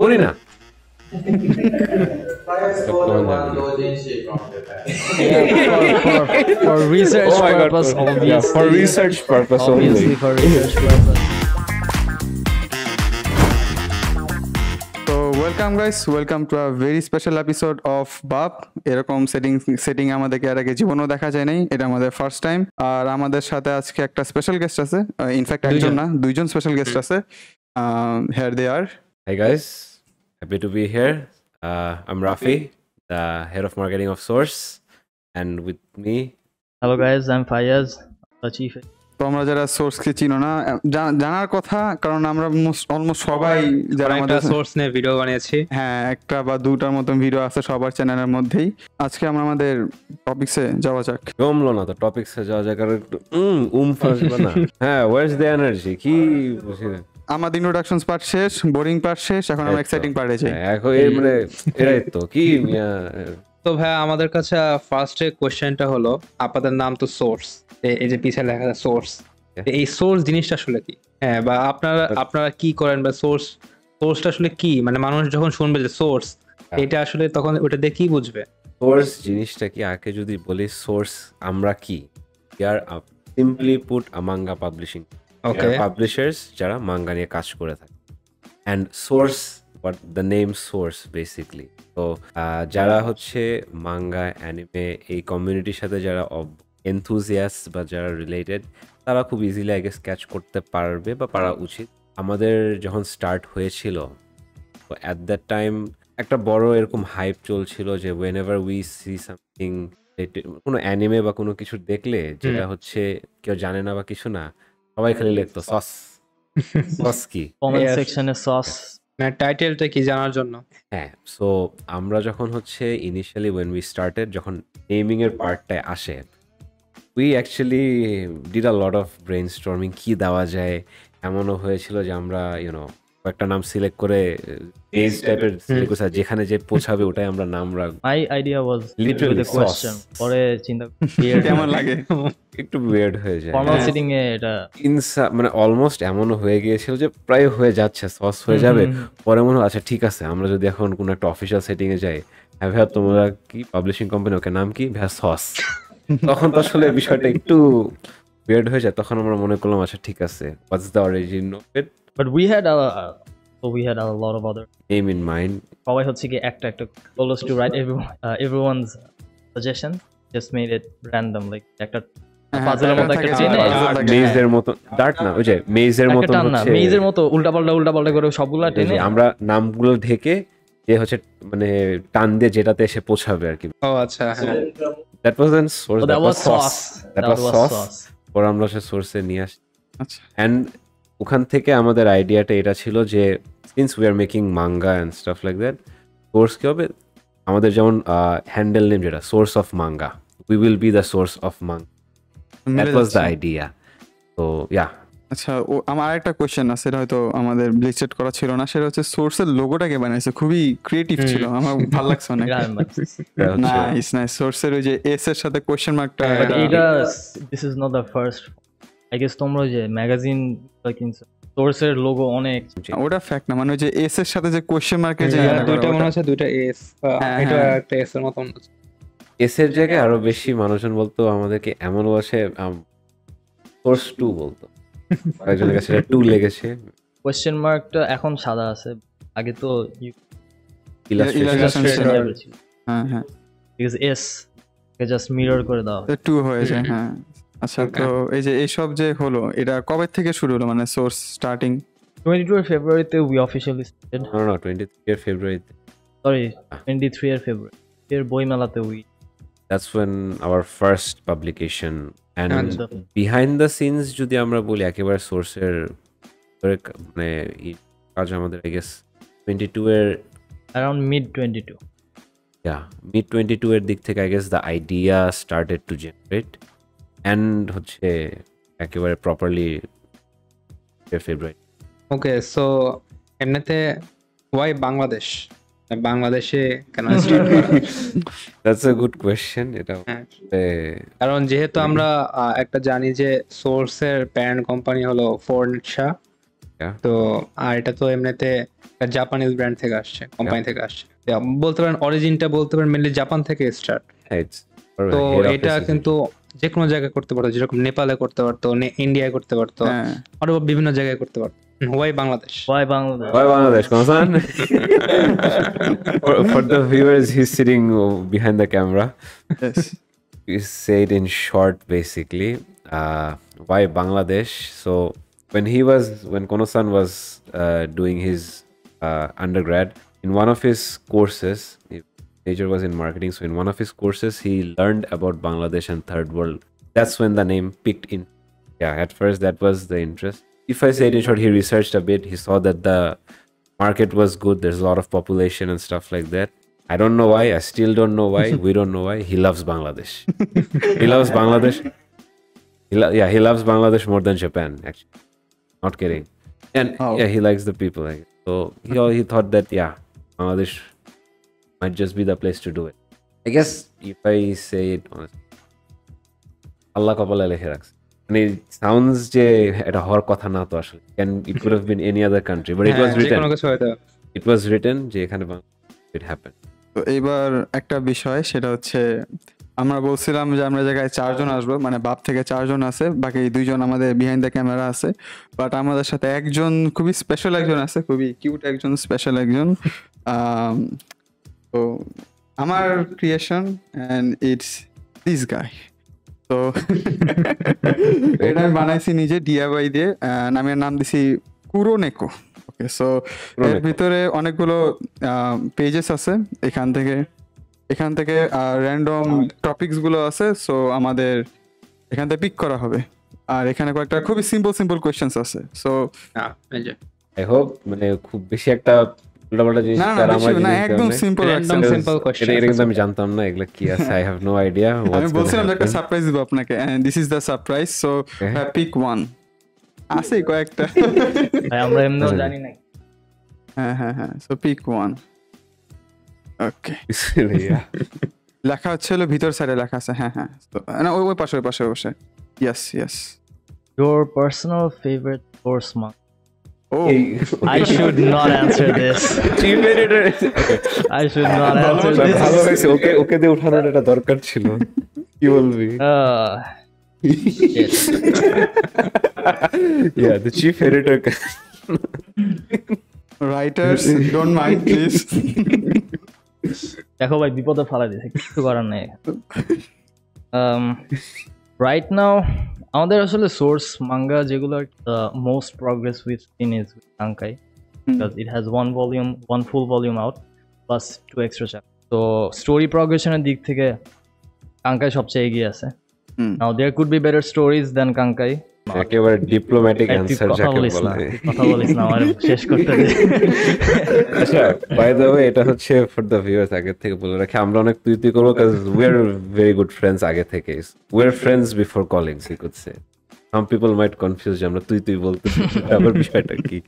করি না। For, for research Oh purpose, for- for research purpose only. for research purpose. তো welcome guys welcome to a very special episode of বাপ এরকম setting setting আমাদেরকে এর আগে জীবনেও দেখা যায় নাই। এটা আমাদের ফার্স্ট টাইম আর আমাদের সাথে আজকে একটা স্পেশাল গেস্ট আছে। ইনফ্যাক্ট একজন না দুইজন স্পেশাল গেস্ট আছে। Here they are Hey guys, happy to be here. Uh, I'm Rafi, the head of marketing of Source, and with me, Hello guys, I'm Fayaz, the chief. তো আমরা যারা সোর্সকে চিনো না জানার কথা কারণ আমরা অলমোস্ট সবাই যারা আমাদের সোর্স নিয়ে ভিডিও বানিয়েছি। হ্যাঁ একটা বা দুটার মতন ভিডিও আছে সবার চ্যানেলের মধ্যেই। আজকে আমরা আমাদের টপিকসে যাওয়া যাক। জমলো না তো টপিক্সে যাওয়া কারণ একটু উম উম ফাসবে না। হ্যাঁ ওয়ার্স দ্য এনার্জি কি বুঝি না। আমাদের ইন্ট্রোডাকশন পার্ট শেষ বোরিং পার্ট শেষ এখন আমরা এক্সাইটিং পার্টে যাই। হ্যাঁ, এখন এই মানে এরাই তো কি তো ভাই আমাদের কাছে ফার্স্টে কোশ্চেনটা হলো আপনাদের নাম তো সোর্স এই যে পিছনে লেখা আছে সোর্স এই সোর্স জিনিসটা আসলে কি? হ্যাঁ বা আপনারা আপনারা কি করেন বা সোর্স সোর্সটা আসলে কি? মানে মানুষ যখন শুনবে যে সোর্স এটা আসলে তখন ওটা দিয়ে কি বুঝবে? সোর্স জিনিসটা কি? আগে যদি বলি সোর্স আমরা কি? আর simply put a manga publishing okay publishers যারা মাঙ্গা নিয়ে কাজ করে থাকে। And source but the name source basically তো যারা হচ্ছে মাঙ্গা অ্যানিমে এই কমিউনিটির সাথে যারা এনথুজিয়াস বা যারা রিলেটেড তারা খুব ইজিলি আই গেস করতে পারবে বা পারা উচিত। আমাদের যখন স্টার্ট হয়েছিল তো অ্যাট দ্যাট টাইম একটা বড় এরকম হাইপ চলছিল যে whenever we see something কোনো অ্যানিমে বা কোনো কিছু দেখলে যেটা হচ্ছে কেউ জানে না বা কিছু না সবাই খালি লিখতো সস সস কি? কমেন্ট সেকশনে সস না টাইটেলটা কি জানার জন্য? হ্যাঁ সো আমরা যখন হচ্ছে ইনিশিয়ালি ওয়েন উই স্টার্টেড যখন নেমিং এর পার্টটায় আসে we actually did a lot of brainstorming কি দেওয়া যায় এমনও হয়েছিল যে আমরা ইউনো কয়েকটা নাম সিলেক্ট করে পেজ টাইপের সিলেক্ট করে যেখানে যে পৌঁছাবে ওটাই আমরা নাম রাখব। Idea was Literally with a question. sauce. পরে চিন্তা weird কেমন লাগে? একটু ওয়ের্ড হয়ে যায়। ফর্মাল। সিটিং এ এটা ইনসা মানে অলমোস্ট এমনও হয়ে গিয়েছিল যে প্রায় হয়ে যাচ্ছে সস হয়ে যাবে। পরে মনে হয় আচ্ছা ঠিক আছে আমরা যদি এখন কোনো একটা অফিসিয়াল সেটিং এ যাই হ্যাঁ ভাইয়া তোমরা কি পাবলিশিং কোম্পানি ওকে নাম কি? ভাইয়া সস তখন তো আসলে বিষয়টা একটু ওয়ের্ড হয়ে যায় তখন আমরা মনে করলাম আচ্ছা ঠিক আছে what's the origin of it but we had a so we had a lot of other name in mind সবাই হচ্ছে কি একটা একটা close to write everyone uh, everyone's suggestion. Just made it random like একটা হ্যাঁ, পাজলের মতো একটা চেনে মেজের মতো ডার্ট না ওই যে মেজের মতো টান হচ্ছে মেজের মতো উল্টা পাল্টা উল্টা পাল্টা করে সবগুলা টেনে আমরা নামগুলো ঢেকে যে হচ্ছে মানে টান দিয়ে যেটাতে এসে পৌঁছাবে আর কি। ও আচ্ছা হ্যাঁ। That was an source So that was that was sauce পর আমরা সে সোর্সে নিয়ে আসি। আচ্ছা। অ্যান্ড ওখান থেকে আমাদের আইডিয়াটা এটা ছিল যে since we are making manga and stuff like that source কি হবে? আমাদের যেমন হ্যান্ডেল নেম যেটা source of manga we will be the source of manga that was the idea তো ইয়া আচ্ছা ও আমার আরেকটা কোশ্চেন আছে সেটা হয়তো আমাদের লিস্টেড করা ছিল না সেটা হচ্ছে সোর্সের লোগোটাকে বানাইছে খুবই ক্রিয়েটিভ ছিল আমার ভালো লাগছে অনেক। নাইস নাইস সোর্সের ওই যে এস এর সাথে কোশ্চেন মার্কটা এটা this is not the first I guess তোমরা ওই যে ম্যাগাজিন কিনছো সোর্সের লোগো অনেক ওটা ফ্যাক্ট না মানে ওই যে এস এর সাথে যে কোশ্চেন মার্কের যে হ্যাঁ, দুইটা মনে হচ্ছে দুইটা এস হ্যাঁ, এটা হ্যাঁ। একটা এস এর মতো মনে হচ্ছে। এসের জায়গায় আরও বেশি মানুষজন বলতো আমাদেরকে এমন বসে সোর্স টু বলতো একজনের কাছে টু লেগেছে কোয়েশ্চেন মার্কটা এখন সাদা আছে আগে তো। ছিল। হ্যাঁ হ্যাঁ বিকজ এস জাস্ট মিরর করে দাও টু হয়ে যায় হ্যাঁ আচ্ছা তো এই যে এইসব যে হলো এটা কবে থেকে শুরু হলো মানে সোর্স স্টার্টিং টোয়েন্টি টু ফেব্রুয়ারিতে we officially started No, no, 23 February. Sorry twenty three এর ফেব্রুয়ারি এর বই মেলাতে we when our first publication. And আচ্ছা। behind the scenes যদি আমরা বলি একেবারে সোর্সের মানে এই কাজ আমাদের আই গেস টোয়েন্টি টু এর around mid twenty two yeah mid twenty two এর দিক থেকে I guess the idea started to generate and হচ্ছে একেবারে প্রপারলি ফেব্রুয়ারি ওকে সো এমনিতে ওয়াই বাংলাদেশ বাংলাদেশে কেন? দ্যাটস এ গুড কোয়েশ্চেন এটা হ্যাঁ। কারণ যেহেতু আমরা একটা জানি যে সোর্সের প্যারেন্ট কোম্পানি হলো ফোর্নশা. তো আর এটা তো এমনিতে জাপানিজ ব্র্যান্ড থেকে আসছে কোম্পানি থেকে আসছে বলতে পারেন অরিজিনটা বলতে পারেন মেনলি জাপান থেকে স্টার্ট তো এটা কিন্তু যে কোনো জায়গায় করতে পারতো যেরকম নেপালে করতে পারতো ইন্ডিয়ায় করতে পারতো হ্যাঁ অথবা বিভিন্ন জায়গায় করতে পারতো why Bangladesh Bangladesh, Konsan? for, for the viewers, he's sitting uh, behind the camera. yes. We in short, basically. Uh, why Bangladesh? So when he was, when Konosan was uh, doing his uh, undergrad, in one of his courses, he- major was in marketing. So in one of his courses, he learned about Bangladesh and third world. That's when the name picked in. Yeah, at first that was the interest. If I say it in short, he researched a bit. He saw that the market was good. There's a lot of population and stuff like that. I don't know why. I still don't know why. we don't know why. He loves Bangladesh. he loves Bangladesh. He lo- yeah, he loves Bangladesh more than Japan. Actually, not kidding. And Oh. yeah, he likes the people. So he he thought that yeah, Bangladesh might just be the place to do it. I guess if I say it honestly, আল্লাহ কপালে লিখে রাখছে। মানে sounds যে এটা হওয়ার কথা না তো আসলে। Can it could have been any other country but it was written it was written যে এখানে ইট হ্যাপেন তো এইবার একটা বিষয় সেটা হচ্ছে আমরা বলছিলাম যে আমরা জায়গায় চারজন আসব মানে বাপ থেকে চারজন আছে বাকি দুইজন আমাদের বিহাইন্ড দ্য ক্যামেরা আছে। বাট আমাদের সাথে একজন খুবই স্পেশাল একজন আছে খুবই কিউট একজন স্পেশাল একজন। আমার creation and it's this guy তো এটা আমি বানাইছি নিজে ডিআইওয়াই দিয়ে আমি নাম দিছি কুরোনেকো ওকে সো এর ভিতরে অনেকগুলো পেজেস আছে। এখান থেকে এখান থেকে র্যান্ডম টপিকসগুলো আছে। সো আমাদের এখান থেকে পিক করা হবে। আর এখানে কয়েকটা খুবই সিম্পল সিম্পল কোয়েশ্চেন্স আছে। সো। আই হোপ মানে খুব বেশি একটা উল্টাপাল্টা জিনিস না না তারা বেশি আমার না একদম দেওয়া নাই। সিম্পল Random এটা কিন্তু আমি জানতাম না এগুলা কি আছে? আই হ্যাভ নো আইডিয়া আমি বলছিলাম একটা সারপ্রাইজ দিব আপনাকে this is the surprise so pick one আছে কয়েকটা। আমরা এমনিও জানি না হ্যাঁ হ্যাঁ হ্যাঁ সো পিক ওয়ান ওকে লেখা হচ্ছে হলো ভিতর সাইডে লেখা আছে হ্যাঁ হ্যাঁ না ওই ওই পাশে ওই পাশে ওই পাশে। Yes yes your personal favorite ও I should not answer this. I should not answer this. ভালো হয়েছে ওকে ওকে দিয়ে উঠানোর এটা দরকার ছিল। কি বলবি? Uh, shit. yeah the chief editor writers don't mind please দেখো ভাই বিপদে ফালাই দিয়েছে কিছু করার নেই। রাইট নাও আমাদের আসলে সোর্স মাঙ্গা যেগুলো most progress with in is আঙ্কাই because it has one volume one full volume out plus two extra chapter তো স্টোরি প্রগ্রেশনের দিক থেকে কাঙ্কাই সবচেয়ে এগিয়ে আছে। Now there could be better stories then কাঙ্কাই একেবারে ডিপ্লোম্যাটিক অ্যান্সার যাকে বলা কথা বলিস না আমার শেষ করতে দে আচ্ছা বাই দ্য ওয়ে এটা হচ্ছে ফর দ্য ভিউয়ার্স আগে থেকে বলে রাখি আমরা অনেক তুই তুই করব কাজ we are very good friends আগে থেকে we are friends before could say some people might confuse যে আমরা তুই তুই বলতে আবার বিষয়টা কি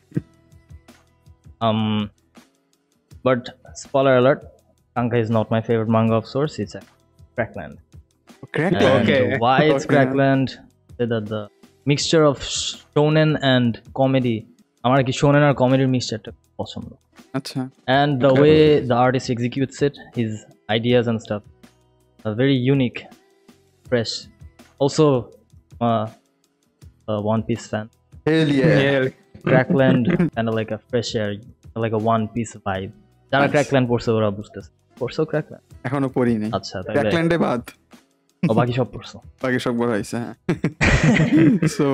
Um, but spoiler alert, Kanka is not my favorite manga of source. It's a Crackland. Crack And Okay. why it's Crackland? That the mixture of shonen and comedy. আমার কি shonen আর comedy মিক্সচারটা পছন্দ আচ্ছা and the way the artist executes it his ideas and stuff are very unique fresh also uh, a one piece fan hell yeah Crackland kind of like a fresh air, like a one piece vibe. যারা Nice. ক্র্যাকল্যান্ড পড়ছে ওরা বুঝতেছে পড়ছো ক্র্যাকল্যান্ড এখনও পড়ি নাই আচ্ছা তাহলে ক্র্যাকল্যান্ডে বাদ ও বাকি সব পড়ছো বাকি সব বড় হয়েছে হ্যাঁ। সো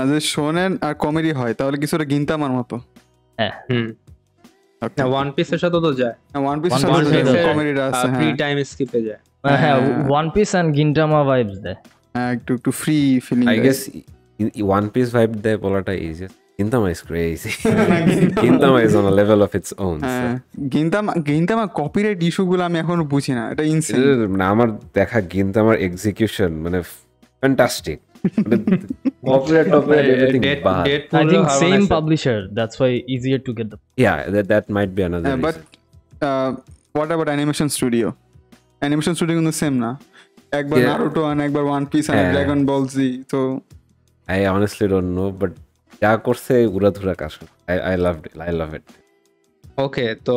যদি শোনেন আর কমেডি হয় তাহলে কিছুটা গিনতামার মতো। হ্যাঁ হুম। ওয়ান পিসের সাথে তো যায়। ওয়ান পিস ওয়ানের সাথে- কমেডিটা আছে ফ্রি হ্যাঁ। টাইম স্কিপে যায়। হ্যাঁ হ্যাঁ। One Piece and Gintama vibes দেয় হ্যাঁ একটু একটু free feeling I guess One Piece vibe দেয় বলাটা easiest Gintama is crazy. Gintama is on a level of its own. so. হ্যাঁ গিনতামা গিনতামা কপিরাইট ইস্যুগুলো আমি এখনও বুঝি না এটা ইনসেন মানে আমার দেখা গিন্তামার এক্সিকিউশন মানে fantastic copyright টপিরাইট everything Dead- Deadpool I think same publisher. That's why easier to get the. yeah that, that might be another but reason. What about animation studio animation studio কিন্তু same না একবার Yeah. Naruto আন একবার One Piece and হ্যাঁ। Dragon Ball Z তো I honestly don't know, but যা করছে উড়াধুরা কাজ I I love it I love it okay তো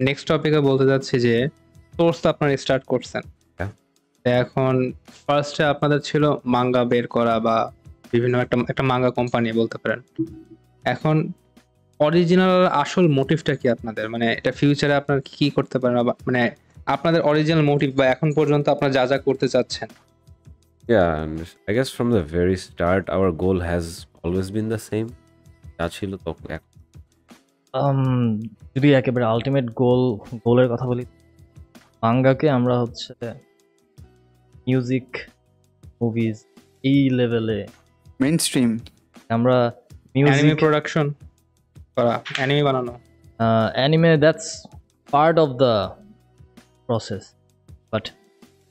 নেক্সট টপিকে বলতে যাচ্ছি যে সোর্স আপনারা স্টার্ট করছেন। হ্যাঁ। এখন ফার্স্টে আপনাদের ছিল মাঙ্গা বের করা বা বিভিন্ন একটা একটা মাঙ্গা কোম্পানি বলতে পারেন। এখন অরিজিনাল আসল মোটিভটা কি আপনাদের? মানে এটা ফিউচারে আপনার কি করতে পারেন মানে আপনাদের অরিজিনাল মোটিভ বা এখন পর্যন্ত আপনারা যা যা করতে চাচ্ছেন? Yeah, and I guess from the very start, our goal has always been the same যা ছিল তখন এক যদি একেবারে আলটিমেট গোল গোলের কথা বলি মাঙ্গাকে আমরা হচ্ছে মিউজিক মুভিজ এই লেভেলে মেন স্ট্রিম আমরা মিউজিক প্রোডাকশন করা। অ্যানিমে বানানো? Anime that's part of the process but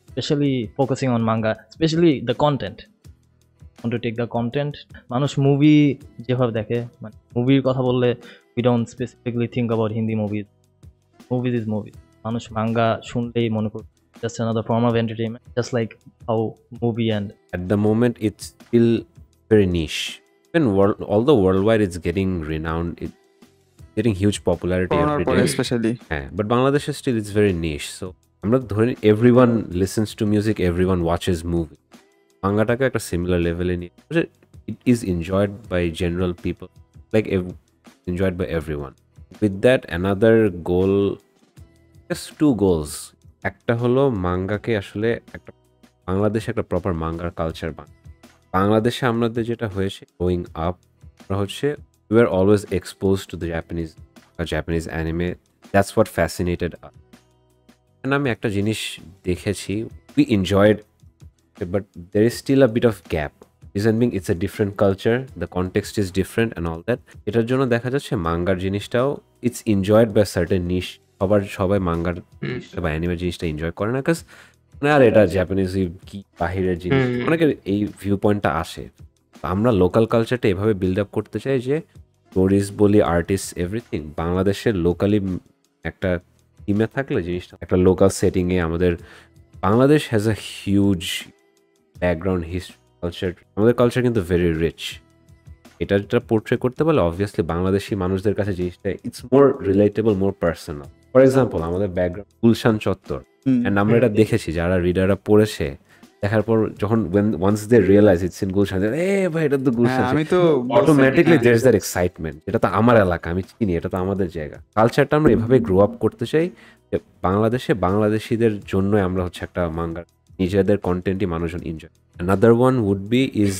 specially focusing on manga specially the content to take the content মানুষ মুভি যেভাবে দেখে মানে মুভির কথা বললে we don't specifically think about Hindi movies movies is movie মানুষ মাঙ্গা শুনলেই মনে করবে just another form of entertainment just like how movie and at the moment it's still very niche even all the world wide is getting renowned it getting huge popularity specially হ্যাঁ but বাংলাদেশে still it's very niche so আমরা ধরি every one listens to music every one watches movie বাংলাটাকে একটা similar লেভেলে নিয়ে it is enjoyed by general people like enjoyed by every one with that another goal just two goals একটা হলো মাঙ্গাকে আসলে একটা, বাংলাদেশে একটা প্রপার মাঙ্গার কালচার বাংলাদেশে আমাদের যেটা হয়েছে গ্রোয়িং আপ হচ্ছে we are always expose to the Japanese Japanese anime that's what fascinated আমি একটা জিনিস দেখেছি we enjoyed but there is still a bit of gap reason being it's a different culture the context is different and all that এটার জন্য দেখা যাচ্ছে মাঙ্গার জিনিসটাও it's enjoyed by certain niche সবার সবাই মাঙ্গার জিনিসটা বা অ্যানিমের জিনিসটা এনজয় করে না কাজ আর এটা জাপানিজ কি বাহিরের জিনিস। অনেকের এই ভিউ পয়েন্টটা আসে আমরা লোকাল কালচারটা এভাবে বিল্ড আপ করতে চাই যে স্টোরিজ বলি আর্টিস্ট এভরিথিং বাংলাদেশের লোকালি একটা টিমে থাকলে জিনিসটা একটা লোকাল সেটিংয়ে আমাদের Bangladesh has a huge background history culture আমাদের কালচার কিন্তু ভেরি রিচ এটা যেটা পোর্ট্রে করতে পারলে অবভিয়াসলি বাংলাদেশি মানুষদের কাছে জিনিসটা it's more relatable more personal for example আমাদের ব্যাকগ্রাউন্ড গুলশান চত্বর. অ্যান্ড আমরা এটা দেখেছি যারা রিডাররা পড়েছে দেখার পর যখন once they realize it's in Gulshan এ ভাই এটা তো গুলশান হ্যাঁ আমি তো automatically there is that excitement এটা তো আমার এলাকা আমি চিনি এটা তো আমাদের জায়গা। কালচারটা আমরা এভাবে গ্রো আপ করতে চাই বাংলাদেশে বাংলাদেশিদের জন্য আমরা হচ্ছে একটা মাঙ্গার নিজেদের কন্টেন্টই মানুষজন enjoy another one would be is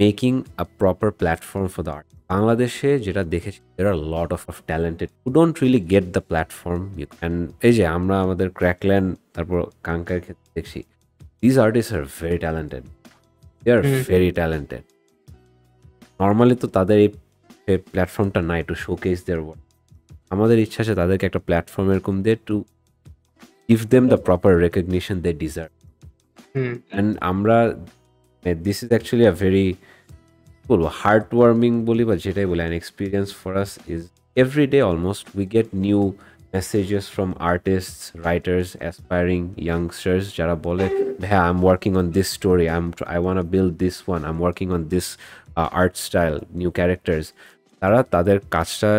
making a proper platform for the art বাংলাদেশে যেটা দেখেছি there are lot of of talented who don't really get the platform and এই যে আমরা আমাদের ক্র্যাকল্যান্ড তারপর কাঙ্কার ক্ষেত্রে দেখছি these artist are very talented they are very talented normally তো তাদের এই প্ল্যাটফর্মটা নাই টু শোকেস দেয়ার ওয়ার্ক আমাদের ইচ্ছা আছে তাদেরকে একটা প্ল্যাটফর্ম এরকম দিয়ে to give them the proper recognition they deserve and আমরা this is actually a very বলব হার্ট ওয়ার্মিং বলি বা যেটাই বলি an experience for us is every day almost we get new messages from artist writers aspiring youngsters যারা বলে হ্যাঁ I am working on this story I am I wanna build this one I am working on this art style new characters তারা তাদের কাজটা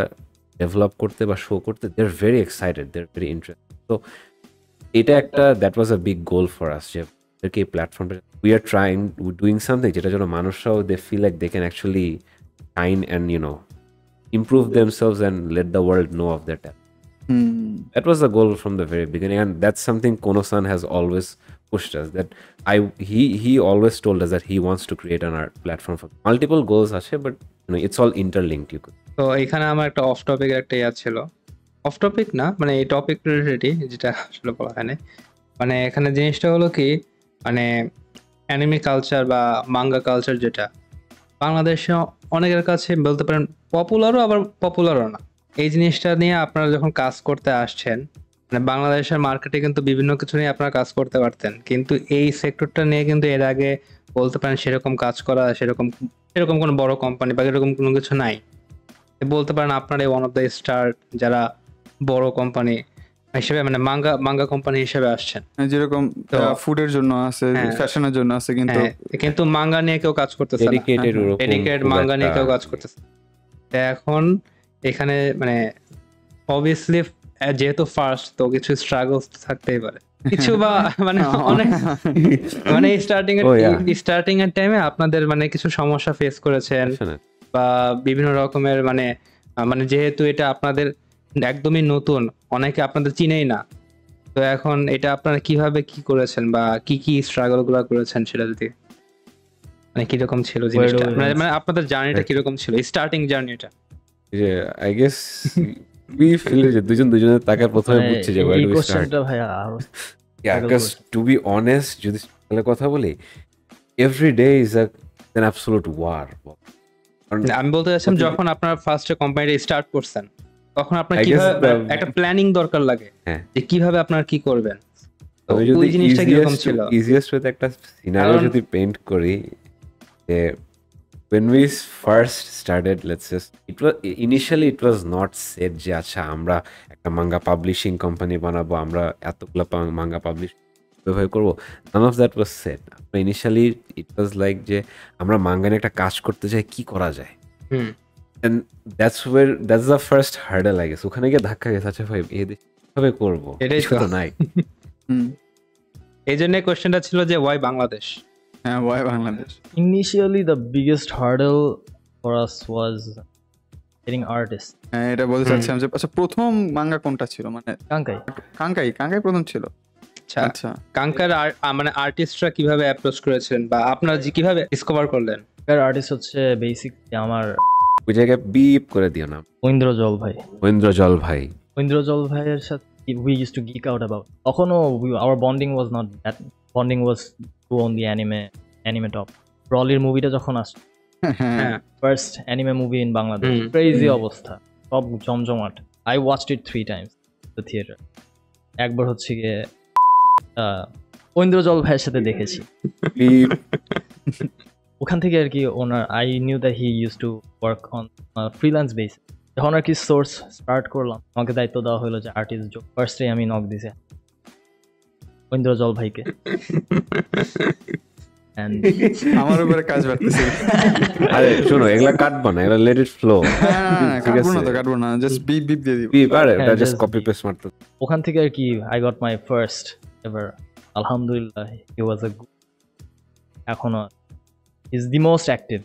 develop করতে বা show করতে they are very excited they are very interest তো এটা একটা that was a big goal for us যে ওদেরকে এই প্ল্যাটফর্মটা we are trying doing something যেটা যেন মানুষরাও they feel like they can actually shine and you know improve themselves and let the world know of their talent. Hmm That was the goal from the very beginning, and that's something Kono-san has always pushed us. That I he he always told us that he wants to create an art platform for multiple goals, ashe, but you know it's all interlinked. You could তো এখানে আমার একটা of topic একটা ইয়া ছিল of topic না মানে এই topic রিলেটেডই যেটা আসলে বলা হয় মানে এখানে জিনিসটা হলো কি মানে অ্যানিমে কালচার বা মাঙ্গা কালচার যেটা, বাংলাদেশে অনেকের কাছে বলতে পারেন পপুলারও আবার পপুলারও না। এই জিনিসটা নিয়ে আপনারা যখন কাজ করতে আসছেন মানে বাংলাদেশের মার্কেটে কিন্তু বিভিন্ন কিছু নিয়ে আপনারা কাজ করতে পারতেন। কিন্তু এই সেক্টরটা নিয়ে কিন্তু এর আগে বলতে পারেন সেরকম কাজ করা, সেরকম সেরকম কোনো বড় কোম্পানি বা এরকম কোনো কিছু নাই। বলতে পারেন আপনার এই ওয়ান অফ দ্য স্টার যারা বড় কোম্পানি হিসেবে মানে মাঙ্গা মাঙ্গা কোম্পানি হিসেবে আসছেন। যেরকম তো- ফুডের জন্য আছে হ্যাঁ। ফ্যাশনের জন্য আছে কিন্তু হ্যাঁ, কিন্তু মাঙ্গা নিয়ে কেউ কাজ করতেছে ডেডিকেটেড মাঙ্গা নিয়ে কেউ কাজ করতেছে এখন এখানে মানে অবভিয়াসলি যেহেতু ফার্স্ট তো কিছু স্ট্রাগলস থাকতেই পারে। কিছু বা মানে অনেক মানে স্টার্টিং এর স্টার্টিং এর টাইমে আপনাদের মানে কিছু সমস্যা ফেস করেছেন বা বিভিন্ন রকমের মানে মানে যেহেতু এটা আপনাদের একদমই নতুন অনেকে আপনাদের চিনেই না। তো এখন এটা আপনারা কীভাবে কি করেছেন বা কি কি স্ট্রাগলগুলো করেছেন সেটা যদি মানে কীরকম ছিল জিনিসটা? মানে মানে আপনাদের জার্নিটা কীরকম ছিল? স্টার্টিং জার্নিটা যে আই গেস উই ফিল যে দুজন দুজনের তাকার প্রথমে মানে বুঝছে যে আরও Yeah, struggle because to be honest, যদি তাহলে কথা বলি day is a an absolute war. কারণ আমি বলতে চাচ্ছিলাম যখন আপনার ফার্স্টে কোম্পানিটা স্টার্ট করছেন তখন আপনার কীভাবে একটা প্ল্যানিং দরকার লাগে হ্যাঁ। যে কীভাবে আপনার কি করবেন। তবে ওই যদি জিনিসটা কীরকম easiest ছিল? easiest way তে একটা সিনারিও যদি পেইন্ট করি যে when we first started let's just it was initially it was not said যে আচ্ছা আমরা একটা মাঙ্গা পাবলিশিং কোম্পানি বানাবো আমরা এতগুলো মাঙ্গা পাবলিশ কীভাবে করব। None of that was set initially it was like যে আমরা মাঙ্গা নিয়ে একটা কাজ করতে চাই কি করা যায়? And that's where that's the first hurdle I guess. ওখানে গিয়ে ধাক্কা গেছে আচ্ছা ভাই এই কীভাবে করব? এটাই তো। নাই। এই জন্য কোয়েশ্চেনটা ছিল যে ওয়াই বাংলাদেশ হ্যাঁ why Bangladesh initially the biggest hurdle for us was getting artists. হ্যাঁ এটা বলতে চাচ্ছিলাম যে আচ্ছা প্রথম মাঙ্গা কোনটা ছিল? মানে কাঙ্কাই কাঙ্কাই কাঙ্কাই প্রথম ছিল। আচ্ছা আচ্ছা। কাঙ্কার মানে আর্টিস্টরা কীভাবে অ্যাপ্রোচ করেছেন? বা আপনারা যে কীভাবে ডিসকভার করলেন? কার আর্টিস্ট হচ্ছে বেসিকলি আমার ওই জায়গায় বিপ করে দিও না। ঐন্দ্রজল ভাই। মহেন্দ্র জল ভাই। ঐন্দ্রজল ভাইয়ের সাথে we use to geek out about তখনও our bonding was not that bonding was to on the anime anime top ব্রলির মুভিটা যখন আসছে first anime movie in Bangladesh. Crazy অবস্থা সব জমজমাট। I watched it three times the theatre একবার হচ্ছে গিয়ে আহ, ঐন্দ্রজল ভাইয়ের সাথে দেখেছি। ওখান থেকে আর কি ওনার I knew that he use to work on freelance base যখন আর কি সোর্স স্টার্ট করলাম আমাকে দায়িত্ব দেওয়া হলো যে আর্টিস্ট যোগ ফার্স্টে আমি নক দিছি। ঐন্দ্রজল ভাইকে। আমার উপরে কাজ বাড়তেছে। আরে শোনো এগুলা কাটবো না এগুলা লেট ইট ফ্লো কাটবো না তো কাটবো না জাস্ট বিপ বিপ দিয়ে দিব। বিপ আরে এটা জাস্ট কপি পেস্ট মারতে ওখান থেকে আর কি I got my first ever আলহামদুলিল্লাহ হি ওয়াজ আ এখনও is the most active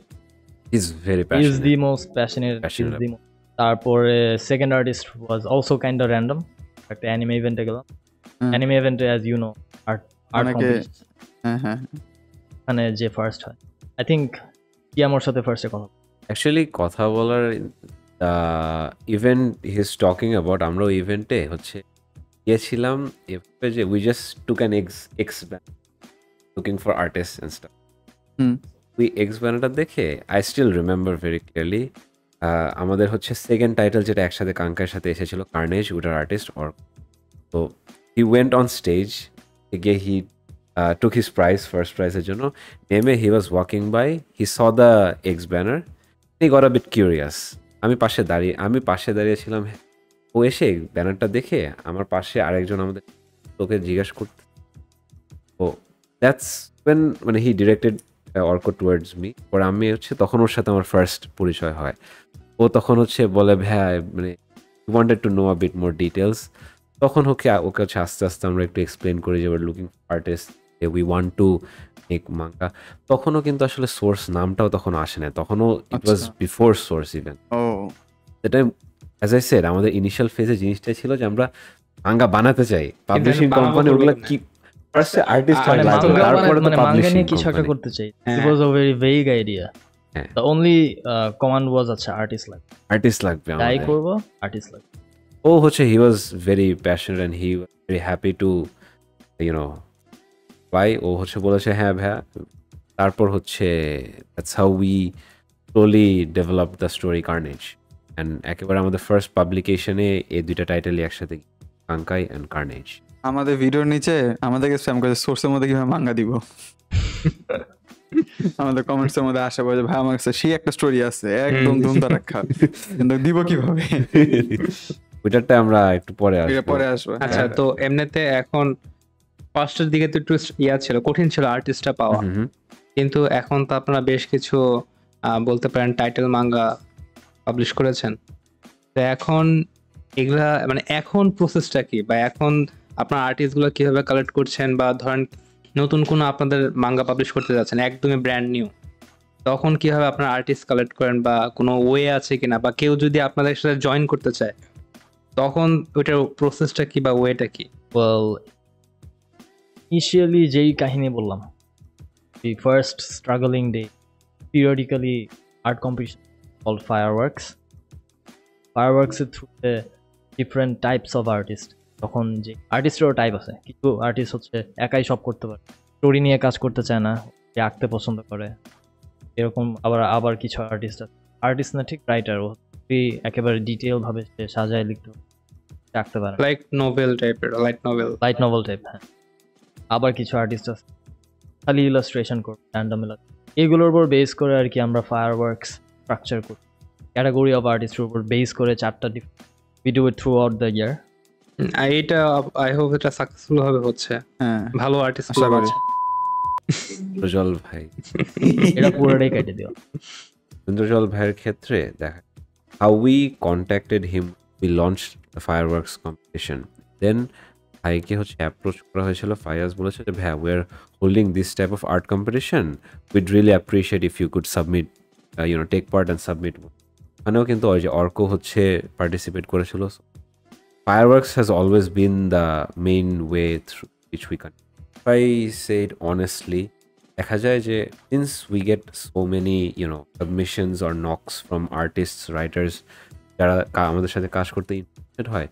is very is the most passionate is the তারপরে second artist was also kind of random একটা অ্যানিমে ইভেন্টে গেলাম। অ্যানিমে ইভেন্টে as you know art art হ্যাঁ ওখানে যে ফার্স্ট হয়। আই থিঙ্ক কি আমার সাথে ফার্স্টে কথা। অ্যাকচুয়ালি কথা বলার ইভেন্ট হিজ টকিং অ্যাবাউট আমরা ওই ইভেন্টে হচ্ছে গিয়েছিলাম এভাবে যে we just took an X X looking for artist and stuff. ওই এক্স ব্যানারটা দেখে I still remember very clearly আমাদের হচ্ছে সেকেন্ড টাইটেল যেটা একসাথে কাঙ্কার সাথে এসেছিল কার্নেজ উটার আর্টিস্ট অর তো হি ওয়েন্ট অন স্টেজ গিয়ে হি টুক হিস প্রাইজ ফার্স্ট প্রাইজের জন্য। নেমে he was walking by he saw the X banner he got a bit curious আমি পাশে দাঁড়িয়ে, আমি পাশে দাঁড়িয়েছিলাম, ও এসে ব্যানারটা দেখে আমার পাশে আরেকজন আমাদের তোকে জিজ্ঞাসা করতে। ও দ্যাটস ওয়েন মানে he directed Arko towards me পরে আমি হচ্ছে তখন ওর সাথে আমার ফার্স্ট পরিচয় হয়। ও তখন হচ্ছে বলে ভ্যা মানে wanted to know a bit more details তখন ওকে ওকে হচ্ছে আস্তে আস্তে আমরা একটু এক্সপ্লেন করি যে looking artist we want two make manga তখনও কিন্তু আসলে সোর্স নামটাও তখন আসে না তখনও ইট ওয়াজ। বিফোর সোর্স ইভেন ও। সেটা অ্যাজ আই সেড আমাদের ইনিশিয়াল ফেজে জিনিসটা ছিল যে আমরা মাঙ্গা বানাতে চাই। পাবলিশিং কোম্পানি ওগুলো কি ফার্স্টে আর্টিস্ট মাঙ্গা তারপরে তো মানে মাঙ্গা পাবলিশিং নিয়ে কিছু একটা করতে চাই। ইট হ্যাঁ। Was a very vague idea হ্যাঁ। দ্য অনলি কমান্ড ওয়াজ আচ্ছা আর্টিস্ট লাগবে। আর্টিস্ট লাগবে তাই করব আর্টিস্ট লাগবে। ও হচ্ছে he was very passionate and he very happy to you know ভাই ও হচ্ছে বলেছে হ্যাঁ ভ্যা তারপর হচ্ছে that's how we slowly develop the story Carnage and একেবারে আমাদের ফার্স্ট পাবলিকেশনে এই দুইটা টাইটেলই একসাথে কাঙ্কাই অ্যান্ড কার্নেজ আমাদের ভিডিওর নিচে আমাদেরকে স্প্যাম করে সোর্সের মধ্যে কীভাবে মাঙ্গা দিব। আমাদের কমেন্টস এর মধ্যে আশা করে ভাই আমার কাছে সেই একটা স্টোরি আছে একদম ধুমতা রাখা কিন্তু দিব কীভাবে? ওইটারটা আমরা একটু পরে আসব। পরে আসব আচ্ছা হ্যাঁ। তো এমনিতে এখন ফার্স্টের দিকে তো একটু ইয়া ছিল কঠিন ছিল আর্টিস্টটা পাওয়া। কিন্তু এখন তো আপনারা বেশ কিছু আহ, বলতে পারেন টাইটেল মাঙ্গা পাবলিশ করেছেন। তো এখন এগুলা মানে এখন প্রসেসটা কি? বা এখন আপনার আর্টিস্টগুলো কীভাবে কালেক্ট করছেন বা ধরেন নতুন কোনো আপনাদের মাঙ্গা পাবলিশ করতে যাচ্ছেন, একদমই ব্র্যান্ড নিউ তখন কীভাবে আপনার আর্টিস্ট কালেক্ট করেন বা কোনো ওয়ে আছে কিনা বা কেউ যদি আপনাদের সাথে জয়েন করতে চায়, তখন ওইটার প্রসেসটা কি বা ওয়েটা কি? ইনিশিয়ালি যেই কাহিনী বললাম the first struggling day periodically art competition all Fireworks fire ওয়ার্কসের থ্রুতে ডিফারেন্ট টাইপস অফ আর্টিস্ট তখন যে আর্টিস্টেরও টাইপ আছে। কিছু আর্টিস্ট হচ্ছে একাই সব করতে পারে। স্টোরি নিয়ে কাজ করতে চায় না যে আঁকতে পছন্দ করে। এরকম আবার আবার কিছু আর্টিস্ট আছে। আর্টিস্ট না ঠিক রাইটার ও। একেবারে ডিটেল ভাবে সে সাজায় লিখতে আঁকতে পারে। লাইক নোভেল টাইপের light novel light novel type হ্যাঁ। আবার কিছু আর্টিস্ট আছে। খালি ইলাস্ট্রেশন করবে র্যান্ডম এগুলোর উপর বেস করে আর কি আমরা ফায়ার ওয়ার্কস স্ট্রাকচার করি ক্যাটাগরি অফ আর্টিস্টের উপর বেস করে চারটা we do it throughout the year এটা আই হোপ এটা সাকসেসফুল ভাবে হচ্ছে। হ্যাঁ। ভালো আর্টিস্ট। ইন্দ্রজল ভাই। এটা পুরোটাই কেটে ইন্দ্রজল ভাইয়ের ক্ষেত্রে দেখা how we contacted him we launch the Fireworks competition then ভাইকে হচ্ছে অ্যাপ্রোচ করা হয়েছিল ফায়ার্স বলেছে যে ভাই we are holding this type of art competition we'd really appreciate if you could submit you know take part and submit ওখানেও কিন্তু ওই যে অর্ক হচ্ছে পার্টিসিপেট করেছিল Fireworks has always been the main way through which we can I said honestly দেখা যায় যে since we get so many you know submissions or knocks from artist writers যারা আমাদের সাথে কাজ করতে ইন্টারেস্টেড হয়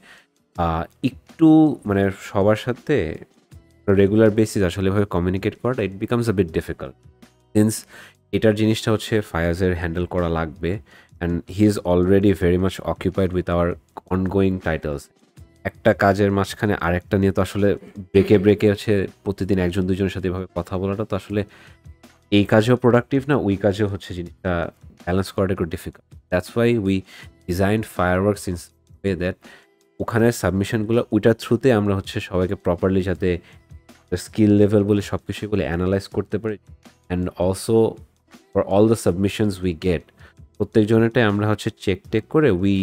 একটু মানে সবার সাথে রেগুলার বেসিস আসলে এভাবে কমিউনিকেট করাটা it becomes a bit difficult since এটার জিনিসটা হচ্ছে ফায়াজের হ্যান্ডেল করা লাগবে and he is already very much occupied with our ongoing titles একটা কাজের মাঝখানে আরেকটা নিয়ে তো আসলে ব্রেকে ব্রেকে হচ্ছে প্রতিদিন একজন দুজনের সাথে এভাবে কথা বলাটা তো আসলে এই কাজেও প্রোডাক্টিভ না, ওই কাজেও হচ্ছে জিনিসটা ব্যালেন্স করাটা একটু difficult that's why we design Fireworks in way that ওখানে সাবমিশনগুলো ওইটার থ্রুতে আমরা হচ্ছে সবাইকে প্রপারলি যাতে স্কিল লেভেল বলে সব কিছুগুলো অ্যানালাইজ করতে পারি। And also for all the submissions we get প্রত্যেকজনেরটাই আমরা হচ্ছে চেক টেক করে we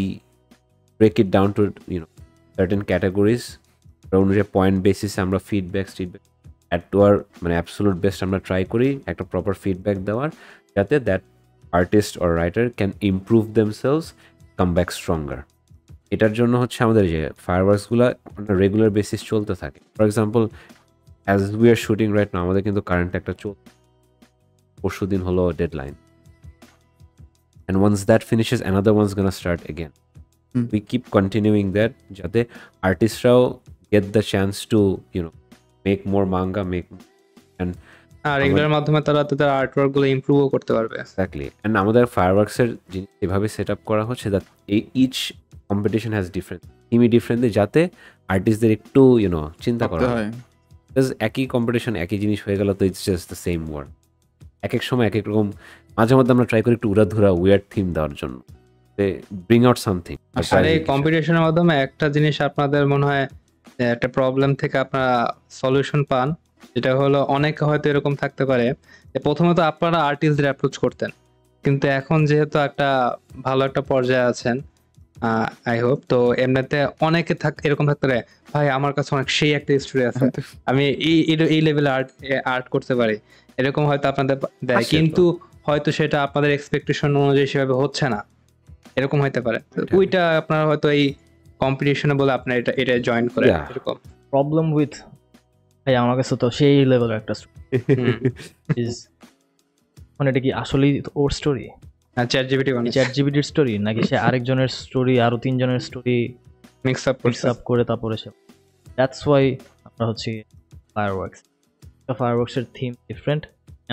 break it down to you know certain categories অনুযায়ী পয়েন্ট বেসিসে আমরা ফিডব্যাক ফিডব্যাক অ্যাট টু আর মানে অ্যাবসোলুট বেস্ট আমরা ট্রাই করি, একটা প্রপার ফিডব্যাক দেওয়ার, যাতে that artist or writer can improve themselves come back stronger এটার জন্য হচ্ছে আমাদের যে ফায়ারওয়ার্কসগুলো রেগুলার বেসিস চলতে থাকে। For example as we are shooting right না আমাদের কিন্তু কারেন্ট একটা চল পরশু দিন হলো deadline and once that finishes another once gonna start again. We keep continuing that যাতে আর্টিস্টরাও get the chance to you know make more manga make and আর এগুলোর মাধ্যমে তারা তাদের আর্টওয়ার্কগুলো ইমপ্রুভও করতে পারবে। এক্স্যাক্টলি অ্যান্ড আমাদের ফায়ারওয়ার্কসের জিনিস এভাবে সেট আপ করা হচ্ছে দ্যাট এই ইচ কম্পিটিশন হ্যাজ ডিফারেন্ট থিমই ডিফারেন্টলি যাতে আর্টিস্টদের একটু ইউনো চিন্তা করা হয়। একই কম্পিটিশন একই জিনিস হয়ে গেল তো it's just the same word এক এক সময় এক এক রকম মাঝে মধ্যে আমরা ট্রাই করি একটু উড়াধুরা উইয়ার্ড থিম দেওয়ার জন্য। ব্রিং আউট সামথিং আর এই কম্পিটিশনের মাধ্যমে একটা জিনিস আপনাদের মনে হয় একটা প্রবলেম থেকে আপনারা সলিউশন পান যেটা হলো অনেকে হয়তো এরকম থাকতে পারে প্রথমে তো আপনারা আর্টিস্টদের অ্যাপ্রোচ করতেন। কিন্তু এখন যেহেতু একটা ভালো একটা পর্যায়ে আছেন আই হোপ তো এমনিতে অনেকে থাক এরকম থাকতে পারে ভাই আমার কাছে অনেক সেই একটা স্টোরি আছে আমি এই এই- এই লেভেলে আর্ট আর্ট করতে পারি। এরকম হয়তো আপনাদের দেয় কিন্তু হয়তো সেটা আপনাদের এক্সপেকটেশন অনুযায়ী সেভাবে হচ্ছে না। এরকম হতে পারে। ওইটা আপনার হয়তো এই কম্পিটিশনে বলে আপনার এটা এটা জয়েন করে এরকম। প্রবলেম উইথ ভাই আমার কাছে তো সেই লেভেলের একটা ইজ মানে এটা কি আসলেই ওর স্টোরি আর চ্যাট জিপিটি মানে চ্যাট জিবিটির স্টোরি নাকি সে আরেকজনের স্টোরি আরও তিনজনের story mix up mix up করে তারপরে সে দ্যাটস ওয়াই আমরা হচ্ছে ফায়ার ওয়ার্কস ফায়ার ওয়ার্কসের থিম ডিফারেন্ট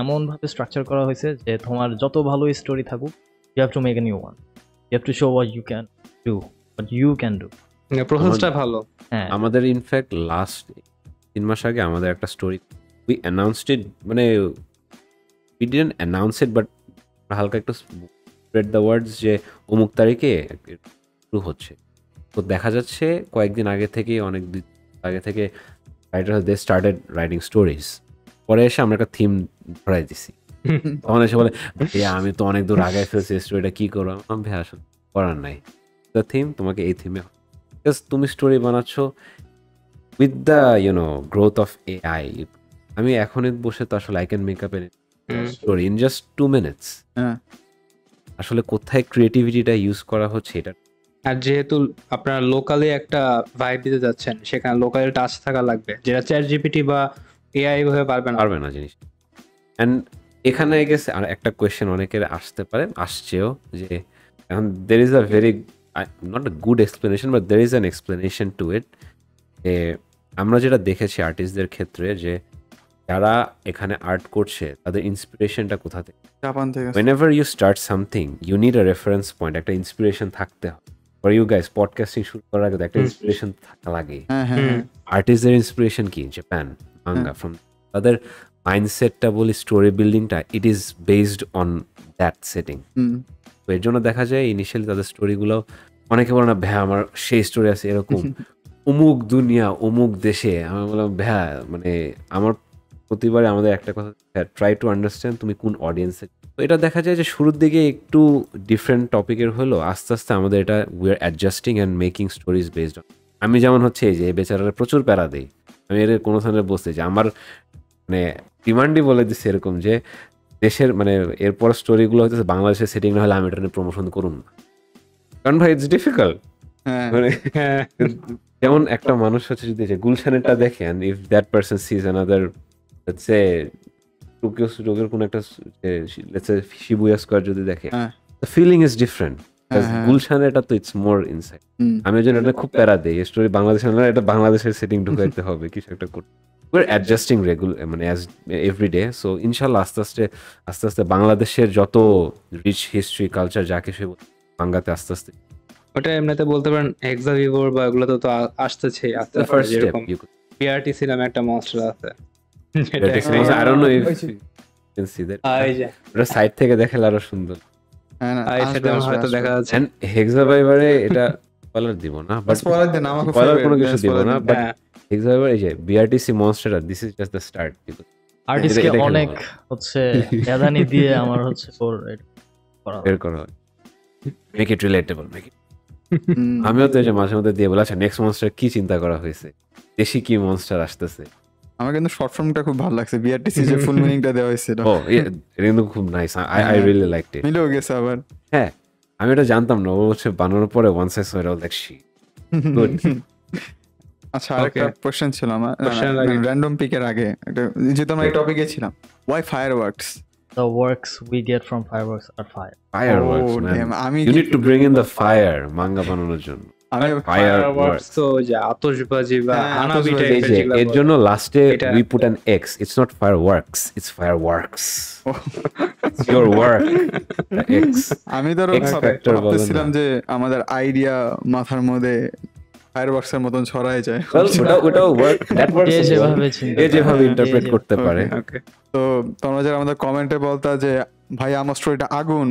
এমনভাবে স্ট্রাকচার করা হয়েছে যে তোমার যত ভালো স্টোরি থাকুক you have to make a new one you have to show what you can do but you can do প্রসেসটা ভালো। হ্যাঁ। আমাদের ইনফ্যাক্ট লাস্ট তিন মাস আগে আমাদের একটা স্টোরি উই অ্যানাউন্সড ইট মানে we didn't announce it but হালকা একটু স্প্রেড দ্য ওয়ার্ডস যে অমুক তারিখে শুরু হচ্ছে। তো দেখা যাচ্ছে কয়েকদিন আগে থেকেই অনেক আগে থেকে writer they started writing stories পরে এসে আমরা একটা থিম ধরাই দিছি। তখন এসে বলে "ভাইয়া, আমি তো অনেক দূর আগে ফেলছি স্টোরিটা কি করব? আমি ভাই আসলে করার নাই। দ্য থিম তোমাকে এই থিমে জাস্ট তুমি স্টোরি বানাচ্ছ with the you know growth of AI আমি এখনই বসে তো আসলে I can make up. Story in just two minutes আসলে কোথায় ক্রিয়েটিভিটিটা ইউজ করা হচ্ছে এটা? আর যেহেতু আপনারা লোকালি একটা ভাইব দিতে যাচ্ছেন সেখানে লোকালি টাচ থাকা লাগবে যেটা চ্যাট জিপিটি বা এআই ভাবে পারবে না। পারবে না জিনিস অ্যান্ড এখানে গেছে আর একটা কোয়েশ্চেন অনেকের আসতে পারে আসছেও যে এখন there is a very not a good explanation but there is an explanation to it যে আমরা যেটা দেখেছি আর্টিস্টদের ক্ষেত্রে যে যারা এখানে আর্ট করছে তাদের ইন্সপিরেশনটা কোথা থেকে? জাপান থেকে whenever you start something you need a reference point একটা ইন্সপিরেশন থাকতে হবে ফর ইউ গাইস পডকাস্টিং শুরু করার আগে একটা ইন্সপিরেশন থাকা লাগে হ্যাঁ হ্যাঁ। হ্যাঁ। আর্টিস্টদের ইন্সপিরেশন কি? জাপান মাঙ্গা ফ্রম তাদের মাইন্ডসেটটা বলি স্টোরি বিল্ডিংটা it is based on that setting. তো এর জন্য দেখা যায় ইনিশিয়ালি তাদের স্টোরিগুলো অনেকে বলে না ভ্যা আমার সেই স্টোরি আছে এরকম। অমুক দুনিয়া অমুক দেশে। আমি বললাম ভ্যা মানে আমার প্রতিবারে আমাদের একটা কথা ট্রাই টু আন্ডারস্ট্যান্ড তুমি কোন অডিয়েন্সে তো এটা দেখা যায় যে শুরুর দিকে একটু ডিফারেন্ট টপিকের হলো আস্তে আস্তে আমাদের এটা we are adjusting and making stories based on আমি যেমন হচ্ছে এই যে এই বেচারারা প্রচুর প্যারা দেই আমি এর কোনো স্থানে বসতে যে আমার মানে ডিমান্ডই বলে দিচ্ছে এরকম যে দেশের মানে এরপর স্টোরিগুলো হচ্ছে বাংলাদেশের সেটিং না হলে আমি এটা নিয়ে প্রমোশন করুন না। কারণ ভাই ইটস ডিফিকাল্ট হ্যাঁ। মানে যেমন একটা মানুষ হচ্ছে যদি গুলশানেরটা দেখে and if that person sees another say Tokyo টোকিওর কোন একটা শিবুয়া স্কোয়ার যদি দেখে ফিলিং ইজ ডিফারেন্ট হ্যাঁ। গুলশানেরটা তো ইটস মোর ইনসাইড। আমি ওই জন্য এটা খুব প্যারা দেই। স্টোরি বাংলাদেশের না এটা বাংলাদেশের সেটিং ঢুকাইতে হবে কিছু একটা করতে। উইর অ্যাডজাস্টিং রেগুলার মানে অ্যাজ এভরি ডে সো ইনশাল্লাহ আস্তে আস্তে আস্তে আস্তে বাংলাদেশের যত রিচ হিস্ট্রি কালচার যা কিছু বাংলাতে আস্তে আস্তে ওটা এমনিতে বলতে পারেন এক্সাভিভোর বা এগুলো তো আ- আসতেছেই আস্তে আস্তে যেরকম you পিআরটিসি নামে একটা মনস্টার আছে। ওটা সাইড থেকে দেখালে আরও সুন্দর। হ্যাঁ না, হয়তো দেখা যাচ্ছে। এন্ড হেক্সাভাইভারে এটা স্পয়লার দিব না বাট Spoiler দেন, আমাকে Spoiler কোনো কিছু দিব না, দেন। হ্যাঁ এই যে BRTC monster this is just the start আর্টিস্টকে অনেক হচ্ছে এদানি দিয়ে আমার হচ্ছে করা বের করা হয়। Make it relatable make it আমিও তো এই যে মাঝে মধ্যে দিয়ে বলে আচ্ছা নেক্সট মনস্টার কি চিন্তা করা হয়েছে? দেশি কি মনস্টার আসতেছে? আমার কিন্তু শর্ট ফর্মটা খুব ভালো লাগছে। বিআরটিসি যে ফুল মিনিংটা দেওয়া হয়েছিল ও ইয়ে, এটা কিন্তু খুব nice I I really like it মিলেও গেছে আবার। হ্যাঁ আমি এটা জানতাম না ও হচ্ছে বানানোর পরে ওয়ান সাইজ হয়ে লাইক শি Good. আচ্ছা আরেকটা কোশ্চেন ছিল আমার। Question এর আগে। র্যান্ডম পিকের আগে। একটা যেহেতু আমরা এই টপিকে ছিলাম। Why Fireworks The works we get from fireworks are fire. Fireworks man আমি you need to bring in the fire manga বানানোর জন্য। ফায়ারওয়ার্কস হ্যাঁ, এর জন্য লাস্টে এটা- we put an X it's not Fireworks it's fire works your work X আমি ধরো ভাবতেছিলাম যে আমাদের আইডিয়া মাথার মধ্যে ফায়ার এর মতন ছড়ায় যায়। ওটা ওটাও ওয়ার্ক দ্যাট ওয়ার্কস যেভাবে এ যেভাবে ইন্টারপ্রেট করতে পারে। Okay. তো তোমরা যারা আমাদের কমেন্টে বলতা যে ভাই আমার স্টোরিটা আগুন।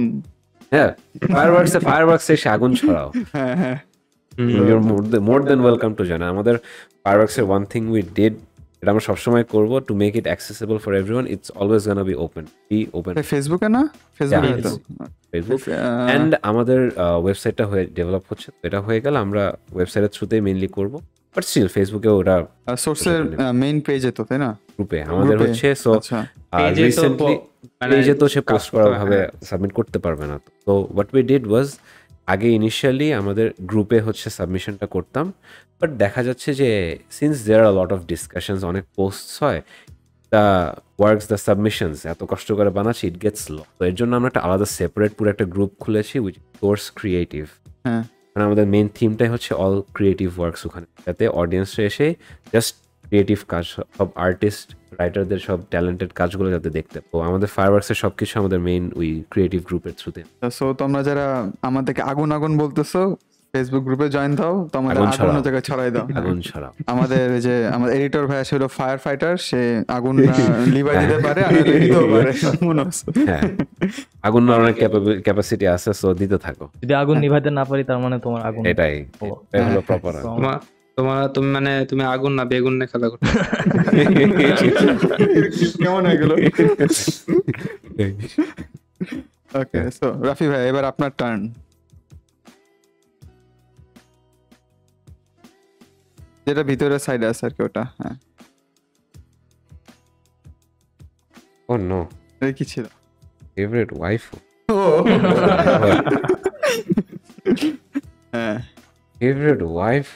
হ্যাঁ ফায়ার ওয়ার্কস এ ফায়ার ওয়ার্কস এসে আগুন ছড়াও। হ্যাঁ হ্যাঁ। You're more than welcome to join আমাদের ফায়ারওয়ার্কস এর ওয়ান থিং উই ডিড এটা আমরা সবসময় করব to make it accessible for everyone it's always gonna be open be open ফেসবুকে না? ফেসবুকে ফেসবুক অ্যান্ড আমাদের ওয়েবসাইটটা হয়ে ডেভেলপ হচ্ছে। তো এটা হয়ে গেলে আমরা ওয়েবসাইটের থ্রুতেই মেইনলি করব। বাট স্টিল ফেসবুকে ওটা আর সোর্সের মেইন পেজে তো তাই না? গ্রুপে আমাদের হচ্ছে সো আচ্ছা। তো রিসেন্টলি পেজে তো সে পোস্ট করা হয়, ভাবে হ্যাঁ। সাবমিট করতে পারবে না। তো তো হোয়াট উই ডিড ওয়াজ আগে ইনিশিয়ালি আমাদের গ্রুপে হচ্ছে সাবমিশনটা করতাম। বাট দেখা যাচ্ছে যে since there are lot of discussions অনেক পোস্টস হয় দ্য ওয়ার্কস দ্য সাবমিশনস এত কষ্ট করে বানাচ্ছি ইট গেটস ল তো এর জন্য আমরা একটা আলাদা সেপারেট পুরো একটা গ্রুপ খুলেছি উইচ কোর্স ক্রিয়েটিভ হ্যাঁ। মানে আমাদের মেইন থিমটাই হচ্ছে অল ক্রিয়েটিভ ওয়ার্কস ওখানে। যাতে অডিয়েন্সরা এসে জাস্ট ক্রিয়েটিভ কাজ সব আর্টিস্ট রাইটারদের সব ট্যালেন্টেড কাজগুলো যাতে দেখতে তো আমাদের ফায়ারওয়ার্কসের সব কিছু আমাদের মেইন ওই ক্রিয়েটিভ গ্রুপের থ্রুতে সো তোমরা যারা আমাদেরকে আগুন আগুন বলতেছো ফেসবুক গ্রুপে জয়েন দাও তো আমাদের আগুন আগুন। জায়গায় ছড়াই দাও। আগুন ছড়াও। আমাদের এই যে আমাদের এডিটর ভাই ছিল ফায়ার ফাইটার সে আগুন লিভার দিতে পারে আর দিতেও পারে। মনে হচ্ছে। হ্যাঁ। আগুন অনেক ক্যাপাসিটি আছে সো দিতে থাকো। যদি আগুন নিভাইতে না পারি তার মানে তোমার আগুন এটাই। ও। এটাই হলো প্রপার তোমার তোমার তুমি মানে তুমি আগুন না বেগুন নিয়ে খেলা করছ কেমন হয়ে গেল? ওকে সো রাফি ভাই এবার আপনার টার্ন যেটা ভিতরের সাইডে আছে আর কি ওটা হ্যাঁ। ও নো এটা কি ছিল? ফেভারিট ওয়াইফ ও। হ্যাঁ। ফেভারিট ওয়াইফ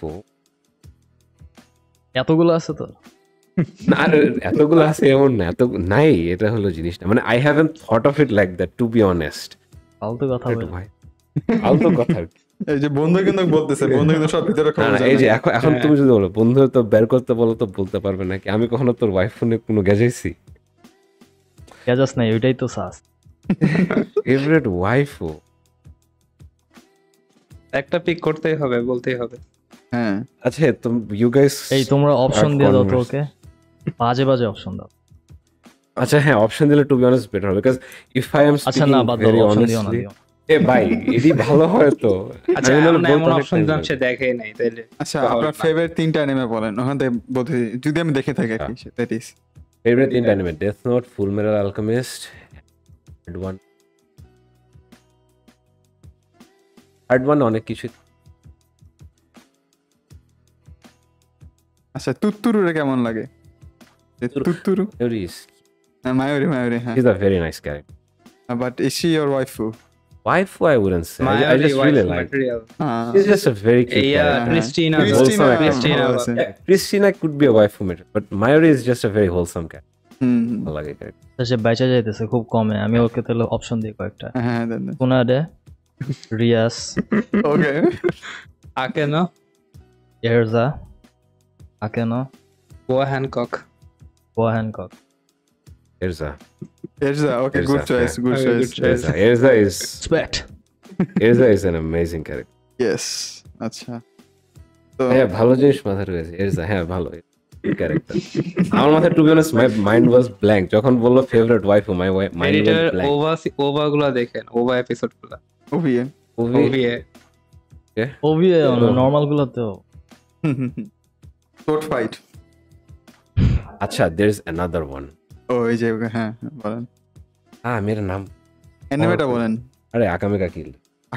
এতগুলো আছে তো? না এতগুলো আছে এমন না এত নাই এটা হলো জিনিসটা। মানে I haven't thought of it like that to be honest ফালতু কথা ভাই আলতো কথা। এই যে বন্ধু কিন্তু বলতেছে বন্ধু কিন্তু সব ভিতরে খবর এই যে এখন এখন তুমি যদি বলো বন্ধু তো বের করতে বলো তো বলতে পারবে নাকি? আমি কখনো তোর ওয়াইফ ফোনে কোনো গেজাইছি গ্যাজাস নাই ওইটাই তো সাস। ফেভারিট ওয়াইফ একটা পিক করতেই হবে বলতেই হবে। হ্যাঁ। আচ্ছা তুমি ইউ গাইস এই তোমরা অপশন দিয়ে দাও তো ওকে। বাজে বাজে অপশন দাও। আচ্ছা হ্যাঁ অপশন দিলে টু বি অনেস্ট বেটার হবে বিকজ ইফ আই এম আচ্ছা না বাদ দাও অপশন দিও না দিও না। এ ভাই এডি ভালো হয় তো। আচ্ছা আমরা এমন অপশন সে দেখে নাই তাইলে আচ্ছা আপনার ফেভারিট তিনটা অ্যানিমে বলেন ওখান থেকে বলতে যদি আমি দেখে থাকি আর কি দ্যাট ইজ ফেভারিট তিনটা anime Death Note Full Metal Alchemist third one third one অনেক কিছু। আচ্ছা তুত্তুরুরে কেমন লাগে? তুত্তুরু। মায়ুরি মায়ুরি হ্যাঁ He's a very nice character. But is she your waifu Waifu, I wouldn't say. I, I মায়াবী just really wife like. material He's just a very cute yeah character. Christina Christina Wholesome Christina ভালো আছে। Yeah, Christina could be a waifu material, but Mayuri is just a very wholesome character. হুম হুম। ভালো লাগে character. তা সে বেঁচে যাইতেছে খুব কমে আমি ওকে তাহলে অপশন দিই কয়েকটা হ্যাঁ then Kanade Rias okay Akeno Erza Akeno Boa Hancock Boa Hancock Erza. Okay Erza, good choice yeah. Good Okay, good choice. Erza. Erza is Erza is an amazing character. Yes আচ্ছা। তো হ্যাঁ ভালো জিনিস মাথায় রয়েছে। এরজা হ্যাঁ ভালো ক্যারেক্টার আমার মাথায় to be honest my mind was blank যখন বলল favourite wife my mind was blank OVA OVA গুলো দেখেন ওভা এপিসোডগুলো। ওভিএ ওভিএ ওবিএ Oh. গুলো তো। শর্ট ফাইট আচ্ছা দের ইজ অ্যানাদার ওয়ান ওই যে হ্যাঁ বলেন। হ্যাঁ মেয়ের নাম। অ্যানিমেটা বলেন। আরে আকামে কাকিল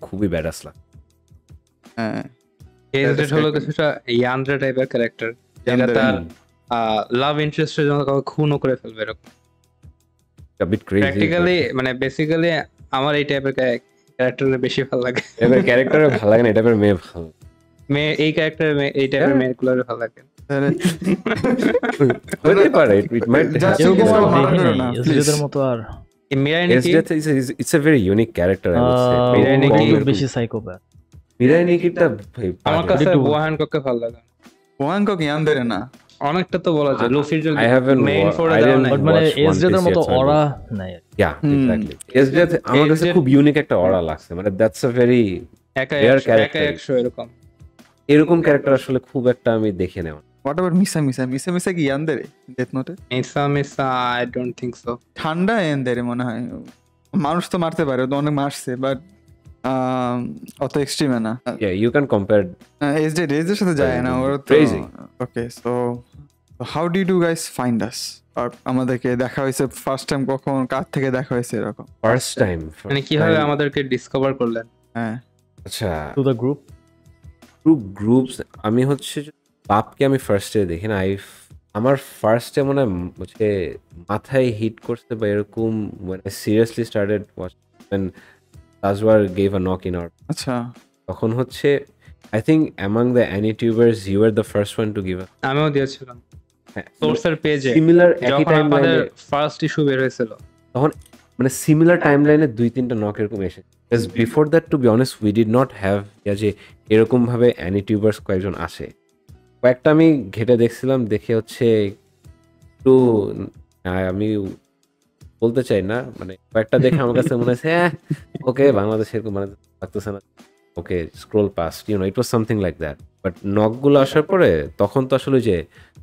খুবই বেডাসলাম লাভ ইন্টারেস্টের জন্য কাউকে খুনও করে ফেলবে এরকম a bit crazy. প্র্যাকটিক্যালি মানে বেসিক্যালি আমার এই টাইপের ক্যারেক্টার বেশি ভালো লাগে এবার ক্যারেক্টার ভালো লাগে না এটা মেয়ে ভালো মেয়ে এই ক্যারেক্টার এই টাইপের Yeah. মেয়েগুলো ভালো লাগে হতে পারে no, এসডিদের please. মতো আর এই মিরাই Yes, নাকি Death is a, is- it's a very unique character, I would say. Ah, Very Mirai ও Nikki- common. একটু বেশি সাইকোপ্যাথ মিরাই নিকিটা ভাই আমার কাছে একটু- ককে ভালো লাগে ওয়াঙ্কক ইয়ান্দেরে না অনেকটা তো বলা যায়। লুফির যদি I haven't মেইন ফোরে I নাই বাট মানে One মতো অরা নাই Hmm. exactly. Yes, আমার কাছে খুব ইউনিক একটা অরা লাগছে। মানে দ্যাটস আ ভেরি একা একা character. একশো এরকম। এরকম ক্যারেক্টার আসলে খুব একটা আমি দেখে নেওয়া হোয়াট আবার মিসা মিসা মিসা মিসা কি ইয়ান্দেরে ডেথ নোটে Misa Misa I don't think so ঠান্ডা ইয়ান্দেরে মনে হয়। মানুষ তো মারতে পারে ও তো অনেক মারছে বাট অত এক্সট্রিমে না। Yeah, you can compare এস ডে এস সাথে যায় না ওর তো. Okay so how did you guys find us আমাদেরকে দেখা হয়েছে ফার্স্ট টাইম কখন কার থেকে দেখা হয়েছে এরকম? ফার্স্ট টাইম মানে কীভাবে আমাদেরকে ডিসকভার করলেন? হ্যাঁ। আচ্ছা। To the group group groups আমি হচ্ছে বাপকে আমি ফার্স্ট ফার্স্টে দেখি না আই আমার ফার্স্টে মনে হয় হচ্ছে মাথায় হিট করছে বা এরকম মানে seriously started watching Tazwar gave a knock in our আচ্ছা। তখন হচ্ছে I think among the anitubers you are the first one to give a আমিও দিয়েছিলাম। সোর্সের পেজে সিমিলার একই টাইম আমাদের ফার্স্ট ইস্যু বের হয়েছিল। তখন মানে সিমিলার টাইম লাইনে দুই তিনটা নক এরকম এসে। Before that to be honest we did not have যে এরকমভাবে অ্যানিটিউবার্স কয়েকজন আসে। কয়েকটা আমি ঘেটে দেখছিলাম দেখে হচ্ছে একটু আহ, আমি বলতে চাই না মানে কয়েকটা দেখে আমার কাছে মনে হচ্ছে হ্যাঁ ওকে বাংলাদেশে এরকম মানে লাগতেছে না। Okay scroll pass you know it was something like that but নকগুলো আসার পরে তখন তো আসলে যে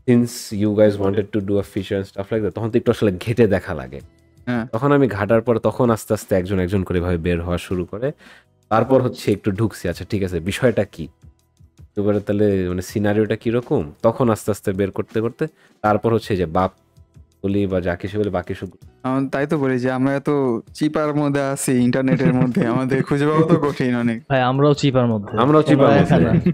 since you guys wanted to do a feature stuff like that তখন তো একটু আসলে ঘেটে দেখা লাগে। হ্যাঁ। তখন আমি ঘাটার পর তখন আস্তে আস্তে একজন একজন করে ভাবে বের হওয়া শুরু করে। তারপর হচ্ছে একটু ঢুকছি আচ্ছা ঠিক আছে বিষয়টা কি? এবারে তাহলে মানে সিনারিওটা কীরকম? তখন আস্তে আস্তে বের করতে করতে তারপর হচ্ছে যে বাপ বলি বা যা কিছু বলি বাকি সব আমার তাই তো বলি যে আমরা এত চিপার মধ্যে আছি ইন্টারনেটের মধ্যে আমাদের খুঁজে পাওয়া তো কঠিন অনেক। ভাই আমরাও চিপার মধ্যে। আমরাও চিপার মধ্যে।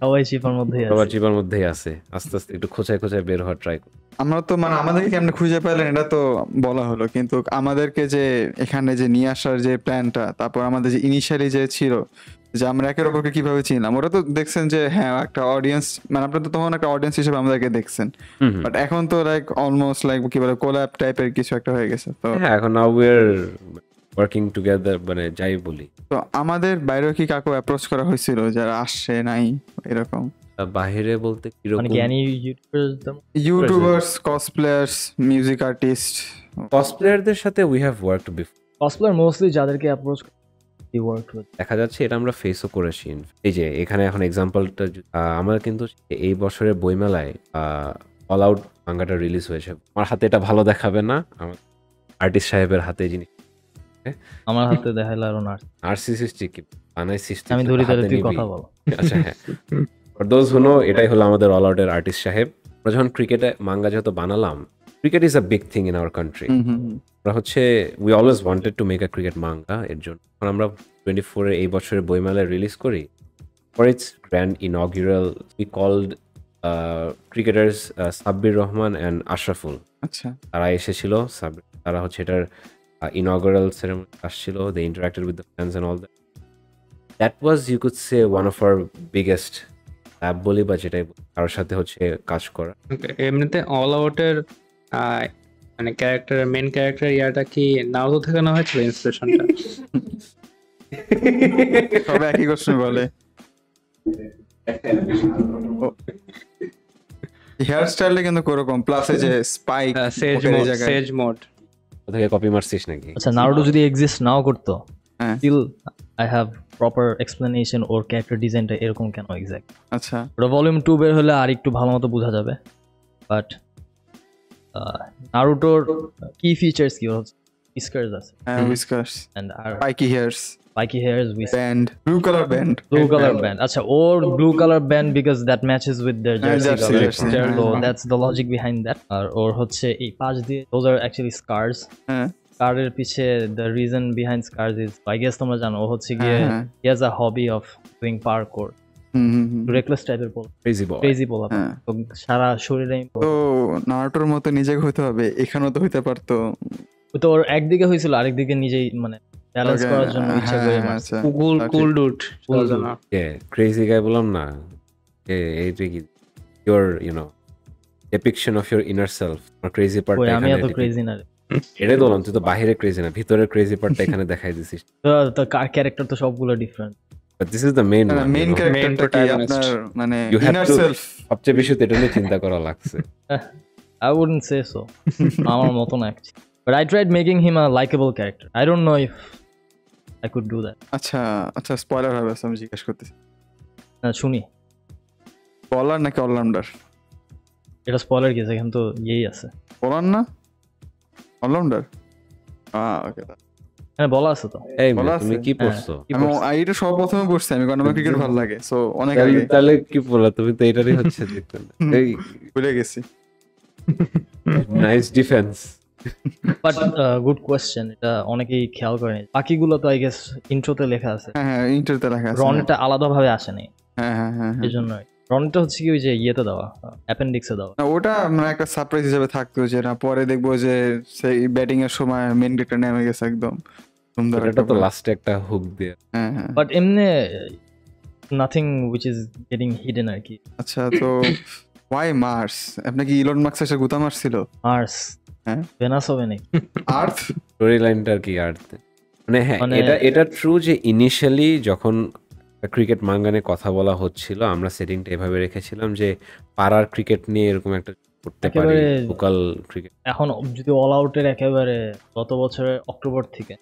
সবাই চিপার মধ্যেই সবার আছে। জীবনের মধ্যেই আছে। আস্তে আস্তে একটু খোঁচায় খোঁচায় বের হওয়ার ট্রাই করি। আমরা তো মানে আমাদেরকে কেমনে খুঁজে পেলেন এটা তো বলা হলো কিন্তু আমাদেরকে যে এখানে যে নিয়ে আসার যে প্ল্যানটা তারপর আমাদের যে ইনিশিয়ালি যে ছিল যে আমরা একের অপরকে কীভাবে চিনলাম? ওরা তো দেখছেন যে হ্যাঁ একটা অডিয়েন্স মানে আপনারা তো তখন একটা অডিয়েন্স হিসেবে আমাদেরকে দেখছেন। বাট এখন তো লাইক অলমোস্ট লাইক কি বলে কোল্যাব টাইপের কিছু একটা হয়ে গেছে তো হ্যাঁ এখন নাও উইয়ার ওয়ার্কিং টুগেদার মানে যাই বলি। তো আমাদের বাইরেও কি কাকু অ্যাপ্রোচ করা হয়েছিল যারা আসছে নাই এরকম? বাহিরে বলতে মানে কি ani YouTubers YouTubers cosplayers music artist কসপ্লেয়ারদের সাথে we have worked before cosplayer mostly যাদেরকে অ্যাপ্রোচ দেখা যাচ্ছে এটা আমরা ফেসও করেছি এই যে এখানে এখন এক্সাম্পলটা আমরা কিন্তু এই বছরের বইমেলায় অল আউট মাঙ্গাটা রিলিজ হয়েছে। আমার হাতে এটা ভালো দেখাবে না আমার আর্টিস্ট সাহেবের হাতে জিনিস আমার হাতে দেখাইলে আরও না আরসিসিস কি বানাইছিস আমি ধরি তাহলে তুই কথা বল। আচ্ছা হ্যাঁ। ফর দোজ হুনো এটাই হলো আমাদের অল আউটের আর্টিস্ট সাহেব। আমরা যখন ক্রিকেটে মাঙ্গা যেহেতু বানালাম cricket is a big thing in our country. আমরা হচ্ছে we always wanted to make a cricket manga এর জন্য। এখন আমরা টোয়েন্টি ফোরের এই বছরের বইমেলায় রিলিজ করি। For its grand inaugural we called cricketers Sabbir Rahman and Ashraful. আচ্ছা। তারা এসেছিল সাব্বির তারা হচ্ছে এটার ইনঅগরাল সেরেমনি আসছিল they interacted with the fans and all that that was you could say one of our biggest app বলি বা যেটাই কারোর সাথে হচ্ছে কাজ করা। এমনিতে অল আউটের মানে ক্যারেক্টার মেন ক্যারেক্টার ইয়াটা কি নারুতো থেকে না হয়েছিল ইন্সপিরেশনটা সবাই একই কোশ্চেন বলে। হেয়ার স্টাইলটা কিন্তু কোরকম? প্লাসে যে spike sage mode sage mode কোথায় কপি মারছিস নাকি? আচ্ছা নারুটো যদি এক্সিস্ট নাও করতো হ্যাঁ। Still I have proper explanation or character ডিজাইনটা এরকম কেন এক্স্যাক্ট আচ্ছা। ওটা ভলিউম টু বের হলে আর একটু ভালো মতো বোঝা যাবে বাট নারুটোর কি ফিচার্স কি হচ্ছে স্কার্স আছে হ্যাঁ whiskers and R spiky hairs spiky hairs with band blue colour band blue color band আচ্ছা ওর blue color band because that matches with their হ্যাঁ, jersey color হ্যাঁ, so হ্যাঁ। that's the logic behind that আর ওর হচ্ছে এই পাঁচ দিয়ে those are actually scars হ্যাঁ স্কারের পিছে the reason behind scars is I guess তোমরা জানো হচ্ছে গিয়ে হ্যাঁ, হ্যাঁ। he has a hobby of reckless টাইপের পোল ক্রেজি বয় ক্রেজি হ্যাঁ। সারা শরীরে তো নারুটোর মতো নিজেকে হইতে হবে এখানেও তো হইতে পারতো। তো ওর একদিকে হয়েছিল আরেকদিকে নিজেই মানে ব্যালেন্স করার জন্য ইচ্ছা হ্যাঁ, করে মারছে। আচ্ছা। কুল কুল ডুট ক্রেজি গাই বললাম না। এ এইটা কি your you know depiction of your inner self R crazy part আমি এত ক্রেজি না এটাই তো বললাম তুই তো বাইরে ক্রেজি না ভিতরের ক্রেজি পার্টটা এখানে দেখাই দিছিস। তো- তো ক্যারেক্টার তো সবগুলো different but this is the main main ক্যারেক্টারটা কি? আপনার মানে ইনার সেলফ সবচেয়ে বেশি তো এটা নিয়ে চিন্তা করা লাগছে। I wouldn't say so. আমার মতো না actually. But I tried making him a likable character. I don't know if I could do that. আচ্ছা আচ্ছা স্পয়লার হবে আমি জিজ্ঞেস করতেছি। না শুনি। বলার নাকি অলরাউন্ডার এটা স্পয়লার গেছে এখানে তো ইয়েই আছে। বলার না? অলরাউন্ডার ওকে হ্যাঁ বলা আছে তো। এই তুমি কি হ্যাঁ। পড়ছো? আমি পড়ছে? এইটা সব প্রথমে পড়ছি আমি কারণ আমার ক্রিকেট ভালো লাগে সো অনেক আগে। তাহলে কি বললা তুমি তো এটারই হচ্ছে দেখতে এই ভুলে গেছি। Nice defence but good question এটা অনেকেই খেয়াল করেনি। বাকিগুলো তো আই গেস ইন্ট্রোতে লেখা আছে। হ্যাঁ হ্যাঁ ইন্টারতে লেখা আছে। রনটা আলাদাভাবে আসেনি। হ্যাঁ হ্যাঁ হ্যাঁ হ্যাঁ। এই জন্য রনটা হচ্ছে কি ওই যে ইয়েতে দেওয়া অ্যাপেন্ডিক্সে দেওয়া। না ওটা মানে একটা সারপ্রাইজ হিসেবে থাকতো যে না পরে দেখব যে সেই ব্যাটিং এর সময় মেন ক্রিকেটার নেমে গেছে একদম। এটা তো লাস্টে একটা হুক দিয়ে। হ্যাঁ হ্যাঁ। বাট এমনি nothing which is getting hidden আর কি আচ্ছা তো ওয়াই মার্স আপনি কি ইলন মার্কস এসে গুতা মারছিল? মার্স হ্যাঁ। ভেনাস হবে নাকি? আর্থ স্টোরি লাইনটা আর কি আর মানে হ্যাঁ মানে- এটা এটা ট্রু যে ইনিশিয়ালি যখন ক্রিকেট মাঙ্গানে কথা বলা হচ্ছিল আমরা সেটিংটা এভাবে রেখেছিলাম যে পাড়ার ক্রিকেট নিয়ে এরকম একটা করতে পারি লোকাল ক্রিকেট এখন যদি অল আউটের একেবারে গত বছরের অক্টোবর থেকে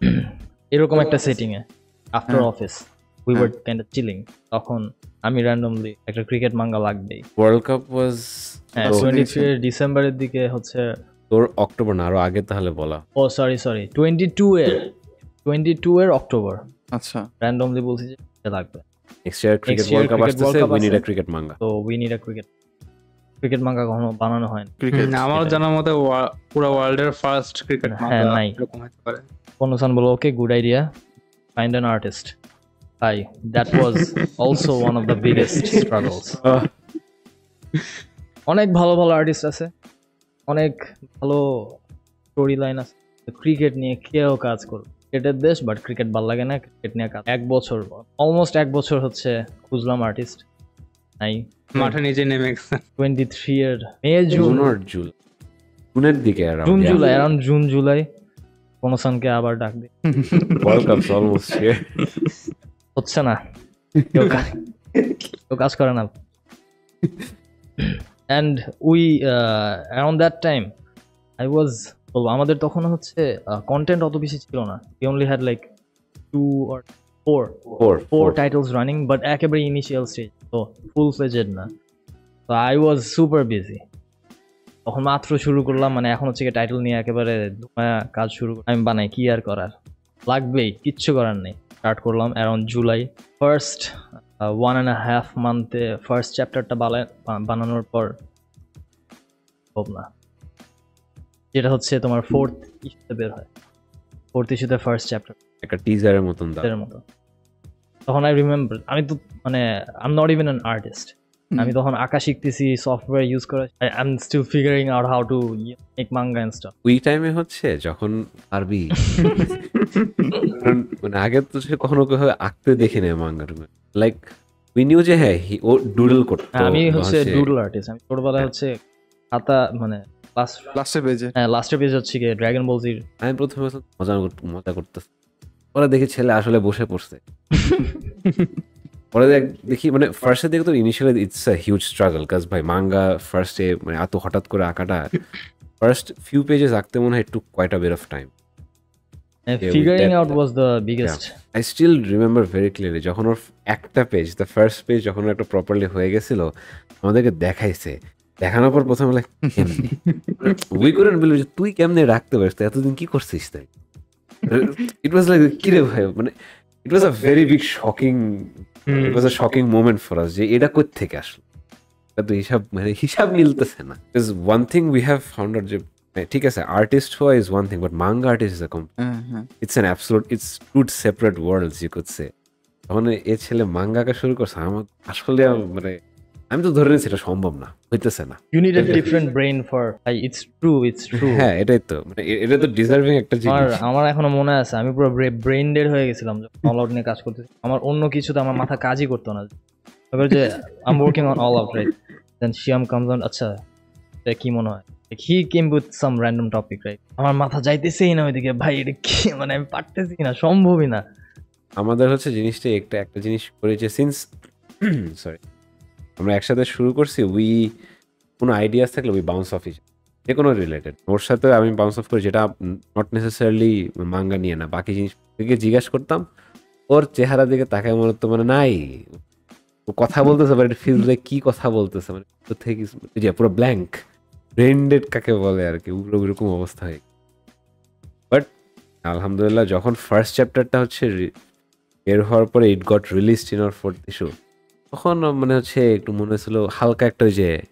এরকম একটা setting A after. Office we were kind of chilling তখন আমি র্যান্ডমলি একটা ক্রিকেট মাঙ্গা লাগবেই। ওয়ার্ল্ড কাপ ওয়াজ হ্যাঁ টোয়েন্টি থ্রি ডিসেম্বরের দিকে হচ্ছে তোর অক্টোবর না আরও আগে তাহলে বলা। ও সরি সরি টোয়েন্টি টু এর টোয়েন্টি টু এর অক্টোবর আচ্ছা। র্যান্ডমলি বলছি যে এটা লাগবে। Next year cricket world cup Cup we need a cricket manga তো we need a cricket cricket manga কখনো বানানো হয় না আমার জানার মতে পুরো ওয়ার্ল্ডের ফার্স্ট ক্রিকেট হ্যাঁ, নাই। এরকম হতে পারে। Pono-san বলো okay good idea find an artist hi that was also one of the biggest struggles অনেক ভালো ভালো আর্টিস্ট আছে। অনেক ভালো স্টোরি লাইন আছে। ক্রিকেট নিয়ে কেউ কাজ করবে। ক্রিকেটের দেশ বাট ক্রিকেট ভালো লাগে না। ক্রিকেট নিয়ে কাজ। এক বছর অলমোস্ট এক বছর হচ্ছে খুঁজলাম আর্টিস্ট নাই। মাঠে নিজে নেমে গেছে। টোয়েন্টি থ্রি এর May June June or July জুনের দিকে around, June. July around June July কোনোসানকে আবার ডাক দিই ওয়ার্ল্ড কাপ অলমোস্ট হচ্ছে না। কেউ কাজ করে না। And we around that time I was বলব আমাদের তখন হচ্ছে কন্টেন্ট অত বেশি ছিল না। We only had like two or four four four titles running but একেবারে ইনিশিয়াল স্টেজ তো ফুল ফ্লেজেড না। তো আই ওয়াজ সুপার বিজি তখন মাত্র শুরু করলাম মানে এখন হচ্ছে টাইটেল নিয়ে একেবারে কাজ শুরু। আমি বানাই কি আর করার? লাগবেই কিচ্ছু করার নেই। স্টার্ট করলাম around July first one and half মান্থে first চ্যাপ্টারটা বানানোর পর না। যেটা হচ্ছে তোমার ফোর্থ ইস্যুতে বের হয়। ফোর্থ ইস্যুতে ফার্স্ট চ্যাপ্টার একটা টিজারের মতন মতো তখন আই রিমেম্বার আমি তো মানে I am not even an artist আমি তখন আঁকা শিখতেছি সফটওয়্যার ইউজ করে I am still figuring out how to make manga and stuff ওই টাইমে হচ্ছে যখন পারবি মানে আগে তো সে কখনো কখনো আঁকতে দেখি না মাঙ্গার লাইক উই নিউ যে হ্যাঁ হি- ও ডুডল করতো আমি হচ্ছে ডুডল আর্টিস্ট আমি ছোটবেলায় হচ্ছে খাতা মানে লাস্ট লাস্টে পেজে হ্যাঁ লাস্টের পেজ হচ্ছে কি ড্রাগন বল জির আমি প্রথমে মজা মজা করতেছে। পরে দেখি ছেলে আসলে বসে পড়ছে। পরে দেখ- দেখি মানে ফার্স্টের দিকে তো initially it's a huge struggle কাজ ভাই মাঙ্গা ফার্স্টে মানে এত হঠাৎ করে আঁকাটা ফার্স্ট ফিউ পেজেস আঁকতে মনে হয় একটু কয়টা বের of time figuring out was the biggest I still remember very clearly যখন ওর একটা পেজ দ্য ফার্স্ট পেজ যখন একটা প্রপারলি হয়ে গেছিল আমাদেরকে দেখাইছে। দেখানোর পর প্রথমে লাইক উই করেন বলি যে তুই কেমনে রাখতে পারিস তুই এতদিন কি করছিস তাই? ইট ওয়াজ লাইক কি রে ভাই? মানে it was a very big shocking it was a shocking moment for us যে এটা কোথ থেকে আসলো? এটা তো হিসাব মানে হিসাব মিলতেছে না। Is one thing we have found out যে ঠিক আছে আর্টিস্ট হওয়া is one thing but manga artist is a it's an absolute it's two separate worlds you could say তখন এ ছেলে মাঙ্গাকে শুরু করছে আমার আসলে মানে আমি তো ধরে নিয়েছি এটা সম্ভব না হইতেছে না। You need a different brain for it's true it's true হ্যাঁ এটাই তো মানে এটা তো ডিজার্ভিং একটা আমার জিনিস। আমার এখনও মনে আছে আমি পুরো ব্রেন ডেড হয়ে গেছিলাম যখন অল আউট নিয়ে কাজ করতেছি। আমার অন্য কিছুতে আমার মাথা কাজই করতো না। এবার যে I am working on all out right then Shiam comes on আচ্ছা এটা কি মনে হয়? He came with some random topic right আমার মাথা যাইতেছেই না ওইদিকে ভাই এটা কি? মানে আমি পারতেছি না সম্ভবই না। আমাদের হচ্ছে জিনিসটা একটা একটা জিনিস করেছে সিন্স সরি আমরা একসাথে শুরু করছি উই কোনো আইডিয়াস থাকলে উই বাউন্স অফ যে কোনো রিলেটেড ওর সাথে আমি বাউন্স অফ করি, যেটা নট নেসেসারিলি মাঙ্গা নিয়ে না, বাকি জিনিস থেকে জিজ্ঞাসা করতাম, ওর চেহারা দিকে তাকায় মনে হতো মানে নাই, ও কথা বলতেছে বাট ফিল লাইক কি কথা বলতেছে? মানে কোথায় কি যে পুরো ব্ল্যাঙ্ক ব্রেন্ডেড কাকে বলে আর কি ওগুলো ওইরকম অবস্থা হয়ে বাট আলহামদুলিল্লাহ, যখন ফার্স্ট চ্যাপ্টারটা হচ্ছে বের হওয়ার পরে it got released in our fourth issue তখন মানে হচ্ছে একটু মনে হয়েছিল হালকা একটা ওই যে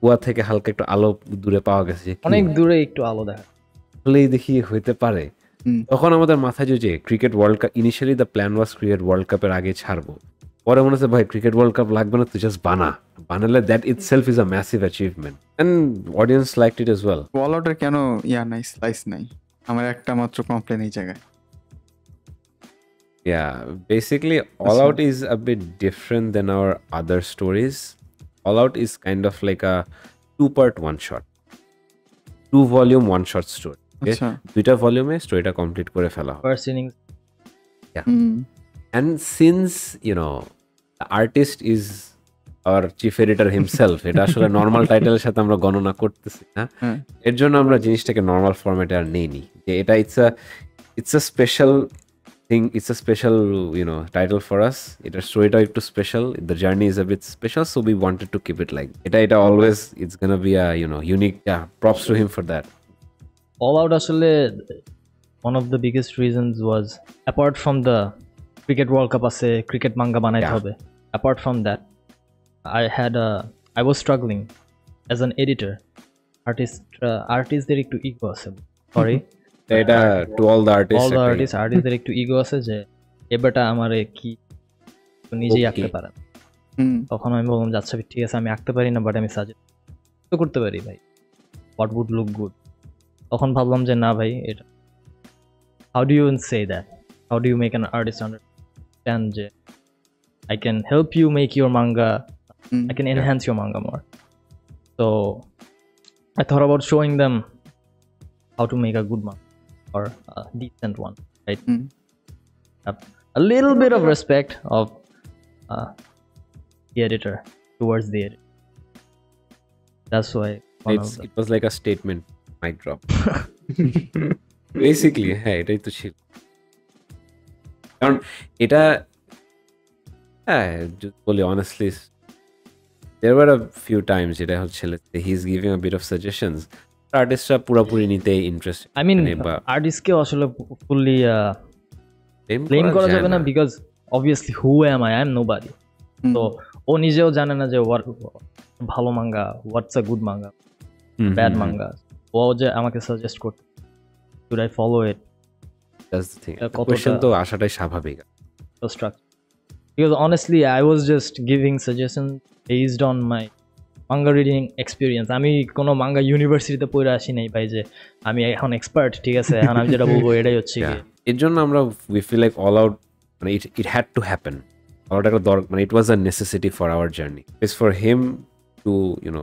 কুয়া থেকে হালকা একটু আলো দূরে পাওয়া গেছে অনেক দূরে একটু আলো দেখা। আসলেই দেখি হইতে পারে। তখন আমাদের মাথায় যে- যে cricket world cup initially the plan was cricket world কাপের আগে ছাড়বো। পরে মনে হচ্ছে ভাই ক্রিকেট ওয়ার্ল্ড কাপ লাগবে না তুই জাস্ট বানা। বানালে that itself is a massive achievement and audience like it as well বল আউটের কেন ইয়া নাই স্লাইস নাই? আমার একটা মাত্র কমপ্লেন এই জায়গায়। Yeah, basically, All Out is a bit different than our other stories. All Out is kind of like a two part one shot, two volume one shot story. দুইটা ভলিউমে স্টোরিটা কমপ্লিট করে ফেলা হবে first innings hmm and since you know artist is our chief editor himself এটা আসলে normal টাইটেলের সাথে আমরা গণনা করতেছি না হ্যাঁ। এর জন্য আমরা জিনিসটাকে নর্মাল ফরম্যাটে আর নেইনি। যে এটা it's a it's a special Thing it's a special you know title for us এটার স্টোরিটা একটু special the journey is a bit special so we wanted to keep it like এটা এটা always it's gonna be a you know unique props to him for that all out আসলে one of the biggest reasons was apart from the cricket world cup আছে cricket manga বানাইতে Yeah. হবে apart from that i had a i was struggling as an editor artist uh, artistদের একটু ego আছে sorry এটা to all the all artist the artists artistদের একটু ego আছে যে এবারটা আমারে কি তো নিজেই Okay. আঁকতে পারেন হুম। তখন আমি বললাম যে আচ্ছা ঠিক আছে আমি আঁকতে পারি না বাট আমি সাজেস্ট তো করতে পারি ভাই। হোয়াট উড লুক গুড তখন ভাবলাম যে না ভাই এটা how do you say that how do you make an artist understand যে I can help you make your manga hmm. I can enhance your manga more. So I thought about showing them how to make a good manga or a decent one, right? Mm. Have a little bit of respect of uh, the editor towards the editor. That's why one It's, of the- it was like a statement mic drop basically হ্যাঁ এটাই তো ছিল কারণ এটা হ্যাঁ যদি বলি honestly there were a few times যেটা হচ্ছে he is giving a bit of suggestions আর্টিস্টরা পুরোপুরি নিতে ইন্টারেস্ট আই মিন আর্টিস্টকে আসলে ফুললি ক্লেম যাবে না because obviously who am I am nobody তো ও নিজেও জানে না যে ভালো manga what's a good manga bad manga ও যে আমাকে সাজেস্ট করতে শুড আই ফলো ইট স্বাভাবিক। On রিডিং এক্সপিরিয়েন্স আমি কোনো মাঙ্গা ইউনিভার্সিটিতে পড়ে আসি নাই ভাই যে আমি এখন এক্সপার্ট ঠিক আছে? এখন আমি যেটা বলব এটাই হচ্ছে. এর জন্য আমরা we feel like all out মানে it it had to happen all out একটা দরকার মানে it was a necessity for our journey it's for him to you know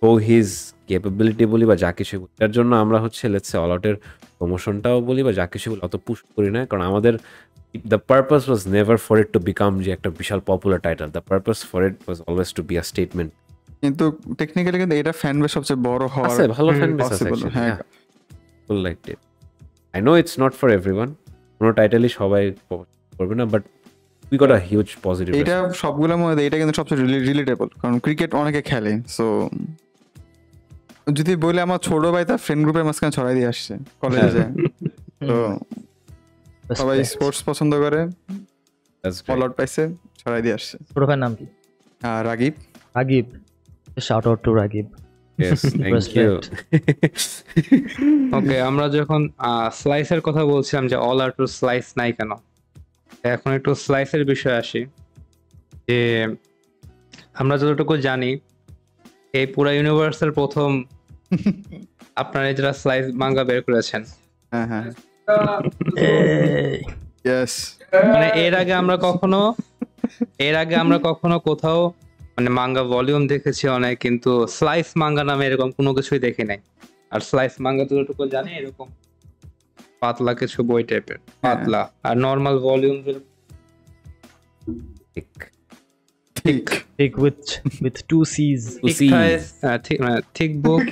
show his capability বলি বা যা কিছু বলি। এটার জন্য আমরা হচ্ছে লেটস অল আউটের প্রমোশনটাও বলি বা যা কিছু বলি অত পুশ করি না। কারণ আমাদের the purpose was never for it to become যে একটা বিশাল popular title the purpose for it was always to be a statement কিন্তু টেকনিক্যালি কিন্তু এটা ফ্যান বেস সবচেয়ে বড় হওয়ার আছে ভালো ফ্যান বেস আছে হ্যাঁ। Full like it I know it's not for everyone কোনো টাইটেলই সবাই করবে না but we got a huge positive এটা সবগুলোর মধ্যে এটা কিন্তু সবচেয়ে রিলেটেবল কারণ ক্রিকেট অনেকে খেলে সো যদি বলে আমার ছোট ভাই তার ফ্রেন্ড গ্রুপের মাঝখানে ছড়াই দিয়ে আসছে কলেজে যায় তো সবাই স্পোর্টস পছন্দ করে আউট পাইছে ছড়াই দিয়ে আসছে। ছোট ভাইয়ের নাম কি? Ragib. Ragib. Shout out to Ragib yes thank you okay আমরা যখন স্লাইসের কথা বলছিলাম যে অল আর টু স্লাইস নাই কেন? এখন একটু স্লাইসের বিষয়ে আসি। যে আমরা যতটুকু জানি এই পুরো ইউনিভার্সের প্রথম আপনারা যারা স্লাইস মাঙ্গা বের করেছেন। হ্যাঁ হ্যাঁ। মানে এর আগে আমরা কখনো এর আগে আমরা কখনো কোথাও মানে মাঙ্গা ভলিউম দেখেছি অনেক কিন্তু স্লাইস মাঙ্গা নামে এরকম কোনো কিছুই দেখি নাই। আর স্লাইস মাঙ্গা যতটুকু জানি এরকম পাতলা কিছু বই টাইপের পাতলা। আর নর্মাল ভলিউম ঠিক ঠিক উইথ উইথ টু সিজ ঠিক ঠিক বুক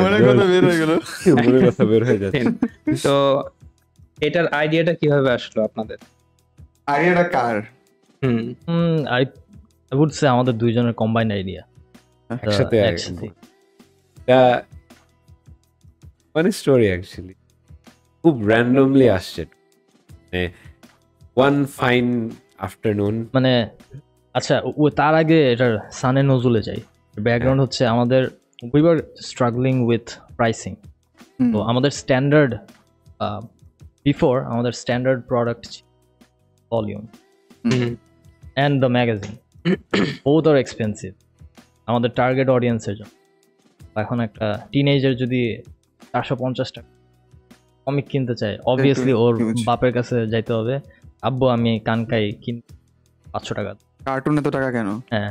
মনে কথা বের হয়ে গেল। মনে কথা বের হয়ে যাচ্ছে। তো এটার আইডিয়াটা কীভাবে আসলো আপনাদের? আইডিয়াটা কার? আই আই উড সে আমাদের দুইজনের কম্বাইন্ড আইডিয়া একসাথে একসাথে। এটা মানে স্টোরি অ্যাকচুয়ালি খুব র্যান্ডমলি আসছে। মানে ওয়ান ফাইন আফটারনুন মানে আচ্ছা ও তার আগে এটার সানে নজুলে যাই। ব্যাকগ্রাউন্ড হচ্ছে আমাদের we were struggling with pricing তো আমাদের স্ট্যান্ডার্ড বিফোর আমাদের standard product volume and the magazine both are expensive আমাদের টার্গেট অডিয়েন্সের জন্য। এখন একটা টিনেজার যদি চারশো পঞ্চাশ টাকা কমিক কিনতে চায় অবভিয়াসলি ওর বাপের কাছে যাইতে হবে। আব্বু আমি কানকাই কিন পাঁচশো টাকা কার্টুনে তো টাকা কেন? হ্যাঁ।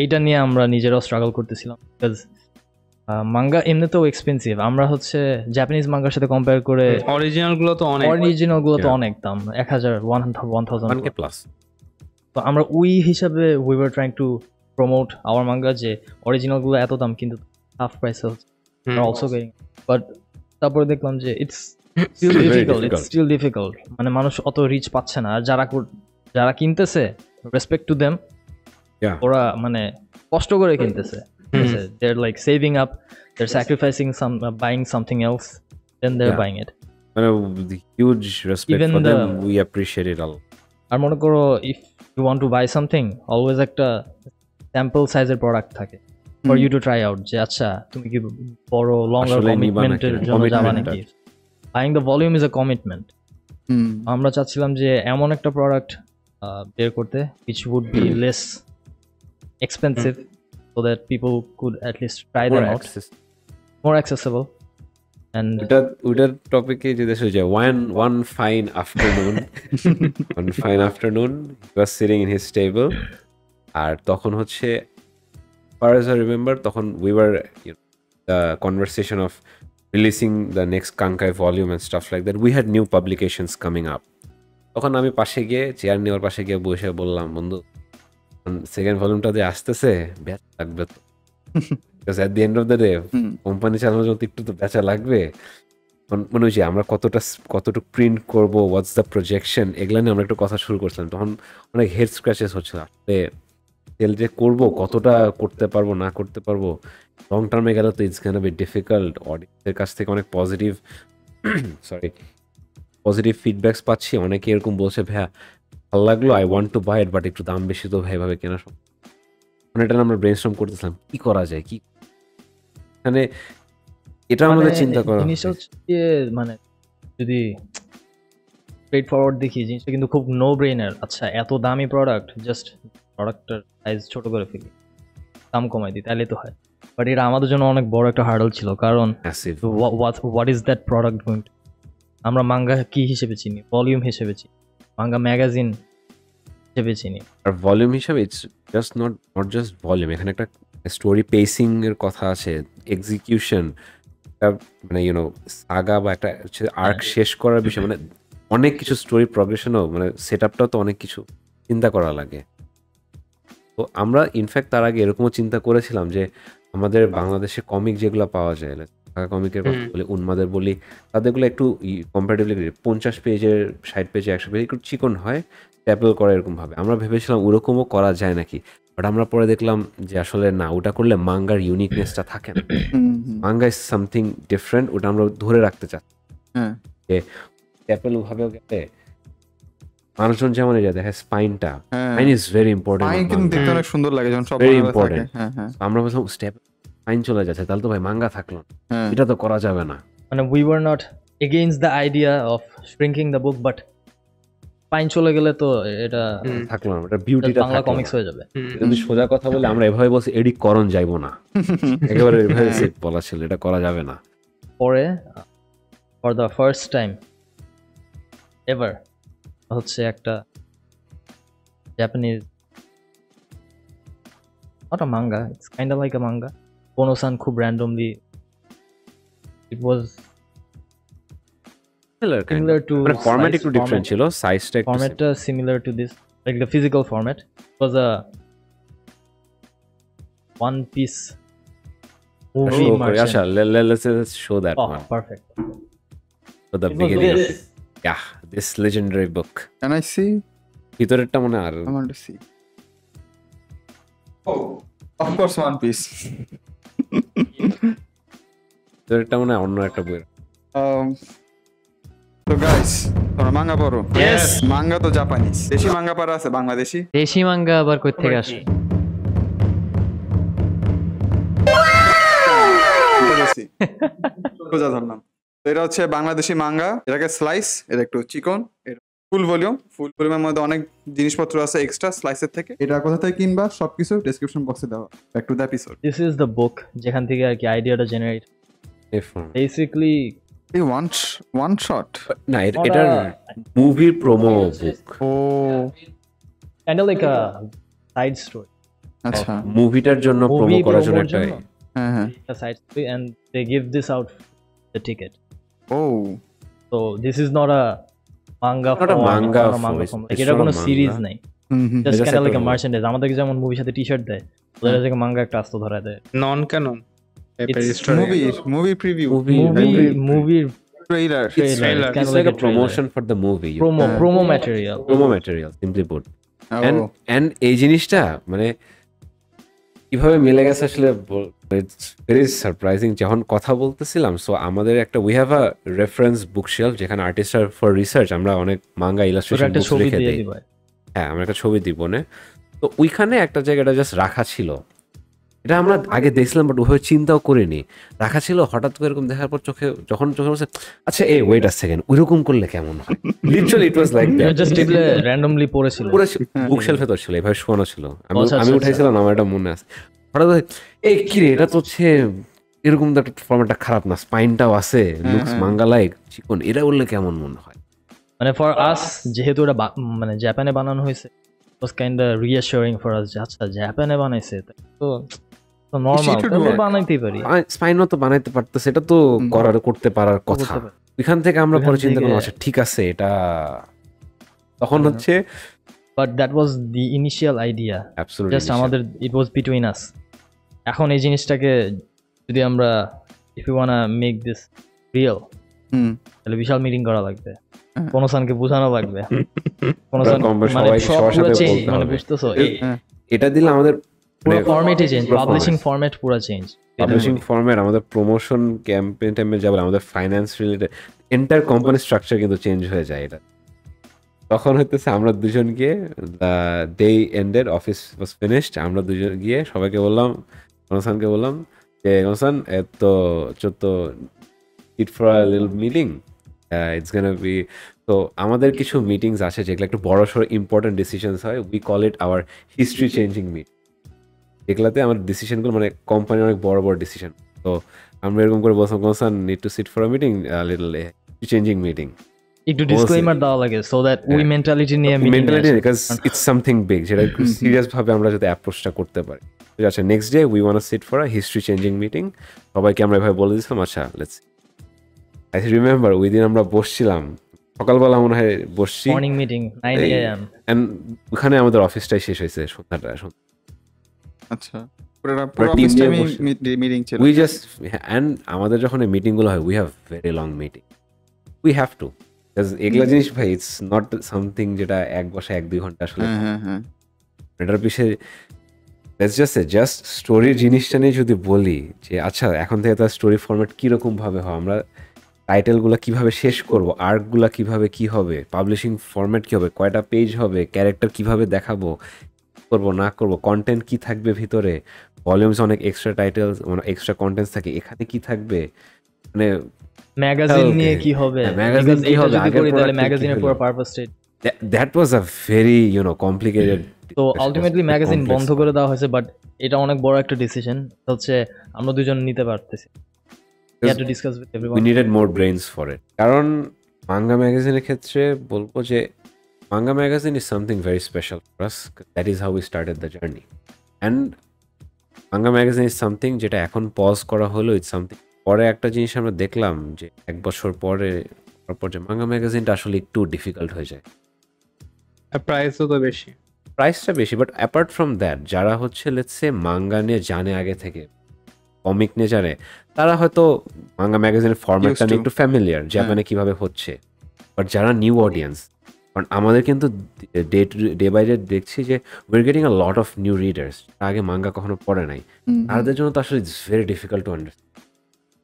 এইটা নিয়ে আমরা নিজেরাও স্ট্রাগল করতেছিলাম। বিকজ মাঙ্গা এমনিতেও এক্সপেন্সিভ আমরা হচ্ছে জাপানিজ মাঙ্গার সাথে কম্পেয়ার করে অরিজিনালগুলো তো অনেক। অরিজিনালগুলো তো অনেক দাম এক হাজার ওয়ান ওয়ান থাউজেন্ড প্লাস তো আমরা ওই হিসাবে we were trying to promote our manga যে অরিজিনালগুলো এত দাম কিন্তু half price. Also getting but তারপরে দেখলাম যে it's still difficult it's still difficult মানে মানুষ অত রিচ পাচ্ছে না। আর যারা যারা কিনতেছে রেসপেক্ট টু দেম. ওরা মানে কষ্ট করে কিনতেছে। ঠিক they're like saving up they're sacrificing some uh, buying something else then they're Yeah. buying it. মানে huge respect Even for them the- we appreciate it all আর মনে করো if you want to buy something always একটা sample সাইজের product থাকে for you to try out যে আচ্ছা তুমি কি বড় লঙ্গার কমিটমেন্টের জন্য যাবা নাকি? Buying the volume is a commitment আমরা চাচ্ছিলাম যে এমন একটা প্রোডাক্ট বের করতে which would be less expensive so that people could at least try more them out access more accessible and ওটা ওটার টপিকে আসলে যায় one one fine afternoon one fine afternoon was sitting in his table আর তখন হচ্ছে far as I remember তখন we were the conversation of releasing the next কাঙ্কাই volume and stuff like that we had new publications coming up তখন আমি পাশে গিয়ে chair নেওয়ার পাশে গিয়ে বসে বললাম বন্ধু সেকেন্ড ভলিউমটা দিয়ে আসতেছে ব্যাচ লাগবে তো। Because at the end of the day company চালানোর জন্য একটু তো বেচা লাগবে। মন- হচ্ছে আমরা কতটা কতটুকু প্রিন্ট করব হোয়াটস দ্য প্রজেকশন এগুলো নিয়ে আমরা একটু কথা শুরু করছিলাম। তখন অনেক হেড স্ক্র্যাচেস হচ্ছিল। আসলে সেল যে করব কতটা করতে পারব না করতে পারব লং টার্মে গেলে তো ইটস ক্যান বি ডিফিকাল্ট অডিয়েন্সের কাছ থেকে অনেক পজিটিভ সরি পজিটিভ ফিডব্যাকস পাচ্ছি। অনেকে এরকম বলছে ভাইয়া ভালো লাগল? I want to buy it but একটু দাম বেশি তো ভাই এভাবে কেনা সম্ভব? মানে এটা আমরা ব্রেনস্টর্ম করতেছিলাম কি করা যায়? কি মানে এটা আমাদের চিন্তা করা জিনিসটা হচ্ছে মানে যদি স্ট্রেট ফরওয়ার্ড দেখি জিনিসটা কিন্তু খুব নো ব্রেইনার আচ্ছা এত দামি প্রোডাক্ট জাস্ট প্রোডাক্টের সাইজ ছোট করে ফেলি দাম কমাই দিই তাহলে তো হয়। বাট এটা আমাদের জন্য অনেক বড় একটা হার্ডল ছিল কারণ. What is that product going আমরা মাঙ্গা কি হিসেবে চিনি? ভলিউম হিসেবে চিনি। মাঙ্গা ম্যাগাজিন হিসেবে চিনি। আর ভলিউম হিসাবে it's just not not just volume এখানে একটা স্টোরি পেসিং এর কথা আছে এক্সিকিউশন মানে ইউনো সাগা বা একটা আর্ক শেষ করার বিষয় মানে অনেক কিছু স্টোরি প্রগ্রেশনও মানে সেট আপটাও তো অনেক কিছু চিন্তা করা লাগে। তো আমরা ইনফ্যাক্ট তার আগে এরকমও চিন্তা করেছিলাম যে আমাদের বাংলাদেশে কমিক যেগুলো পাওয়া যায় সাগা কমিকের কথা বলি উন্মাদের বলি তাদেরগুলো একটু কম্পারেটিভলি পঞ্চাশ পেজের ষাট পেজে একশো পেজ একটু চিকন হয় ট্যাপল করে এরকম ভাবে আমরা ভেবেছিলাম ওরকমও করা যায় নাকি? বাট আমরা পরে দেখলাম যে আসলে না ওটা করলে মাঙ্গার ইউনিকনেসটা থাকে না। মাঙ্গা ইজ সামথিং ডিফারেন্ট ওটা আমরা ধরে রাখতে চাই হ্যাঁ। ট্যাপেল ভাবেও গেলে মানুষজন যেমন যে দেখে স্পাইনটা স্পাইন ইজ ভেরি ইম্পর্টেন্ট কিন্তু দেখতে অনেক সুন্দর লাগে যখন সব. হ্যাঁ হ্যাঁ। আমরা বলছিলাম স্টেপ স্পাইন চলে যাচ্ছে তাহলে তো ভাই মাঙ্গা থাকল হ্যাঁ। এটা তো করা যাবে না। মানে we were not against the idea of shrinking the book but spine চলে গেলে তো এটা থাকল না এটা বিউটিটা বাংলা কমিক্স হয়ে যাবে। যদি সোজা কথা বলে আমরা এভাবে বলছি এডিট করণ যাইবো না। একেবারে এভাবে set বলা ছিল এটা করা যাবে না। পরে for the first time ever হচ্ছে একটা Japanese not a manga it's kind of like a manga কোনোসান খুব randomly it was Similar kind of. Similar to মানে ফরম্যাট একটু ডিফারেন্ট ছিল সাইজটা একটু ফরম্যাটটা similar to this like the physical format was a one piece movie show করে আচ্ছা let- let- let's let's show that Oh, one perfect. so the It was beginning of this. it. yeah this legendary book Can I see? ভিতরেরটা মনে হয় আর I want to see. Oh, of course, One Piece. ভিতরেরটা মনে হয় অন্য একটা বই so guys, তোমরা manga পড়ো? Yes. Manga তো জাপানিজ। দেশি মাঙ্গা পড়া আছে বাংলাদেশি? দেশি মাঙ্গা আবার কই থেকে আসে এটা সোজা ধরলাম। তো এটা হচ্ছে বাংলাদেশি মাঙ্গা এটাকে স্লাইস এটা একটু চিকন ফুল ভলিউম ফুল ভলিউমের মধ্যে অনেক জিনিসপত্র আছে এক্সট্রা স্লাইসের থেকে। এটা কোথা থেকে কিনবা? সবকিছু ডেসক্রিপশন বক্সে দেওয়া। Back to the episode this is the book যেখান থেকে আর কি আইডিয়াটা জেনারেট বেসিকলি এই ওয়ান ওয়ান শট না এটা promo book O kind like a side story আচ্ছা। মুভিটার জন্য প্রোমো মুভি করার জন্য একটা হ্যাঁ হ্যাঁ। a side story and they give this out the ticket. O So this is not a manga Not a form, manga it's not a manga form, form. it's Like এটা কোনো series নাই। Just just kind of একটা like a manga. merchandise আমাদেরকে যেমন মুভির সাথে T-shirt দেয় ওদের থেকে মাঙ্গা একটা আস্ত ধরা দেয়। Non canon It's movie movie preview Movie- movie movie- মুভির trailer trailer. Trailer. it's It's like like a a promotion for the movie. promo Yeah. promo material. Promo material simply put. And and এই জিনিসটা মানে কীভাবে মিলে গেছে আসলে very surprising যখন কথা বলতেছিলাম সো আমাদের একটা we have a reference book shelf যেখানে আর্টিস্ট ফর রিসার্চ আমরা অনেক মাঙ্গা ইলাস্ট্রেশন একটা বুকস ছবি রেখে দিই। হ্যাঁ আমরা একটা ছবি দিব না? তো ওইখানে একটা জায়গাটা জাস্ট রাখা ছিল। এটা আমরা আগে দেখছিলাম বাট ওভাবে চিন্তাও করিনি। রাখা ছিল হঠাৎ করে এরকম দেখার পর চোখে যখন চোখে বলছে আচ্ছা এই ওয়েট আ সেকেন্ড ওইরকম করলে কেমন হয়? Literally it was like just টেবিলে র্যান্ডমলি পড়েছিল। পুরো বুক শেলফে তো ছিল এভাবে শোয়ানো ছিল। আমি আচ্ছা, আমি আচ্ছা, উঠাইছিলাম আমার এটা মনে আছে। হঠাৎ করে, এই কি রে এটা তো হচ্ছে এরকম তো একটা ফর্মেটটা খারাপ না স্পাইনটাও আছে লুকস মাঙ্গা লাইক চিকন এটা বললে কেমন মনে হয়? মানে ফর আস যেহেতু এটা মানে জাপানে বানানো হয়েছে ওয়াজ কাইন্ড রিঅ্যাসিওরিং ফর আস আচ্ছা জাপানে বানাইছে তো? তো নরমাল should বানাইতেই পারি। স্পাইনও তো বানাইতে পারতেছে এটা তো করার করতে পারার কথা। করতে থেকে আমরা পরে চিন্তা করলাম আচ্ছা ঠিক আছে এটা তখন হচ্ছে but that was the initial idea just আমাদের ইট ওয়াজ বিটুইন আস এখন এই জিনিসটাকে যদি আমরা if you wanna make this real hmm. তাহলে বিশাল মিটিং করা লাগবে। হ্যাঁ। বোঝানো লাগবে। মানে সব মানে বুঝতেছো? হ্যাঁ। এটা দিলে আমাদের পুরো ফরম্যাটই চেঞ্জ পাবলিশিং ফরম্যাট পুরো চেঞ্জ পাবলিশিং ফর্মেট আমাদের প্রমোশন ক্যাম্পেইন টাইমে যাবে আমাদের finance related enter company structure কিন্তু চেঞ্জ হয়ে যায় এটা। তখন হইতেছে আমরা দুজন গিয়ে the day ended office was finished আমরা দুজন গিয়ে সবাইকে বললাম গনসানকে বললাম যে গনসান তো চোদ্দ ইট ফর আ লিল মিটিং ইটস গান বি তো আমাদের কিছু মিটিংস আছে যেগুলো একটু বড় সড়ো ইম্পর্টেন্ট ডিসিশনস হয় we call it our history changing meet এগুলাতে আমার ডিসিশনগুলো মানে কোম্পানির অনেক বড় বড় ডিসিশন তো আমরা এরকম করে বলছিলাম গোসান need to sit for a meeting little changing meeting একটু ডিসক্লেমার দেওয়া লাগে সো দ্যাট হ্যাঁ। মেন্টালিটি নিয়ে mentality because it's something big যেটা সিরিয়াস ভাবে আমরা যাতে অ্যাপ্রোচটা করতে পারি। আছে next day we one sit for a history changing meeting সবাইকে আমরা এভাবে বলে দিয়েছিলাম আচ্ছা লেটস আই রিমেম্বার ওই দিন আমরা বসছিলাম। সকালবেলা মনে হয় বসছি। Morning meeting nine A- M and ওখানে আমাদের অফিসটাই শেষ হয়েছে সন্ধ্যাটা আচ্ছা। উই জাস্ট অ্যান্ড আমাদের যখন এই মিটিংগুলো হয় we have very long meeting we have to এগুলা জিনিস ভাই ইটস নট সামথিং যেটা এক বসে এক দুই ঘণ্টা আসলে এটার পিছিয়ে জাস্ট জাস্ট স্টোরির জিনিসটা নিয়ে যদি বলি যে আচ্ছা এখন থেকে তার স্টোরি ফরম্যাট কীরকম ভাবে হয় আমরা টাইটেলগুলো কীভাবে শেষ করব আর্কগুলো কীভাবে কি হবে পাবলিশিং ফরম্যাট কি হবে কয়টা পেজ হবে ক্যারেক্টার কীভাবে দেখাবো করব না করব কন্টেন্ট কি থাকবে ভিতরে? ভলিউমস অনেক এক্সট্রা টাইটেল মানে এক্সট্রা কন্টেন্টস থাকে এখানে কি থাকবে? মানে ম্যাগাজিন নিয়ে কি হবে? magazine কি হবে? করি তাহলে ম্যাগাজিনের পুরো? Purpose that was a very you know complicated তো আলটিমেটলি ম্যাগাজিন বন্ধ করে দেওয়া হয়েছে বাট এটা অনেক বড় একটা ডিসিশন হচ্ছে আমরা দুজন নিতে পারতেছি। We had to we needed more brains for it কারণ মাঙ্গা ম্যাগাজিনের ক্ষেত্রে বলব যে manga magazine is something very special for us that is how we started the journey and manga magazine is something যেটা এখন পজ করা হলো it's something পরে একটা জিনিস আমরা দেখলাম যে এক বছর পরে পর যে মাঙ্গা ম্যাগাজিনটা আসলে একটু ডিফিকাল্ট হয়ে যায়। প্রাইসও তো বেশি। প্রাইসটা বেশি বাট অ্যাপার্ট ফ্রম দ্যাট যারা হচ্ছে লেটসে মাঙ্গা নিয়ে জানে আগে থেকে কমিক নিয়ে জানে তারা হয়তো মাঙ্গা ম্যাগাজিনের ফরম্যাটটা নিয়ে. একটু ফ্যামিলিয়ার জাপানে কীভাবে হচ্ছে। বাট যারা নিউ অডিয়েন্স কারণ আমাদের কিন্তু day to day by day দেখছি যে we're getting a lot of new readers আগে মাঙ্গা কখনো পড়ে নাই। তাদের জন্য তো আসলে it's very difficult to understand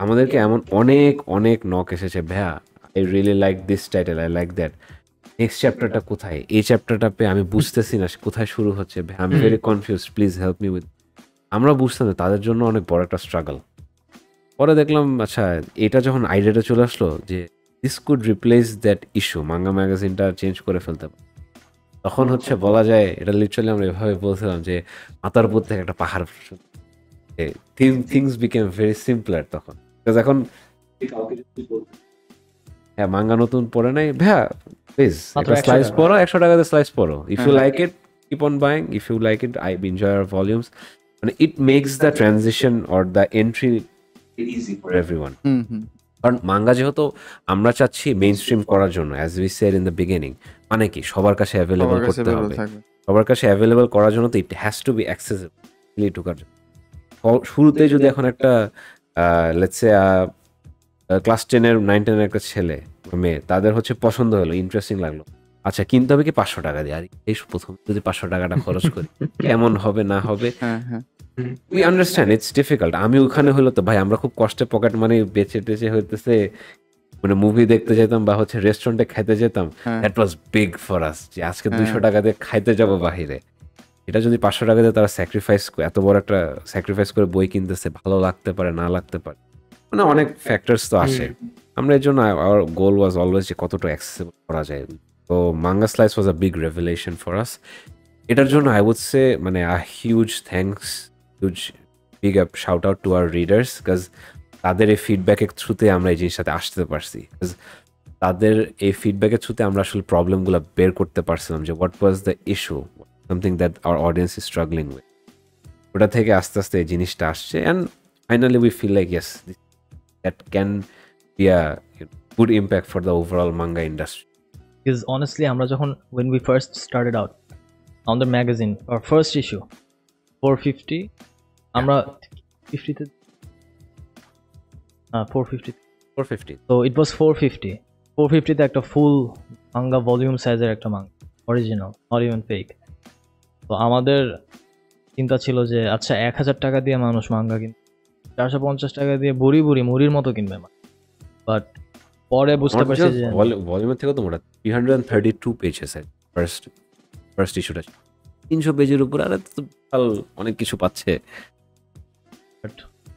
আমাদেরকে এমন অনেক অনেক নক এসেছে ভ্যা I really like this title I like that next চ্যাপ্টারটা কোথায়? এই চ্যাপ্টারটা পেয়ে আমি বুঝতেছি না কোথায় শুরু হচ্ছে। ভ্যা আমি very confuse please help me with আমরা বুঝতাম না তাদের জন্য অনেক বড় একটা স্ট্রাগল পরে দেখলাম আচ্ছা এটা যখন আইডিয়াটা চলে আসলো যে this could replace that issue manga ম্যাগাজিনটা change করে ফেলতে পারে। তখন হচ্ছে বলা যায় এটা লিটারালি আমরা এভাবে বলছিলাম যে মাথার উপর থেকে একটা পাহাড় থিংস বিকেম ভেরি সিম্পলার তখন। এখন হ্যাঁ মাঙ্গা নতুন পড়ে নাই। ভ্যা প্লিজ মাত্র একটা 100 স্লাইস। পড়ো একশো টাকাতে স্লাইস পড়ো। If you like it keep on buying if you like it I enjoy our volumes মানে it makes the transition or the entry easy for everyone hmm hmm. কারণ মাঙ্গা যেহেতু আমরা চাচ্ছি মেইন স্ট্রিম করার জন্য as we said in the beginning মানে কি সবার কাছে অ্যাভেলেবল করতে হবে। সবার কাছে অ্যাভেলেবল করার জন্য তো it has to be accessible ঢোকার জন্য শুরুতে যদি এখন একটা লেটসে ক্লাস টেনের নাইন টেনের একটা ছেলে মেয়ে তাদের হচ্ছে পছন্দ হলো ইন্টারেস্টিং লাগল। আচ্ছা কিনতে হবে কি পাঁচশো টাকা দিয়ে? আর এই প্রথম যদি পাঁচশো টাকাটা খরচ করি কেমন হবে না হবে? হ্যাঁ হ্যাঁ। উই আন্ডারস্ট্যান্ড ইটস ডিফিকাল্ট আমি ওখানে হলো তো ভাই আমরা খুব কষ্টে পকেট মানে বেঁচে টেচে হইতেছে মানে মুভি দেখতে যেতাম বা হচ্ছে রেস্টুরেন্টে খাইতে যেতাম। That was big for us যে আজকে হ্যাঁ। দুইশো টাকা দিয়ে খাইতে যাব বাহিরে। এটা যদি পাঁচশো টাকা দিয়ে তারা স্যাক্রিফাইস এত বড় একটা স্যাক্রিফাইস করে বই কিনতেছে ভালো লাগতে পারে না লাগতে পারে মানে অনেক ফ্যাক্টরস তো আসে। আমরা এর জন্য আওয়ার গোল ওয়াজ অলওয়েজ যে কতটা অ্যাক্সেসেবল করা যায়। তো manga slice was a big revelation for us এটার জন্য আই উড সে মানে a huge thanks huge big up shout out to our readers because তাদের এই ফিডব্যাকের থ্রুতে আমরা এই জিনিসটাতে আসতে পারছি। তাদের এই ফিডব্যাকের থ্রুতে আমরা আসলে প্রবলেমগুলো বের করতে পারছিলাম যে what was the issue something that our audience is struggling with ওটা থেকে আস্তে আস্তে এই জিনিসটা আসছে and finally we feel like yes that can be a good impact for the overall manga industry Because honestly, আমরা যখন when we first started out on the magazine, our first issue, 450, আমরা 50 তে হ্যাঁ 450 ফোর ফিফটি তো it ওয়াজ 450 450 তে একটা ফুল manga volume সাইজের একটা manga original not even fake তো আমাদের চিন্তা ছিল যে আচ্ছা এক হাজার টাকা দিয়ে মানুষ মাঙ্গা কিনবে। চারশো পঞ্চাশ টাকা দিয়ে বুড়ি বুড়ি মুড়ির মতো কিনবে বাট পরে বুঝতে পারছি যে ভলিউমের থেকে তো মোটা। Three hundred thirty two pages first first ইস্যুটা তিনশো পেজের উপর আরে তো অনেক কিছু পাচ্ছে।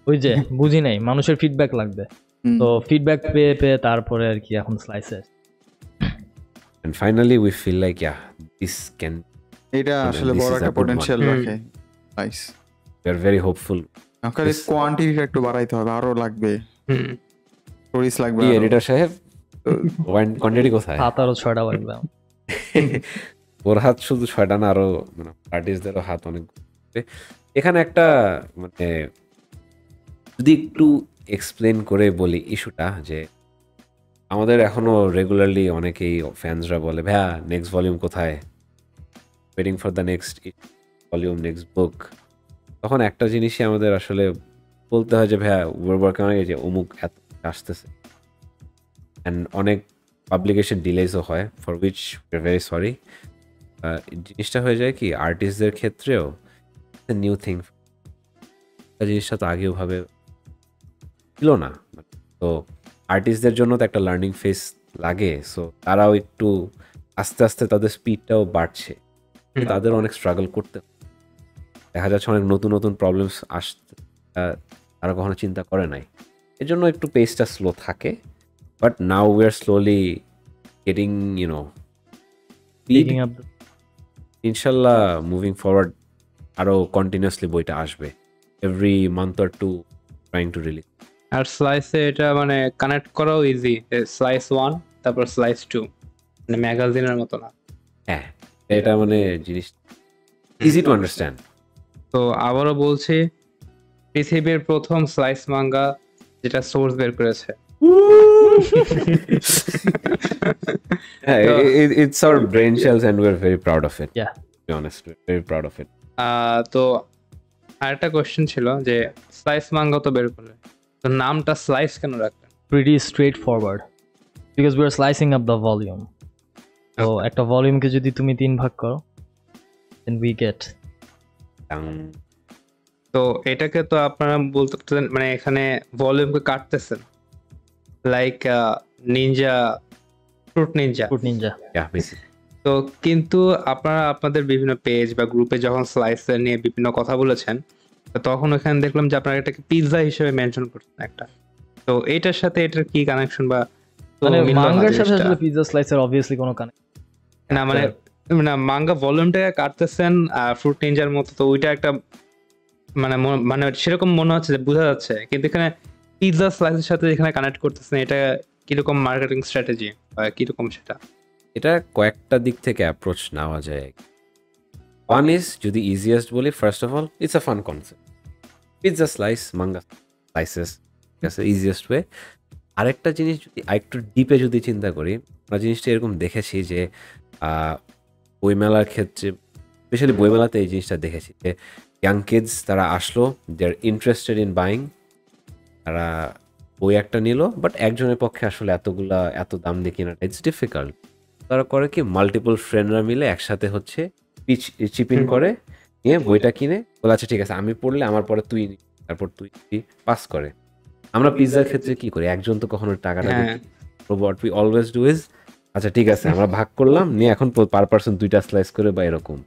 ওই যে বুঝি নাই মানুষের ফিডব্যাক লাগবে তো ফিডব্যাক পেয়ে পেয়ে তারপরে আর কি এখন স্লাইসে And finally, we feel like, yeah, this can, এটা আসলে বড় একটা পটেনশিয়াল রাখে nice we are very hopeful. আমাকে This- কোয়ান্টিটিটা একটু বাড়াইতে হবে আরও লাগবে হুম। স্টোরিজ লাগবে কি আরও। এডিটর সাহেব কোয়ান্টিটি কোথায় সাত আরও ছয়টা লাগবে। ওর হাত শুধু ছয়টা না আরও মানে আর্টিস্টদেরও হাত অনেক। এখানে একটা মানে যদি একটু এক্সপ্লেন করে বলি ইস্যুটা যে আমাদের এখনও রেগুলারলি অনেকেই ফ্যান্সরা বলে, ভাইয়া নেক্সট ভলিউম কোথায়? Waiting for the next volume next book তখন একটা জিনিসই আমাদের আসলে বলতে হয় যে, ভাইয়া ওয়ার ওয়ার্ক যে অমুক এত আসতেছে। অ্যান্ড অনেক পাবলিকেশন ডিলেজও হয় ফর উইচ ভেরি সরি জিনিসটা হয়ে যায় কি আর্টিস্টদের ক্ষেত্রেও নিউ থিং জিনিসটা তো আগেও ভাবে ছিল না। তো আর্টিস্টদের জন্য তো একটা লার্নিং ফেস লাগে সো তারাও একটু আস্তে আস্তে তাদের স্পিডটাও বাড়ছে। তাদের অনেক স্ট্রাগল করতে দেখা যাচ্ছে অনেক নতুন নতুন প্রবলেমস আসতে তারা কখনো চিন্তা করে নাই। এর জন্য একটু পেসটা স্লো থাকে but now we are slowly getting you know ইনশাল্লাহ মুভিং ফরওয়ার্ড আরও কন্টিনিউয়াসলি বইটা আসবে every month or two trying to release আর স্লাইসে এটা মানে কানেক্ট করাও ইজি স্লাইস ওয়ান তারপর স্লাইস টু মানে ম্যাগাজিনের মতো না। হ্যাঁ এটা মানে জিনিস ইজি টু আন্ডারস্ট্যান্ড তো আবারও বলছি পৃথিবীর প্রথম স্লাইস মাঙ্গা যেটা সোর্স বের করেছে। হ্যাঁ it's our brain cells and we are very proud of it Yeah. Be honest very proud of it তো আরেকটা কোয়েশ্চেন ছিল যে স্লাইস মাঙ্গা তো বের করলে। তো নামটা স্লাইস কেন রাখলেন pretty straightforward. Because we are slicing up the volume তো একটা ভলিউমকে যদি তুমি তিন ভাগ করো then we get তো এটাকে তো আপনারা বলতে মানে এখানে ভলিউমকে কাটতেছেন। Like ninja fruit ninja yeah basically. তো কিন্তু আপনারা আপনাদের বিভিন্ন পেজ বা গ্রুপে যখন স্লাইসার নিয়ে বিভিন্ন কথা বলেছেন তখন ওখানে দেখলাম যে আপনারা এটাকে পিৎজা হিসেবে মেনশন করছেন একটা। তো এটার সাথে এটার কি কানেকশন বা মানে মাঙ্গার সাথে আসলে পিৎজা স্লাইসের অবভিয়াসলি কোনো কানেক্ট না মানে না মাঙ্গা ভলিউমটাকে কাটতেছেন ফ্রুট নিনজার মতো তো ওইটা একটা মানে মানে সেরকম মনে হচ্ছে যে বোঝা যাচ্ছে। কিন্তু এখানে পিৎজা স্লাইসের সাথে এখানে কানেক্ট করতেছেন এটা কীরকম মার্কেটিং স্ট্র্যাটেজি বা কীরকম সেটা? এটা কয়েকটা দিক থেকে অ্যাপ্রোচ নেওয়া যায়। ওয়ান ইজ যদি ইজিয়েস্ট বলি first of all it's a fun concept pizza slice manga slices আছে ইজিয়েস্ট ওয়ে আরেকটা জিনিস যদি আরেকটু ডিপে যদি চিন্তা করি আমরা জিনিসটা এরকম দেখেছি যে বইমেলার ক্ষেত্রে স্পেশালি বইমেলাতে এই জিনিসটা দেখেছি যে ইয়াং কিডস তারা আসলো they are interested in buying তারা বই একটা নিল বাট একজনের পক্ষে আসলে এতগুলা এত দাম দিয়ে কেনাটা ইটস ডিফিকাল্ট তারা করে কি মাল্টিপল ফ্রেন্ডরা মিলে একসাথে হচ্ছে পিচ চিপিং করে নিয়ে বইটা কিনে বলে আচ্ছা ঠিক আছে আমি পড়লে আমার পরে তুই তারপর তুই পাস করে। আমরা পিৎজার ক্ষেত্রে কি করি? একজন তো কখনো টাকাটা হ্যাঁ। What we always do is আচ্ছা ঠিক আছে আমরা ভাগ করলাম নিয়ে এখন পার পার্সন দুইটা স্লাইস করে বা এরকম।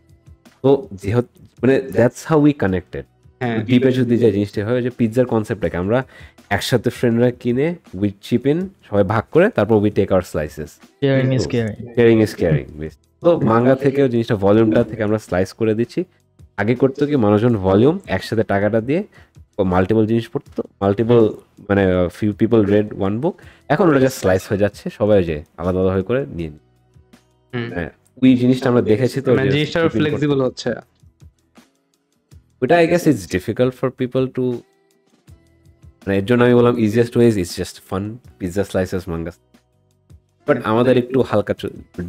তো যেহেতু মানে দ্যাটস হাউ উই কানেক্টেড ডিপে যদি যে জিনিসটা হয় যে পিৎজার কনসেপ্টটাকে আমরা একসাথে ফ্রেন্ডরা কিনে উই চিপ ইন সবাই ভাগ করে তারপর we take our slices caring is caring caring is caring তো মাঙ্গা থেকেও জিনিসটা ভলিউমটা থেকে আমরা স্লাইস করে দিচ্ছি। আগে করতো কি মানুষজন ভলিউম একসাথে টাকাটা দিয়ে মাল্টিপল জিনিস পড়তো মাল্টিপল মানে few people read one book এখন ওটা জাস্ট স্লাইস হয়ে যাচ্ছে সবাই যে আলাদা আলাদা হয়ে করে নিয়ে নিই হ্যাঁ ওই জিনিসটা আমরা দেখেছি তো মানে জিনিসটা ফ্লেক্সিবল হচ্ছে। ওটা I guess it's difficult for people to মানে এর জন্য আমি বললাম easiest ways it's just fun pizza slices mangas but আমাদের একটু হালকা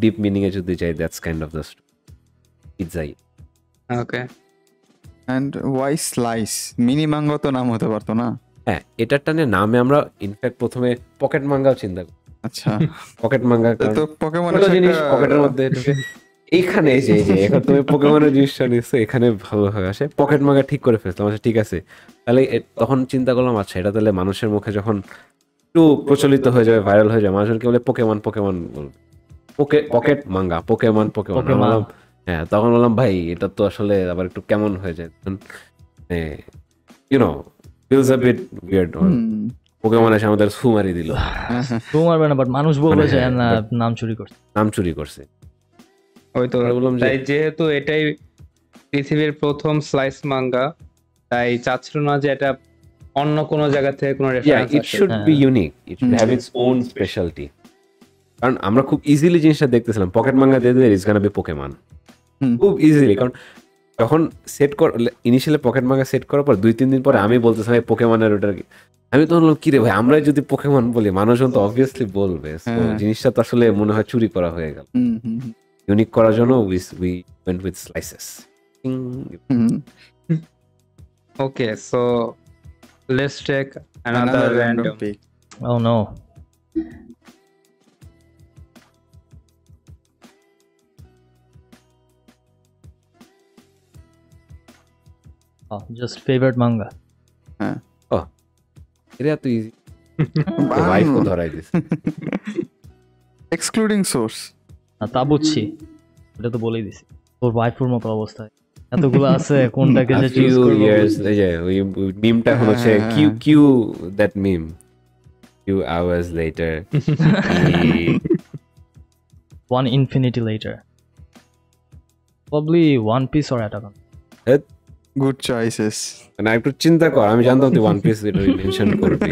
ডিপ মিনিং এ যদি যাই that's kind of the পিৎজাই okay and why slice mini mango তো নাম হতে পারতো না। হ্যাঁ এটার টানে নামে আমরা ইনফ্যাক্ট প্রথমে পকেট মাঙ্গাও চিন্তা করি। আচ্ছা। পকেট মাঙ্গা তো পোকেমন ছোট জিনিস পকেটের মধ্যে এইখানে যে যে এখন তুমি পোকেমনের জিনিসটা নিচ্ছ এখানে ভালো হয়ে আসে। পকেট মাঙ্গা ঠিক করে ফেলতাম আচ্ছা ঠিক আছে। তাহলে তখন চিন্তা করলাম আচ্ছা এটা তাহলে মানুষের মুখে যখন একটু প্রচলিত হয়ে যাবে ভাইরাল হয়ে যাবে মানুষজনকে বলে পোকেমন পোকেমন বলবে। পকেট মাঙ্গা পোকেমন পোকেমন হ্যাঁ তখন বললাম ভাই এটা তো আসলে আবার একটু কেমন হয়ে যায়? You know feels a bit weird Pokemon এসে আমাদের সু মারি দিল। তো মারবে না বাট মানুষ বলবে মানে যে হ্যাঁ, না নাম চুরি করছে। নাম চুরি করছে। ওই তো আমরা বললাম যে- যেহেতু এটাই পৃথিবীর প্রথম স্লাইস মাঙ্গা তাই চাচ্ছিল না যে এটা অন্য কোনো জায়গা থেকে কোনো রেফারেন্স it should be হ্যাঁ। unique. It should have its own specialty. কারণ আমরা খুব ইজিলি জিনিসটা দেখতেছিলাম পকেট মাঙ্গা দিয়ে দিলে ইজ গানা বি পোকেমন। খুব ইজিলি কারণ যখন সেট কর ইনিশিয়ালি পকেট মাঙ্গা সেট করার পর দুই তিন দিন পরে আমি বলতেছিলাম এই পোকেমনের ওটার কি আমি তো বললাম কি রে ভাই আমরা যদি পোকেমন বলি মানুষজন তো অবভিয়াসলি বলবে। হ্যাঁ। জিনিসটা তো আসলে মনে হয় চুরি করা হয়ে গেল। ইউনিক করার জন্য we we went with slices okay so let's take another random pick. Oh no just favourite manga এটা তো ইজি বাহ। ওয়াইফও ধরাই দিছে এক্সক্লুডিং সোর্স তা বুঝছি। এটা তো বলেই দিছি। তোর ওয়াইফুর মতো অবস্থায় এতগুলো আছে কোনটাকে যে চুজ করব years এই যে ওই মিমটা হচ্ছে হ্যাঁ, কিউ হ্যাঁ। Cue that meme few hours later one infinity later probably one piece or attack on good choices মানে একটু চিন্তা কর আমি জানতাম তুই ওয়ান পিস এটা মেনশন করবি।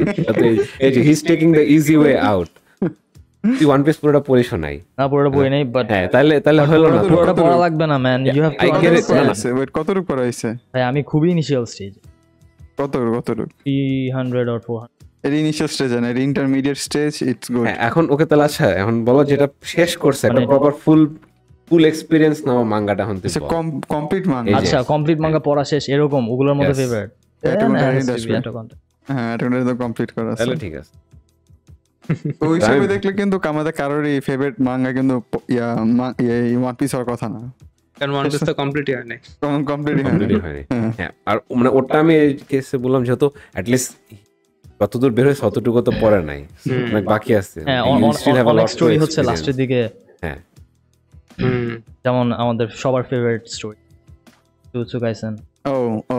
এই যে he's taking the easy way out তুই ওয়ান পিস পুরোটা পড়ে শোনাই না পুরোটা নেই বাট হ্যাঁ তাহলে তাহলে হলো না। পুরোটা পড়া লাগবে না man you have I to get it. না, না। ওয়েট কতটুকু পড়া হয়েছে ভাই আমি খুবই ইনিশিয়াল স্টেজ কতটুকু কতটুকু? 300 or 400 এর ইনিশিয়াল স্টেজ না এর ইন্টারমিডিয়েট স্টেজ ইটস গুড হ্যাঁ, এখন ওকে তাহলে আচ্ছা এখন বলো যেটা শেষ করছে একটা মানে- প্রপার ফুল ফুল এক্সপিরিয়েন্স নাও মাঙ্গাটা হন তুই ইটস কমপ্লিট যে- আচ্ছা কমপ্লিট মাঙ্গা পড়া শেষ এরকম ওগুলোর মধ্যে ফেভারিট। হ্যাঁ এটা তো কমপ্লিট করা আছে। তাহলে ঠিক আছে। ওই হিসেবে দেখলে কিন্তু আমাদের কারোরই ফেভারিট মাঙ্গা কিন্তু ইয়া ওয়ান পিস হওয়ার কথা না। কারণ ওয়ান পিস তো কমপ্লিটই হয় নাই হ্যাঁ। হ্যাঁ আর মানে ওটা আমি কেসে বললাম যেহেতু অ্যাটলিস্ট যতদূর বের হয়েছে ততটুকু তো পড়ে নাই। অনেক বাকি আছে। হ্যাঁ অনেক স্টোরি হচ্ছে লাস্টের দিকে। হ্যাঁ। যেমন আমাদের সবার ফেভারিট স্টোরি জুজুৎসু কাইসেন ও ও।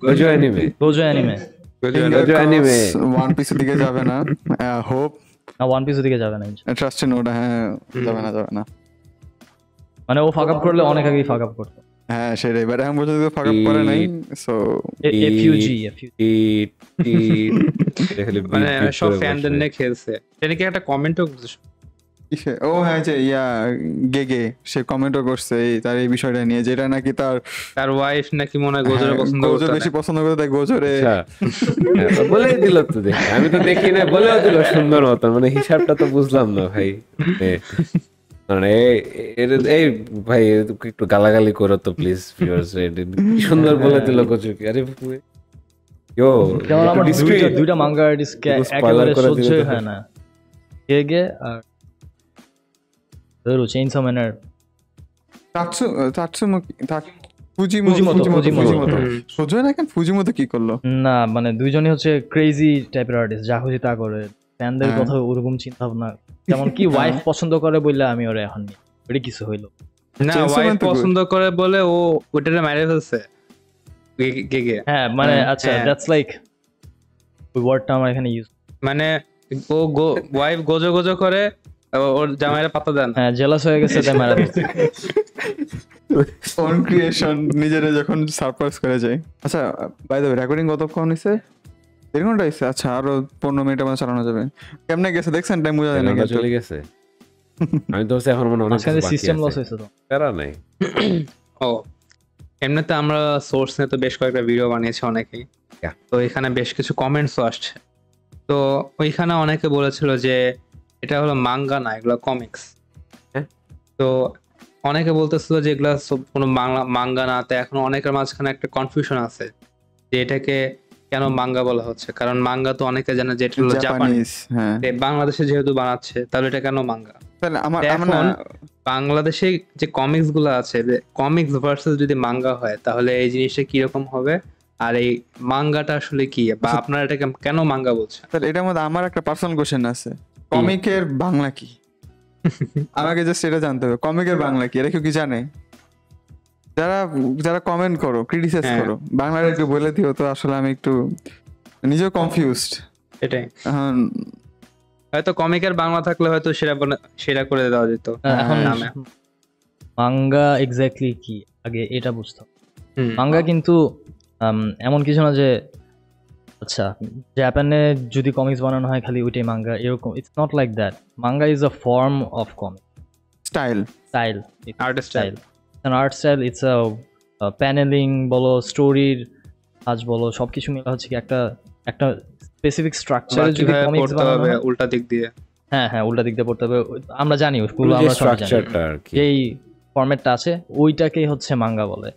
Gojo anime Gojo anime Gojo anime. One পিসের দিকে যাবে না। হোপ না ওয়ান পিসের দিকে যাবে না ট্রাস্ট ইন ওটা হ্যাঁ যাবে না যাবে না। মানে ও ফাক আপ করলে অনেক আগেই ফাক আপ করতো। হ্যাঁ সেটাই। বাট এখন পর্যন্ত ফাঁকা করে নাই সো এফইউজি এফইউজি মানে সব ফ্যানদের। নিয়ে খেলছে। এটা কি একটা কমেন্টও ও হ্যাঁ যে ইয়া গেগে সে কমেন্টও করছে এই তার এই বিষয়টা নিয়ে যেটা নাকি তার তার ওয়াইফ নাকি মনে হয় গোজরে হ্যাঁ, পছন্দ গোজর করতো বেশি পছন্দ করে তাই গোজরে। আচ্ছা। হ্যাঁ, তো বলেই দিল তো দেখি। আমি তো দেখি না বলেও দিল সুন্দর মতন। মানে হিসাবটা তো বুঝলাম না ভাই। মানে এই- এর- এই ভাই একটু গালাগালি করো তো প্লিজ ভিউয়ার্স সুন্দর বলে দিল কচুকে আরে ইয়ো যেমন আমার দুইটা দুইটা মাঙ্গা আর্টিস্টকে একটু একেবারে সহ্যই হয় না। কেগে আর সহ্য হয় না কেন ফুজিমোতো কি করল? না মানে দুইজনই হচ্ছে ক্রেজি টাইপের আর্টিস্ট যা খুশি তা করে। ফ্যানদের হ্যাঁ। কথা ওরকম চিন্তা ভাবনা। যেমন কি ওয়াইফ পছন্দ করে বললে আমি ওরে এখন নিই ওটা কিছু হইল। না Chainsaw ওয়াইফ. পছন্দ করে বলে ও ওটারে মেরে ফেলছে। হ্যাঁ মানে হ্যাঁ, আচ্ছা হ্যাঁ। দ্যাটস লাইক ওই ওয়ার্ডটা আমার এখানে ইউজ মানে ও ওয়াইফ গোজো গোজো করে ওর জামাইরা পাতা দেন। হ্যাঁ জেলাস হয়ে গেছে তাই মারা দিচ্ছে। ক্রিয়েশন নিজেরা যখন সারপ্রাইজ করে যায়। আচ্ছা বাই দ্য রেকর্ডিং কতক্ষণ হয়েছে দেড় ঘণ্টা হয়েছে আচ্ছা আরও পনেরো মিনিটের মধ্যে চালানো যাবে। কেমনে গেছে? দেখছেন টাইম বোঝা যায় না চলে গেছে? আমি তো এখন মনে অনেক সিস্টেম লস। হয়েছে তো। প্যারা নাই। ও এমনিতে আমরা সোর্স নিয়ে তো বেশ কয়েকটা ভিডিও বানিয়েছি অনেকেই। তো এখানে বেশ কিছু কমেন্টসও আসছে। তো ওইখানে অনেকে বলেছিল যে এটা হলো মাঙ্গা না এগুলো কমিক্স হ্যাঁ। তো অনেকে বলতেছিল যে এগুলা কোনো বাংলা মাঙ্গা না তো এখন অনেকের মাঝখানে একটা কনফিউশন আছে যে এটাকে কেন মাঙ্গা বলা হচ্ছে? কারণ মাঙ্গা তো অনেকে জানে যে এটা হলো জাপানি জাপানিজ হ্যাঁ। বাংলাদেশে যেহেতু বানাচ্ছে তাহলে এটা কেন মাঙ্গা তাহলে আমার আমার এখন বাংলাদেশে যে কমিক্সগুলো আছে কমিক্স ভার্সেস যদি মাঙ্গা হয় তাহলে এই জিনিসটা কীরকম হবে? আর এই মাঙ্গাটা আসলে কি? বা আপনারা এটাকে কেন মাঙ্গা বলছেন? তাহলে এটার মধ্যে আমার একটা পার্সোনাল কোশ্চেন আছে। কমিকের বাংলা কি? আমাকে জাস্ট সেটা জানতে হবে। কমিকের বাংলা কি? এটা কেউ কি জানে? যারা যারা কমেন্ট করো ক্রিটিসাইজ হ্যাঁ। করো বাংলাটা একটু বলে দিও তো আসলে আমি একটু নিজেও কনফিউজড এটাই। হয়তো কমিকের বাংলা থাকলে হয়তো সেটা বানা- সেটা করে দেওয়া যেত। হ্যাঁ, এখন নামে। মাঙ্গা এক্স্যাক্টলি কি? আগে এটা বুঝতাম। মাঙ্গা কিন্তু এমন কিছু না যে আচ্ছা জাপানে যদি কমিক্স বানানো হয় খালি ওইটাই মাঙ্গা এরকম it's not like that manga is a form of comic style style Artist style style. it's a, a paneling বলো স্টোরির কাজ বলো সবকিছু মিলে হচ্ছে কি একটা একটা স্পেসিফিক স্ট্রাকচারে যদি কমিক্স বানানো হয় উল্টা দিক দিয়ে। হ্যাঁ হ্যাঁ উল্টা দিক দিয়ে পড়তে হবে। আমরা জানি ওগুলো যে আমরা সবাই জানি। স্ট্রাকচারটা আর কি। যেই ফরম্যাটটা আছে ওইটাকেই হচ্ছে মাঙ্গা বলে।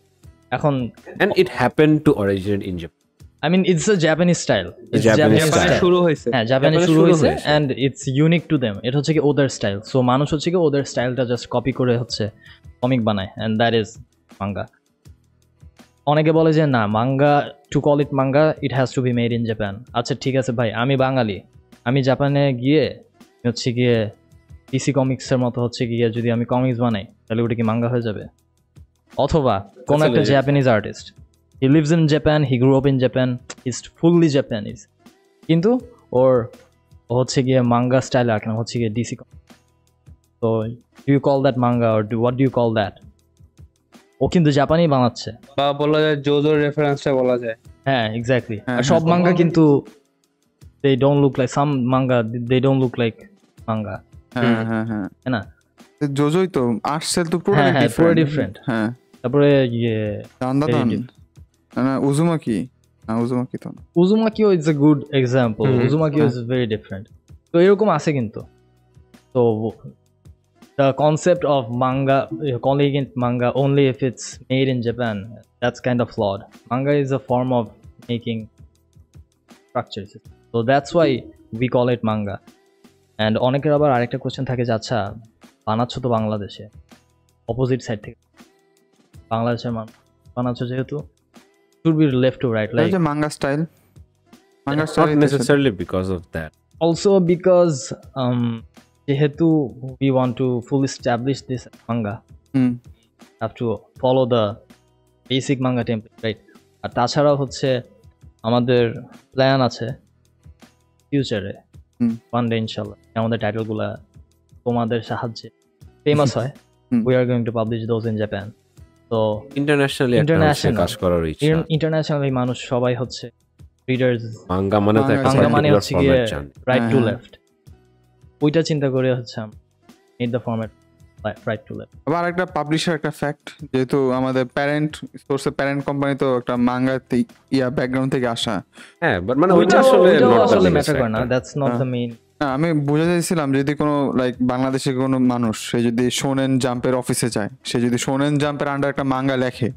এখন and it happened to originate in Japan. I mean it's a Japanese style জাপানে শুরু হয়েছে হ্যাঁ জাপানে শুরু হয়েছে হয়েছে। And it's unique to them এটা হচ্ছে কি ওদের স্টাইল সো মানুষ হচ্ছে কি ওদের স্টাইলটা জাস্ট কপি করে হচ্ছে কমিক বানায় এন্ড দ্যাট ইজ মাঙ্গা অনেকে বলে যে না manga to call it manga it has to be made in Japan আচ্ছা ঠিক আছে ভাই আমি বাঙালি। আমি জাপানে গিয়ে হচ্ছে গিয়ে ডিসি কমিক্সের মতো হচ্ছে গিয়ে যদি আমি কমিক্স বানাই তাহলে ওটা কি মাঙ্গা হয়ে যাবে? অথবা কোন একটা Japanese artist he lives in Japan he grow up in Japan is fully Japanese কিন্তু ওর হচ্ছে গিয়ে মাঙ্গা স্টাইল আঁকে না হচ্ছে গিয়ে ডিসি তো do you call that manga or do what do you call that ও কিন্তু জাপানি বানাচ্ছে। বা বলা যায় জোজোর রেফারেন্সটা বলা যায়। হ্যাঁ এক্স্যাক্টলি হ্যাঁ, আর সব হ্যাঁ। মাঙ্গা কিন্তু they don't look like some manga they don't look like manga হ্যাঁ হ্যাঁ হ্যাঁ তাই না? জোজোই তো আর্টসেল তো পুরো ডিফারেন্ট হ্যাঁ, different। হ্যাঁ। তারপরে ইয়ে দান্দাদান না উজুমাকি না উজুমাকি তো না। উজুমাকিও is a good example hmm, উজুমাকিও ইজ ভেরি ডিফারেন্ট তো এরকম আছে কিন্তু। তো the concept of manga calling in manga only if it's made in Japan that's kind of flawed manga is a form of making structures তো that's why we call it manga and অনেকের আবার আরেকটা question থাকে যে আচ্ছা বানাচ্ছ তো বাংলাদেশে অপোজিট সাইড থেকে। বাংলাদেশের মানুষ বানাচ্ছ যেহেতু should be left to right like যে manga style manga not necessarily because of that also because um যেহেতু we want to fully establish this manga hmm have to follow the basic manga template right আর তাছাড়াও হচ্ছে আমাদের plan আছে ফিউচারে। One day ইনশাল্লাহ আমাদের টাইটেলগুলা তোমাদের সাহায্যে ফেমাস হয়। We are going to publish those in Japan তো হচ্ছে International. কাজ করার ইচ্ছা ইন্টারন্যাশনালি মানুষ সবাই হচ্ছে রিডার্স মাঙ্গা মানে তো একটা মানে হচ্ছে গিয়ে রাইট টু। লেফট ওইটা চিন্তা করে হচ্ছে made the format li- right to left. আবার একটা পাবলিশার একটা ফ্যাক্ট যেহেতু আমাদের প্যারেন্ট সোর্সের প্যারেন্ট কোম্পানি তো একটা মাঙ্গা ইয়া ব্যাকগ্রাউন্ড থেকে আসা হ্যাঁ বাট মানে ওইটা আসলে ম্যাটার করে না দ্যাটস নট। দ্য মেইন না, আমি বুঝে চাইছিলাম যদি কোনো লাইক বাংলাদেশের কোনো মানুষ সে যদি শোনেন জাম্পের অফিসে যায় সে যদি শোনেন জাম্পের আন্ডার একটা মাঙ্গা লেখে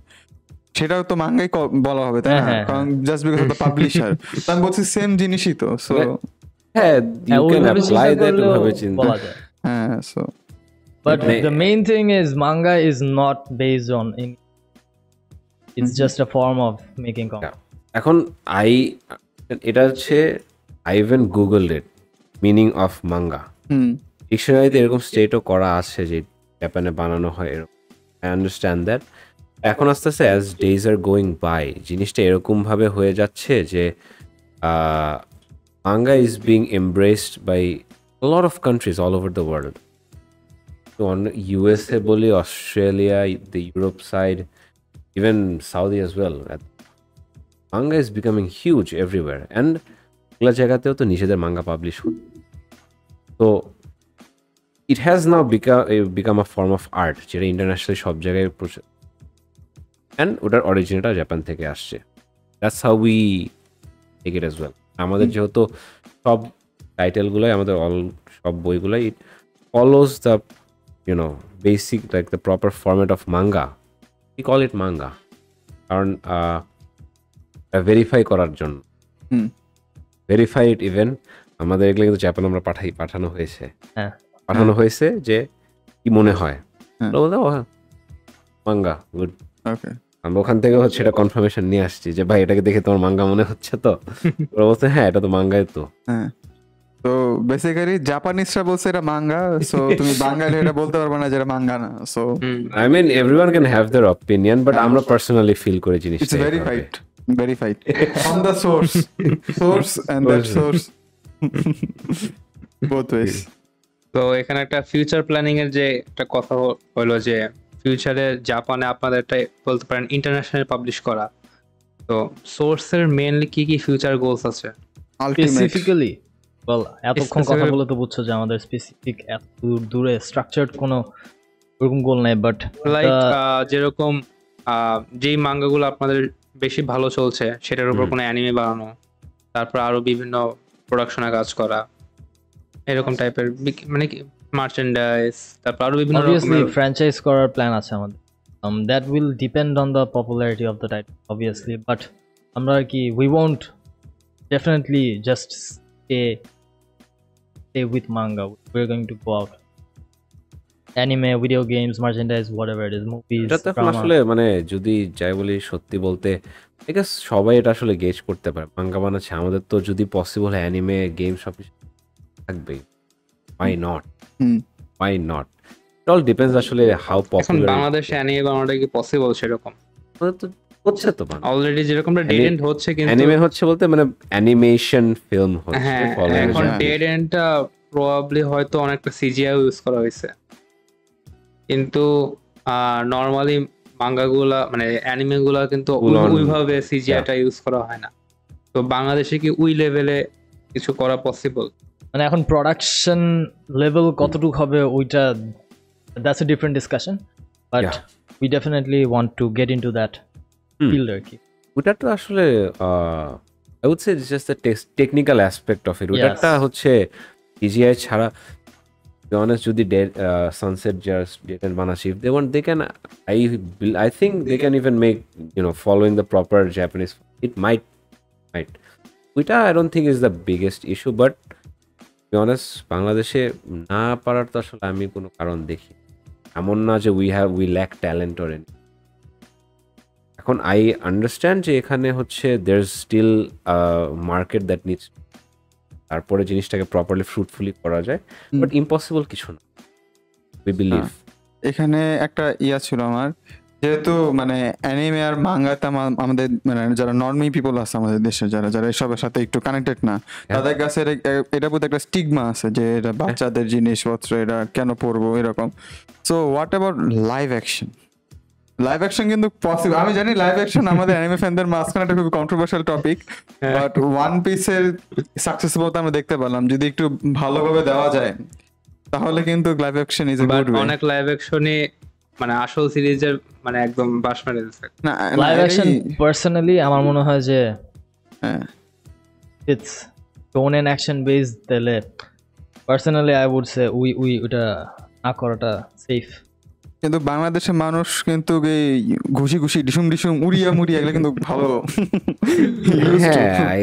সেটাও তো মাঙ্গাই বলা হবে তাই হ্যাঁ, না? হ্যাঁ, কারণ just because of the publisher আমি বলছি সেম জিনিসই তো সো হ্যাঁ হ্যাঁ, ইউ ক্যান অ্যাপ্লাই দ্যাট চিন্তা হ্যাঁ so the main thing is manga is not based on in it's just a form of making এখন আই এটা হচ্ছে I even Google it meaning of manga ডিকশনারিতে এরকম স্টেটও করা আছে যে জাপানে বানানো হয় এরকম। আই আন্ডারস্ট্যান্ড দ্যাট এখন আস্তে আস্তে as days are going by জিনিসটা এরকমভাবে হয়ে যাচ্ছে যে manga is being embraced by lot of countries all over the world তো ইউএসএ বলি Australia the Europe side even Saudi as well manga is becoming huge everywhere and এগুলো জায়গাতেও তো নিজেদের মাঙ্গা পাবলিশ হচ্ছে। তো it has now become a form of art যেটা internationally সব জায়গায় অ্যান্ড ওটার অরিজিনটা জাপান থেকে আসছে। That's how we take it as well আমাদের যেহেতু সব টাইটেলগুলোই আমাদের অল সব বইগুলোই it follows the you know basic like the proper format of manga we call it manga কারণ ভেরিফাই করার জন্য। ভেরিফাই ইট ইভেন আমাদের এগুলো কিন্তু জাপান আমরা পাঠাই পাঠানো হয়েছে। হ্যাঁ। পাঠানো হয়েছে যে কি মনে হয়। হ্যাঁ। ওরা বলতো, "ও হ্যাঁ, মাঙ্গা গুড ওকে আমরা ওখান থেকে হচ্ছে এটা কনফার্মেশন নিয়ে আসছি যে ভাই এটাকে দেখে তোমার মাঙ্গা মনে হচ্ছে তো? ওরা বলছে হ্যাঁ এটা তো মাঙ্গাই তো। হ্যাঁ। তো বেসিক্যালি জাপানিজরা বলছে এটা মাঙ্গা সো তুমি বাঙালি এটা বলতে পারবে না যে এটা মাঙ্গা না so I mean everyone can have their opinion but আমরা পার্সোনালি ফিল করে ইটস জিনিসটা verified verified from the source source and that source both ways তো এখানে একটা ফিউচার প্ল্যানিং এর যে একটা কথা হলো যে ফিউচারে জাপানে আপনাদের একটা বলতে পারেন ইন্টারন্যাশনাল পাবলিশ করা। তো সোর্সের মেইনলি কি কি ফিউচার গোলস আছে? স্পেসিফিক্যালি ওয়েল এতক্ষণ কথা বলে তো বুঝছ যে আমাদের স্পেসিফিক এত দূর দূরে স্ট্রাকচার্ড কোনো ওরকম গোল নাই বাট লাইক যেরকম আহ, যেই মাঙ্গাগুলো আপনাদের বেশি ভালো চলছে সেটার উপর কোনো অ্যানিমে বানানো তারপর আরও বিভিন্ন প্রোডাকশনে কাজ করা এরকম টাইপের মানে মার্চেন্ডাইজ তারপর আরও বিভিন্ন অবভিয়াসলি ফ্র্যাঞ্চাইজ করার প্ল্যান আছে আমাদের um, that will depend on the popularity of the title obviously but আমরা কি we won't definitely just stay stay with manga we're going to go out anime video games merchandise whatever it is movies এটা তো আসলে মানে যদি যাই বলি সত্যি বলতে আছে সবাই এটা আসলে গেজ করতে পারে। মাঙ্গা বানাচ্ছে আমাদের তো যদি পসিবল হয় অ্যানিমে গেম সব কিছু থাকবেই। Why not why not it all depends আসলে হাউ এখন পপুলার বাংলাদেশে অ্যানিমে বানানোটা কি পসিবল সেরকম? তো হচ্ছে তো মানে অলরেডি যেরকম ডেড এন্ড হচ্ছে কিন্তু অ্যানিমে হচ্ছে বলতে মানে অ্যানিমেশন ফিল্ম হচ্ছে হ্যাঁ এখন। ডেড এন্ডটা প্রবাবলি হয়তো অনেকটা সিজিআই ইউজ করা হয়েছে। কিন্তু নর্মালি মাঙ্গাগুলা মানে অ্যানিমে গুলা কিন্তু ওইভাবে সিজিআইটা ইউজ করা হয় না। তো বাংলাদেশে কি ওই লেভেলে কিছু করা পসিবল মানে এখন প্রোডাকশন লেভেল কতটুকু হবে ওইটা that's a different discussion but. We definitely want to get into that Hmm. Field আর কি। ওটা তো আসলে I would say just the technical aspect of it ওটাটা হচ্ছে ইজিআই ছাড়া অনেস্ট যদি সানসেট জাস্ট ডেটেন বানাচ্ছি if they want they can I I think they can even make you know following the proper Japanese it might might ওইটা I don't think is the biggest issue but honest বাংলাদেশে না পারার তো আসলে আমি কোনো কারণ দেখি এমন না যে we have we lack talent or এখন আই আন্ডারস্ট্যান্ড যে এখানে হচ্ছে there still market that needs তারপরে জিনিসটাকে প্রপারলি ফ্রুটফুলি করা যায় বাট ইম্পসিবল কিছু না। উই বিলিভ এখানে একটা ইয়া ছিল আমার যেহেতু মানে অ্যানিমে আর মাঙ্গাতে আমাদের মানে যারা নর্মি পিপল আছে আমাদের দেশে যারা যারা এসবের সাথে একটু কানেক্টেড না তাদের কাছে এটা- প্রতি একটা স্টিগমা আছে যে এটা বাচ্চাদের জিনিসপত্র এটা কেন পড়ব এরকম। So what about live action live action কিন্তু পসিবল আমি জানি লাইভ অ্যাকশন আমাদের অ্যানিমে ফ্যানদের মাঝখানে একটা খুবই কন্ট্রোভার্সিয়াল টপিক বাট ওয়ান পিসের সাকসেস বলতে আমরা দেখতে পেলাম। যদি একটু ভালোভাবে দেওয়া যায় তাহলে কিন্তু লাইভ অ্যাকশন ইজ গুড অনেক লাইভ অ্যাকশনে মানে আসল সিরিজের মানে একদম বাস মেরে দিচ্ছে না লাইভ অ্যাকশন পার্সোনালি আমার মনে হয় যে হ্যাঁ। It's tone and action base তাহলে personally I would say we we ওটা না করাটা সেফ কিন্তু বাংলাদেশের মানুষ কিন্তু এই ঘুষি ঘুষি ডিসুম ডিসুম উড়িয়া মুড়িয়া এগুলো কিন্তু ভালো। হ্যাঁ আই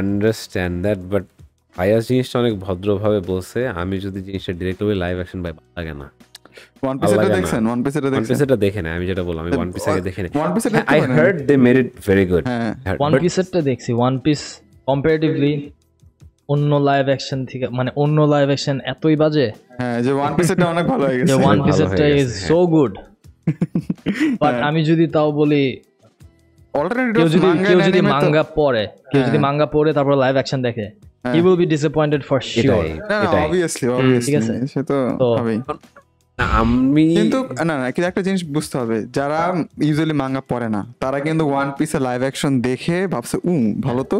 আন্ডারস্ট্যান্ড দ্যাট বাট জিনিসটা অনেক ভদ্রভাবে বলছে আমি যদি জিনিসটা ডিরেক্ট ভাবে লাইভ অ্যাকশন ভাই ভালো লাগে না। ওয়ান পিস ভালো এটা দেখছেন? ওয়ান পিস এটা ওয়ান পিস এটা দেখে না আমি যেটা বললাম আমি ওয়ান পিস আগে দেখে না ওয়ান পিস এটা I heard they made it very good হ্যাঁ। ওয়ান পিসেরটা দেখছি ওয়ান পিস কম্পারেটিভলি অন্য লাইভ অ্যাকশন থেকে মানে অন্য লাইভ অ্যাকশন এতই বাজে? হ্যাঁ যে ওয়ান পিস এটা অনেক ভালো হয়ে যে গেছে ওয়ান পিসেরটা ইজ সো গুড বাট আমি যদি তাও বলি অল্টারনেটিভ কেউ যদি কেউ যদি মাঙ্গা পড়ে কেউ যদি হ্যাঁ। মাঙ্গা পড়ে তারপর লাইভ অ্যাকশন দেখে he will be disappointed for sure obviously ঠিক আছে। সে তো তো- হবেই। আমি কিন্তু না না কিন্তু একটা জিনিস বুঝতে হবে যারা ইউজুয়ালি মাঙ্গা পড়ে না তারা কিন্তু ওয়ান পিসে লাইভ অ্যাকশন দেখে ভাবছে উ ভালো তো।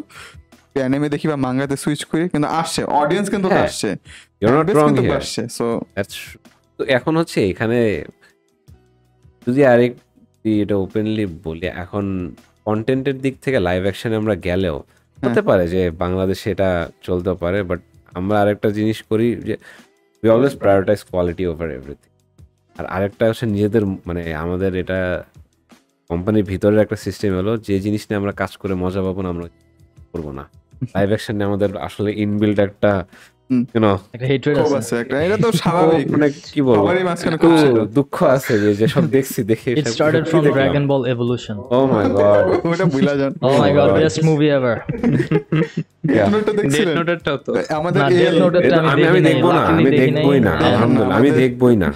অ্যানিমে দেখি বা মাঙ্গাতে সুইচ করি কিন্তু আসছে অডিয়েন্স কিন্তু হ্যাঁ, আসছে আসছে সো তো এখন হচ্ছে এখানে যদি আরেক এটা ওপেনলি বলি এখন কন্টেন্টের দিক থেকে লাইভ অ্যাকশনে আমরা গেলেও হতে পারে যে বাংলাদেশে এটা চলতে পারে বাট আমরা আরেকটা জিনিস করি যে we always prioritize quality over everything আর আরেকটা হচ্ছে নিজেদের মানে আমাদের এটা কোম্পানির ভিতরের একটা সিস্টেম হলো যে জিনিস নিয়ে আমরা কাজ করে মজা পাবো না আমরা করব না। লাইভ অ্যাকশন আমাদের আসলে ইনবিল্ড একটা মানে। দুঃখ আছে যে যেসব দেখছি দেখে it started Dragon Ball Evolution oh my God ওটা যান। ও my God best movie ever Note- এটা আমি না আমি দেখবোই না হ্যাঁ, আলহামদুলিল্লাহ আমি আমাদের- দেখবোই না।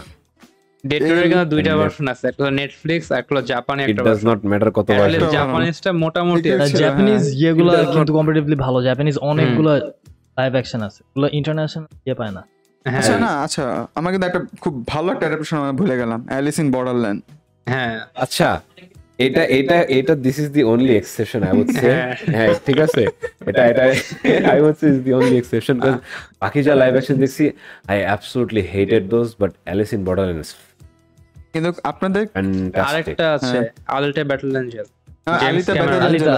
নোটের কিন্তু দুইটা ভার্সন আছে একটা নেটফ্লিক্স আর একটা জাপানি ইট একটা ডাজ নট ম্যাটার কত ভার্সন জাপানিজটা মোটামুটি। জাপানিজ হ্যাঁ। ইয়েগুলো কিন্তু কম্পারেটিভলি ভালো। জাপানিজ অনেকগুলো লাইভ অ্যাকশন আছে। ওগুলো ইন্টারন্যাশনাল ইয়ে পায় না। হ্যাঁ। আচ্ছা না আচ্ছা আমার কিন্তু একটা খুব ভালো একটা অ্যাডাপ্টেশন আমি ভুলে গেলাম অ্যালিস ইন বর্ডারল্যান্ড হ্যাঁ। আচ্ছা এটা এটা এটা this is the only exception I would say হ্যাঁ। হ্যাঁ ঠিক আছে। এটা এটা I would say is the only exception বাকি যা লাইভ অ্যাকশন দেখছি I absolutely hated those but Alice in Borderland is কিন্তু আপনাদের আরেকটা আছে আলিটা ব্যাটল এঞ্জেল হ্যাঁ, হ্যাঁ, হ্যাঁ,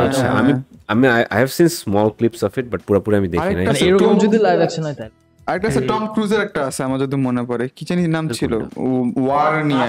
আচ্ছা হ্যাঁ। আমি আমি I have seen small clips of it but পুরোপুরি আমি দেখি নাই। আরেকটা আছে এরকম যদি লাইভ অ্যাকশন হয় তাহলে। আরেকটা আছে টম ক্রুজের একটা আছে আমার যদি মনে পড়ে। কি জানি নাম ছিল? ওয়ার নিয়ে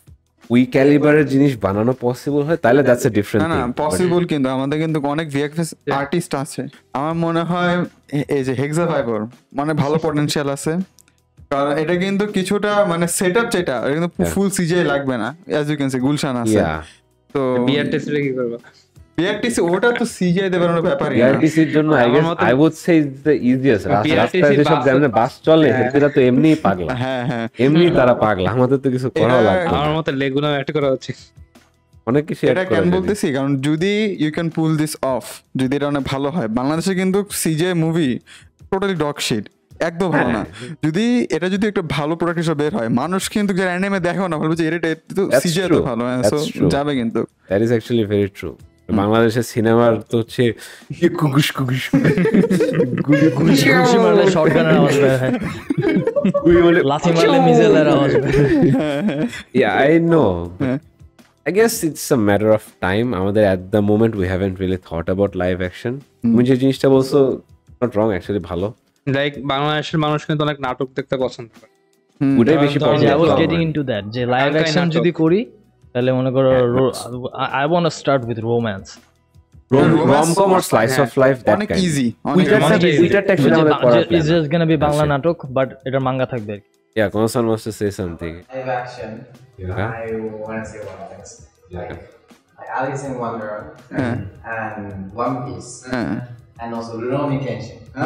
উই ক্যালিবারের জিনিস বানানো পসিবল হয় তাহলে দ্যাটস এ ডিফারেন্ট না না পসিবল কিন্তু আমাদের কিন্তু অনেক ভিএফএক্স আর্টিস্ট আছে। আমার মনে হয় এই যে হেক্সা ফাইবার মানে ভালো পটেনশিয়াল আছে। কারণ এটা কিন্তু কিছুটা মানে সেটআপ যেটা এটা কিন্তু ফুল সিজিআই লাগবে না as you can see Gulshan আছে। তো বিআর টেস্টে কি করব? বিআরটিসি ওটা তো সিজিআই দেবার কোনো ব্যাপারই না। বিআরটিসির জন্য I guess I would say is the easiest রাস্তায় যেসব বাস- যেমন বাস চলে হ্যাঁ। সেটা তো এমনিই পাগলা। হ্যাঁ হ্যাঁ। এমনি তারা পাগলা আমাদের তো কিছু করা এটা- লাগবে আমার মতে লেগুনা একটা করা উচিত। অনেক কিছু এটা কেন বলতেছি? কারণ যদি you can pull this off যদি এটা অনেক ভালো হয় বাংলাদেশে কিন্তু CGI movie totally dog shit একদম ভালো না। যদি এটা যদি একটা ভালো প্রোডাক্ট হিসেবে বের হয় মানুষ কিন্তু যারা অ্যানিমে দেখেও না বলবে যে এটা এটা তো সিজিআই তো ভালো হ্যাঁ সো যাবে কিন্তু। That is actually very true বাংলাদেশের সিনেমার তো হচ্ছে ইয়ে কুকুস কুকুস। ঘুষি মারলে শটগানের আওয়াজ বের হয়। লাথি মারলে মিজেলের আওয়াজ I guess it's a matter of time. আমাদের at the moment we haven't really thought about live action. তুমি যে জিনিসটা বলছো not wrong actually ভালো। লাইক বাংলাদেশের মানুষ কিন্তু অনেক নাটক দেখতে পছন্দ করে। ওটাই বেশি পছন্দ I was getting into that যে লাইভ অ্যাকশন যদি করি তাহলে মনে করো Yeah, I want to start with romance Rom- romance- rom-com or slice of life that অনেক kind. ইজি Witcher অনেক টা- easy. Witcher টা actually আমাদের করার plan is just gonna be Bangla That's it. নাটক বাট এটা মাঙ্গা থাকবে আর কি। Yeah, Konosan wants to say something. live action, Yeah. I want to say one of things. Like, like Alice in Wonderland and One Piece, and also Rurouni Kenshin. Uh,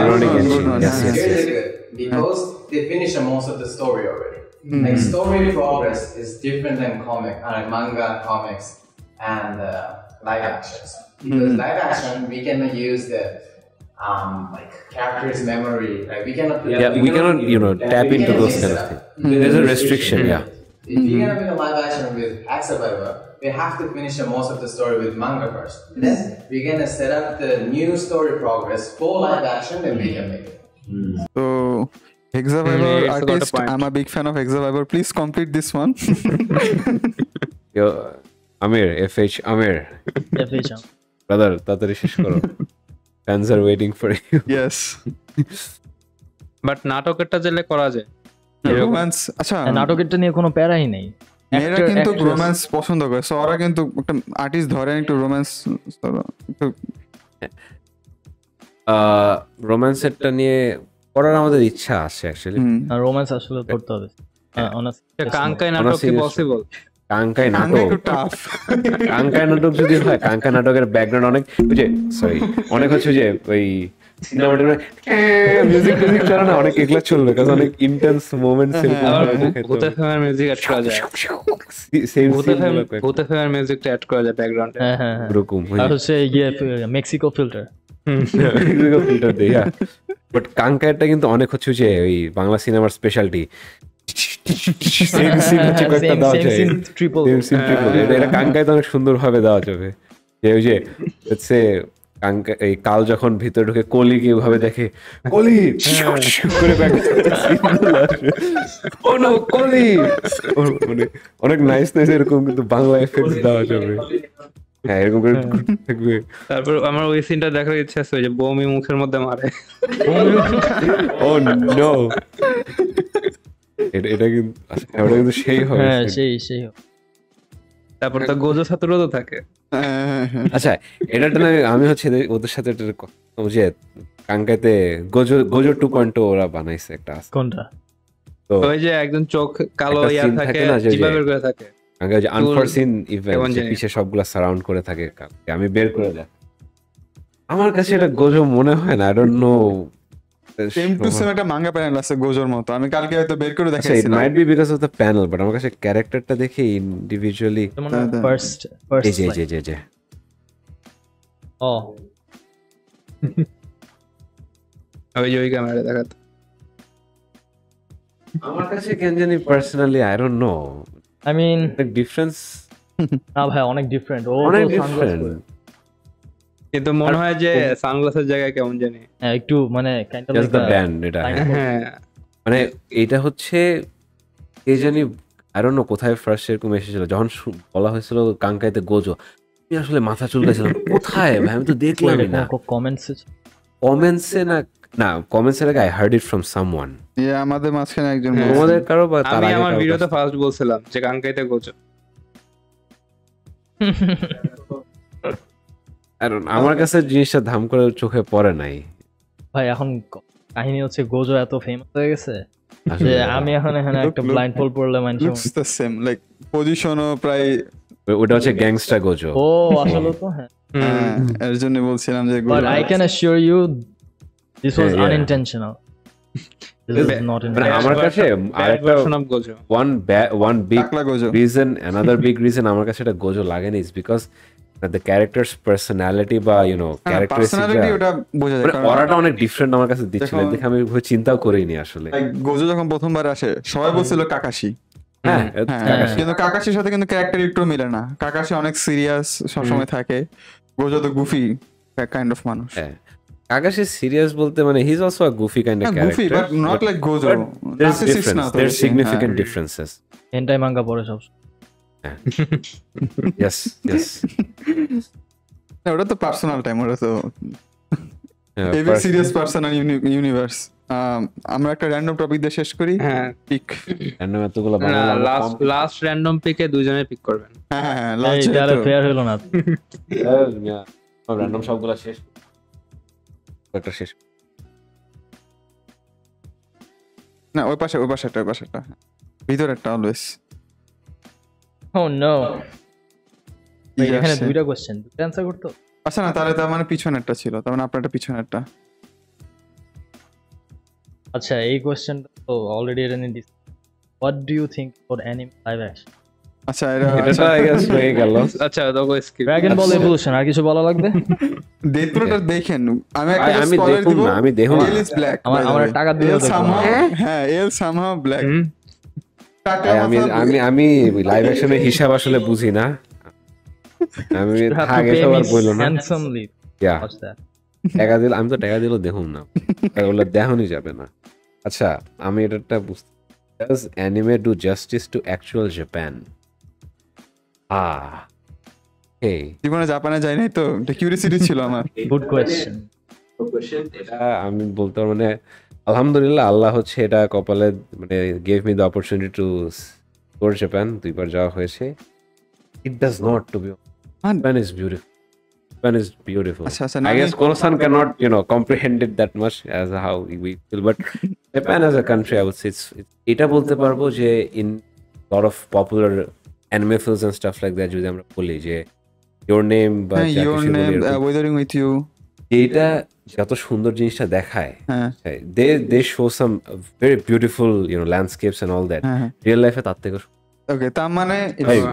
Rurouni Kenshin, good one. yes, yes, Seriously yes. good because they finished most of the story already. Like story progress is different than comic, uh, manga, comics, and uh, live actions. Because live action, we cannot use the um, like characters' memory. Like we cannot. Yeah, we cannot, you know, tap we into those kind of up. things. There's a restriction, yeah. If you're gonna make a live action with Hack Survivor, we have to finish the most of the story with manga first. Then we're gonna set up the new story progress for live action, then we can make it. So, Hexaviber it's got a artist. I'm a big fan of Hexaviber. Please complete this one. Yo, Amir, FH Amir, FH brother, তাড়াতাড়ি শেষ করো। Fans are waiting for you yes. But নাটকেরটা জেলে করা যায়। Romance আচ্ছা। নাটকেরটা নিয়ে কোনো প্যারাই নেই। মেয়েরা কিন্তু রোম্যান্স পছন্দ করে সো ওরা কিন্তু একটা আর্টিস্ট ধরেন একটু রোম্যান্স একটু রোম্যান্সেরটা নিয়ে করার আমাদের ইচ্ছা আছে অ্যাকচুয়ালি হুম। রোম্যান্স আসলে করতে হবে। হ্যাঁ. কাঙ্কাই নাটক কি পসিবল কাঙ্কাই নাটক? কাঙ্কাই নাটক যদি হয় কাঙ্কাই নাটকের ব্যাকগ্রাউন্ড অনেক ওই যে সরি অনেক হচ্ছে যে ওই মিউজিক না অনেক এগুলা চলবে কারণ অনেক ইন্টেন্স মোমেন্টস আবার ভূতে ফেমার মিউজিক অ্যাড করা যায়। সেম ভূতে ফেমার মিউজিকটা অ্যাড করা যায় ব্যাকগ্রাউন্ডে হ্যাঁ হ্যাঁ হ্যাঁ। আর হচ্ছে ইয়ে মেক্সিকো ফিল্টার ফিল্টার দেই বাট কাঙ্কাইটা কিন্তু অনেক হচ্ছে যে ওই বাংলা সিনেমার স্পেশালিটি কাঙ্কাইতে অনেক সুন্দর ভাবে দেওয়া যাবে। যে ওই যে হচ্ছে এই কাল যখন ভিতরে ঢুকে কলি কি ভাবে দেখে কলি করে। Oh no, কলি! মানে অনেক নাইস নাইস এরকম কিন্তু বাংলা এফেক্টস দেওয়া যাবে। হ্যাঁ এরকম করে থাকবে। তারপর আমার ওই সিনটা দেখার ইচ্ছা আছে যে বমি মুখের মধ্যে মারে। ও নো এটা এটা কিন্তু আচ্ছা, ওটা কিন্তু সেই হবে হ্যাঁ সেই সেই তারপর তো গোজো ছাত্রও তো থাকে। আচ্ছা এটা না আমি হচ্ছে ওদের সাথে একটা বলব যে কাঙ্কাইতে গোজো গোজো টু পয়েন্ট ওরা বানাইছে একটা কোনটা? ওই যে একজন চোখ কালো ইয়া থাকে করে থাকে। কাঙ্কাই যে আনফরসিন ইভেন্ট পিছে সবগুলা সারাউন্ড করে থাকে কালকে। আমি বের করে দেখ। আমার কাছে এটা গোজো মনে হয় না I don't know same to same একটা মাঙ্গা প্যানেল আছে গোজোর মতো। আমি কালকে হয়তো বের করে আচ্ছা it might be because of the panel but আমার কাছে ক্যারেক্টারটা দেখে ইন্ডিভিজুয়ালি। ফার্স্ট ফার্স্ট এই যে যে যে ও। ওই ওই ক্যামেরা দেখাতো। আমার কাছে কেন জানি personally I don't know I mean difference না ভাই অনেক ডিফারেন্ট ও অনেক ডিফারেন্ট কিন্তু মনে হয় যে সানগ্লাসের জায়গায় কেমন জানি। হ্যাঁ একটু মানে কাইন্ড অফ দ্য ব্যান্ড এটা। হ্যাঁ। মানে এটা হচ্ছে কে জানি আই ডোন্ট নো কোথায় ফার্স্ট এরকম এসেছিল। যখন বলা হয়েছিল কাঙ্কাইতে গোজো আমি আসলে মাথা চুলকাইছিলাম। কোথায় ভাই? আমি তো দেখলামই না। কমেন্টস কমেন্টসে না না কমেন্টসের আগে I heard it from someone ইয়ে আমাদের মাঝখানে একজন হ্যাঁ। তোমাদের কারও বা তার আগে আমার ভিডিওতে ফার্স্ট বলছিলাম যে কাঙ্কাইতে গোজো। আমার কাছে জিনিসটা ধাম করে চোখে পড়ে নাই। ভাই এখন কাহিনী হচ্ছে গোজো এত ফেমাস হয়ে গেছে যে আসলে আমি এখন এখানে একটা. ব্লাইন্ড ফল পড়লে মানুষ লুকস দ্য সেম লাইক পজিশনও প্রায় ওটা হচ্ছে গ্যাংস্টার গোজো। ও আসলে তো হ্যাঁ। হ্যাঁ, এর জন্য বলছিলাম যে but I can assure you this was Yeah, yeah. Unintentional this This- is not আমার কাছে আরেকটা one one big reason another big reason আমার কাছে এটা গোজো লাগে না is because the character's personality বা ইউ নো ক্যারেক্টারিস্টিক ওটা বোঝা যায় কারণ অরাটা অনেক ডিফারেন্ট আমার কাছে দিচ্ছিল। দেখো- আমি চিন্তাও করিনি আসলে। গোজো যখন প্রথমবার আসে সবাই বলছিল কাকাশি। হ্যাঁ হ্যাঁ কাকাশি। কিন্তু কাকাশির সাথে কিন্তু ক্যারেক্টার একটু মিলে না। কাকাশি অনেক সিরিয়াস সবসময় থাকে। গোজো তো গুফি কাইন্ড অফ মানুষ। হ্যাঁ। কাকাশি সিরিয়াস বলতে মানে he is also a goofy kind of goofy but not like Gojo there's Narcissist difference না তো there's বেশি, significant হ্যাঁ। differences. হেন্টাই মাঙ্গা পড়ে সব yes yes. না, ওটা তো পার্সোনাল টাইম ওটা তো pers- সিরিয়াস পার্সোনাল ইউনিভার্স আমরা একটা র্যান্ডম টপিক দিয়ে শেষ করি? হ্যাঁ। পিক random এতগুলো বানালাম, লাস্ট লাস্ট র্যান্ডম পিকে দুইজনে পিক করবেন। হ্যাঁ হ্যাঁ লাস্ট এটা যেহেতু- ফেয়ার হলো না। হ্যাঁ, random সবগুলা শেষ। একটা শেষ। না ওই পাশে ওই পাশেরটা ওই পাশেরটা। ভিতরেরটা অলওয়েজ ও নো এখানে দুইটা কোশ্চেন দুইটা অ্যানসার করতে? আচ্ছা না তাহলে তার মানে পিছনেরটা ছিল তার মানে আপনারটা পিছনেরটা। আচ্ছা এই কোশ্চেনটা তো অলরেডি এটা নিয়ে what do you think about anime live action? আচ্ছা এটা এটা আই গেস হয়ে গেল। আচ্ছা স্কিপ আর কিছু বলা লাগবে? ডেথ দেখেন আমি একটা আমি দেখুন না, আমি দেখুন না। ব্ল্যাক আমার আমার টাকা দিলেও দেখব হ্যাঁ? এল ব্ল্যাক আমি আমি আমি লাইভ অ্যাকশনের হিসাব আসলে বুঝি না। আমি to আগে সবার বলল না। ইয়া টাকা দিল আমি তো টাকা দিলেও দেখুন না। ওগুলো দেখানোই যাবে না। আচ্ছা আমি এটা বুঝতে does anime do justice to actual Japan ah হে জীবনে জাপানে যাই নাই তো এটা কিউরিয়াসিটি ছিল আমার. এটা আমি বলতে পারব মানে আলহামদুলিল্লাহ আল্লাহ হচ্ছে এটা কপালে মানে gave me the opportunity to go Japan দুইবার যাওয়া হয়েছে it does not to be. Japan is beautiful Japan is beautiful আচ্ছা আচ্ছা I না guess Konosan cannot, you know, comprehend it that much as how we feel. But Japan as a country, I would say it's, it's এটা বলতে পারব যে in lot of popular anime films and stuff like that যদি আমরা বলি যে your name বা your name weathering with you এইটা যত সুন্দর জিনিসটা দেখায় they they show some very beautiful you know landscapes and all that real লাইফে তার থেকে ওকে তার মানে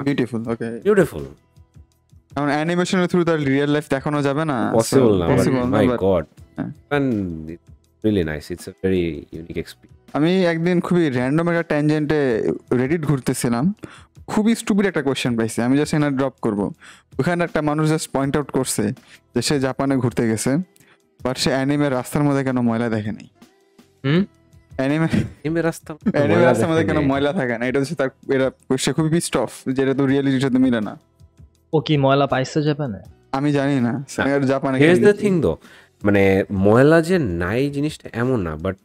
বিউটিফুল ওকে বিউটিফুল কারণ অ্যানিমেশনের থ্রু তার রিয়েল লাইফ দেখানো যাবে না পসিবল না my God and it's really nice it's a very আমি একদিন খুবই র্যান্ডম একটা ট্যানজেন্টে রেডিট ঘুরতেছিলাম খুবই স্টুপিড একটা কোয়েশ্চেন পাইছি। আমি জাস্ট এখানে ড্রপ করব। ওখানে একটা মানুষ জাস্ট পয়েন্ট আউট করছে যে সে জাপানে ঘুরতে গেছে বাট সে অ্যানিমের রাস্তার মধ্যে কেন ময়লা দেখে নাই? হুম? অ্যানিমে এমনি রাস্তা অ্যানিমের রাস্তার মধ্যে কেন ময়লা থাকে না? এটা হচ্ছে তার এটা সে খুবই পিস্ট অফ যেটা তো রিয়েলিটির সাথে মিলে না। ও কি ময়লা পাইছে জাপানে? আমি জানি না। আর জাপানে হিয়ার্স দ্য থিং দো মানে ময়লা যে নাই জিনিসটা এমন না but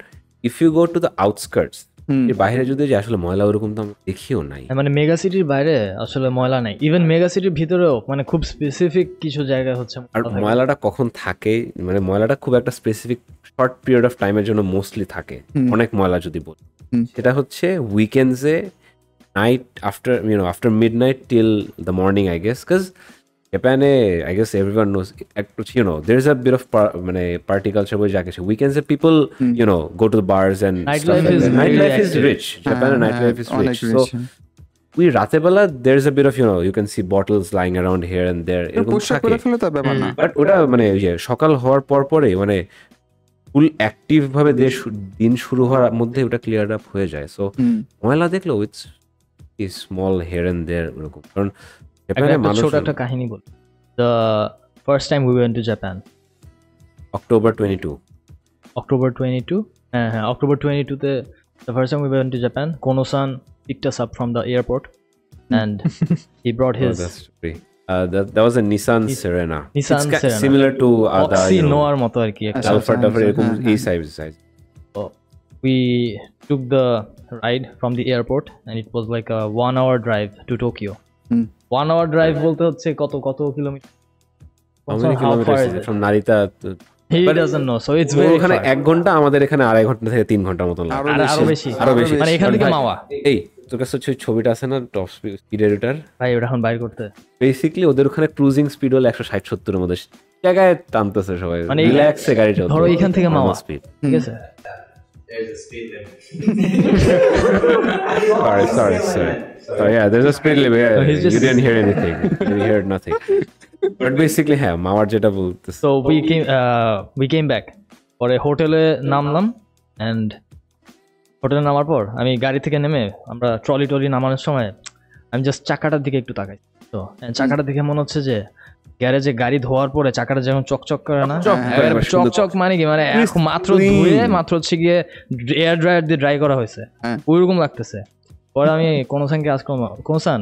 if you go to the outskirts এর বাইরে যদি যে আসলে ময়লা ওরকম তো আমরা দেখিও নাই। মানে মেগা সিটির বাইরে আসলে ময়লা নাই। ইভেন মেগা সিটির ভিতরেও মানে খুব স্পেসিফিক কিছু জায়গায় হচ্ছে আর ময়লাটা কখন থাকে মানে ময়লাটা খুব একটা স্পেসিফিক শর্ট পিরিয়ড অফ টাইমের জন্য মোস্টলি থাকে। অনেক ময়লা যদি বলি। সেটা হচ্ছে উইকেন্ডসে night after you know after midnight till the morning I guess because জাপানে আই গেস এভরিওয়ান নোস একটু you know there is a bit of মানে পার্টি কালচার বলে যা কিছু উইকেন্ডসে people you know go to the bars and Nightlife is life is active. Rich জাপানের nightlife is হ্যাঁ, rich so rich, হ্যাঁ। We রাতে বেলা there is a bit of you know you can see bottles lying around here and there এরকম থাকে। But ওটা মানে ওই যে সকাল হওয়ার পর পরে মানে ফুল অ্যাক্টিভ ভাবে দিন শুরু হওয়ার মধ্যে ওটা ক্লিয়ার আপ হয়ে যায়। সো ময়লা দেখলেও it's a small here and there ওরকম। কারণ একটা জাপানে একটা মানুষ ছোট একটা কাহিনী বলি the first time we went to Japan October twenty two October twenty two হ্যাঁ হ্যাঁ অক্টোবর টোয়েন্টি টুতে the first time we went to Japan Konosan picked us up from the airport and he brought his Uh, that, that was a Nissan Serena. Nissan it's ki- Serena. similar to uh, the Oxy you know, নোয়ার মতো আর কি একটা আচ্ছা, Alpha আচ্ছা, Tougher এরকম হ্যাঁ, এই হ্যাঁ। Size size we took the ride from the airport and it was like a one hour drive to Tokyo. হুম। আওয়ার ড্রাইভ বলতে হচ্ছে কত কত কিলোমিটার ওখানে এক ঘণ্টা আমাদের এখানে আড়াই ঘণ্টা থেকে তিন ঘণ্টার মতন আরও বেশি। মানে এখান থেকে মাওয়া। এই তোর কাছে ওই ছবিটা আছে না টপ স্পিড এডিটার ভাই ওটা এখন বাইর করতে। বেসিক্যালি ওদের ওখানে ক্রুজিং স্পিড হলো একশো ষাট সত্তরের মধ্যে। জায়গায় টানতেছে সবাই। মানে রিল্যাক্সে গাড়ি চলছে ধরো এখান থেকে মাওয়া। স্পিড ঠিক আছে? There's a speed limit. sorry sorry sorry sorry yeah there's a speed limit yeah, he's you didn't hear anything you heard nothing but basically হ্যাঁ মাওয়ার যেটা বলতেছে so we came we came back পরে হোটেলে নামলাম and হোটেলে নামার পর আমি গাড়ি থেকে নেমে আমরা ট্রলি টলি নামানোর সময় আমি জাস্ট চাকাটার দিকে একটু তাকাই তো and চাকাটার দিকে মনে হচ্ছে যে গ্যারেজে গাড়ি ধোয়ার পরে চাকাটা যেমন চকচক করে না চকচক মানে কি? মানে মাত্র ধুয়ে মাত্র হচ্ছে গিয়ে এয়ার ড্রায়ার দিয়ে ড্রাই করা হয়েছে। হ্যাঁ। ওইরকম লাগতেছে। পরে আমি কোনোসানকে আজ করলাম Konosan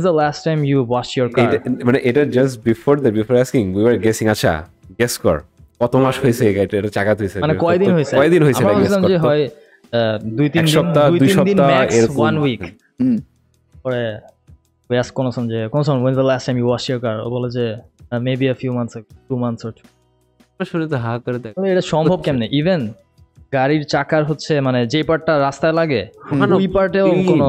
the last time you wash your car এটা- মানে এটা just before that before asking we were guessing আচ্ছা গেস কর কত মাস হয়েছে এই গাড়িটা? এটা চাকা হয়েছে মানে কয়দিন হয়েছে? কয়দিন হয়েছে এটা guess কর যে হয় আহ, দুই তিন সপ্তাহ, দুই সপ্তাহ, ম্যাক্স এরকম। ওয়ান উইক হুম, পরে we asked কোনসন যে কোনসন when the last time you washed your car? ও বলে যে maybe a few months two months or two. শুনে তো হা করে দেখ। এটা সম্ভব কেমনে? ইভেন গাড়ির চাকার হচ্ছে মানে যে পার্টটা রাস্তায় লাগে ওই পার্টেও। কোনো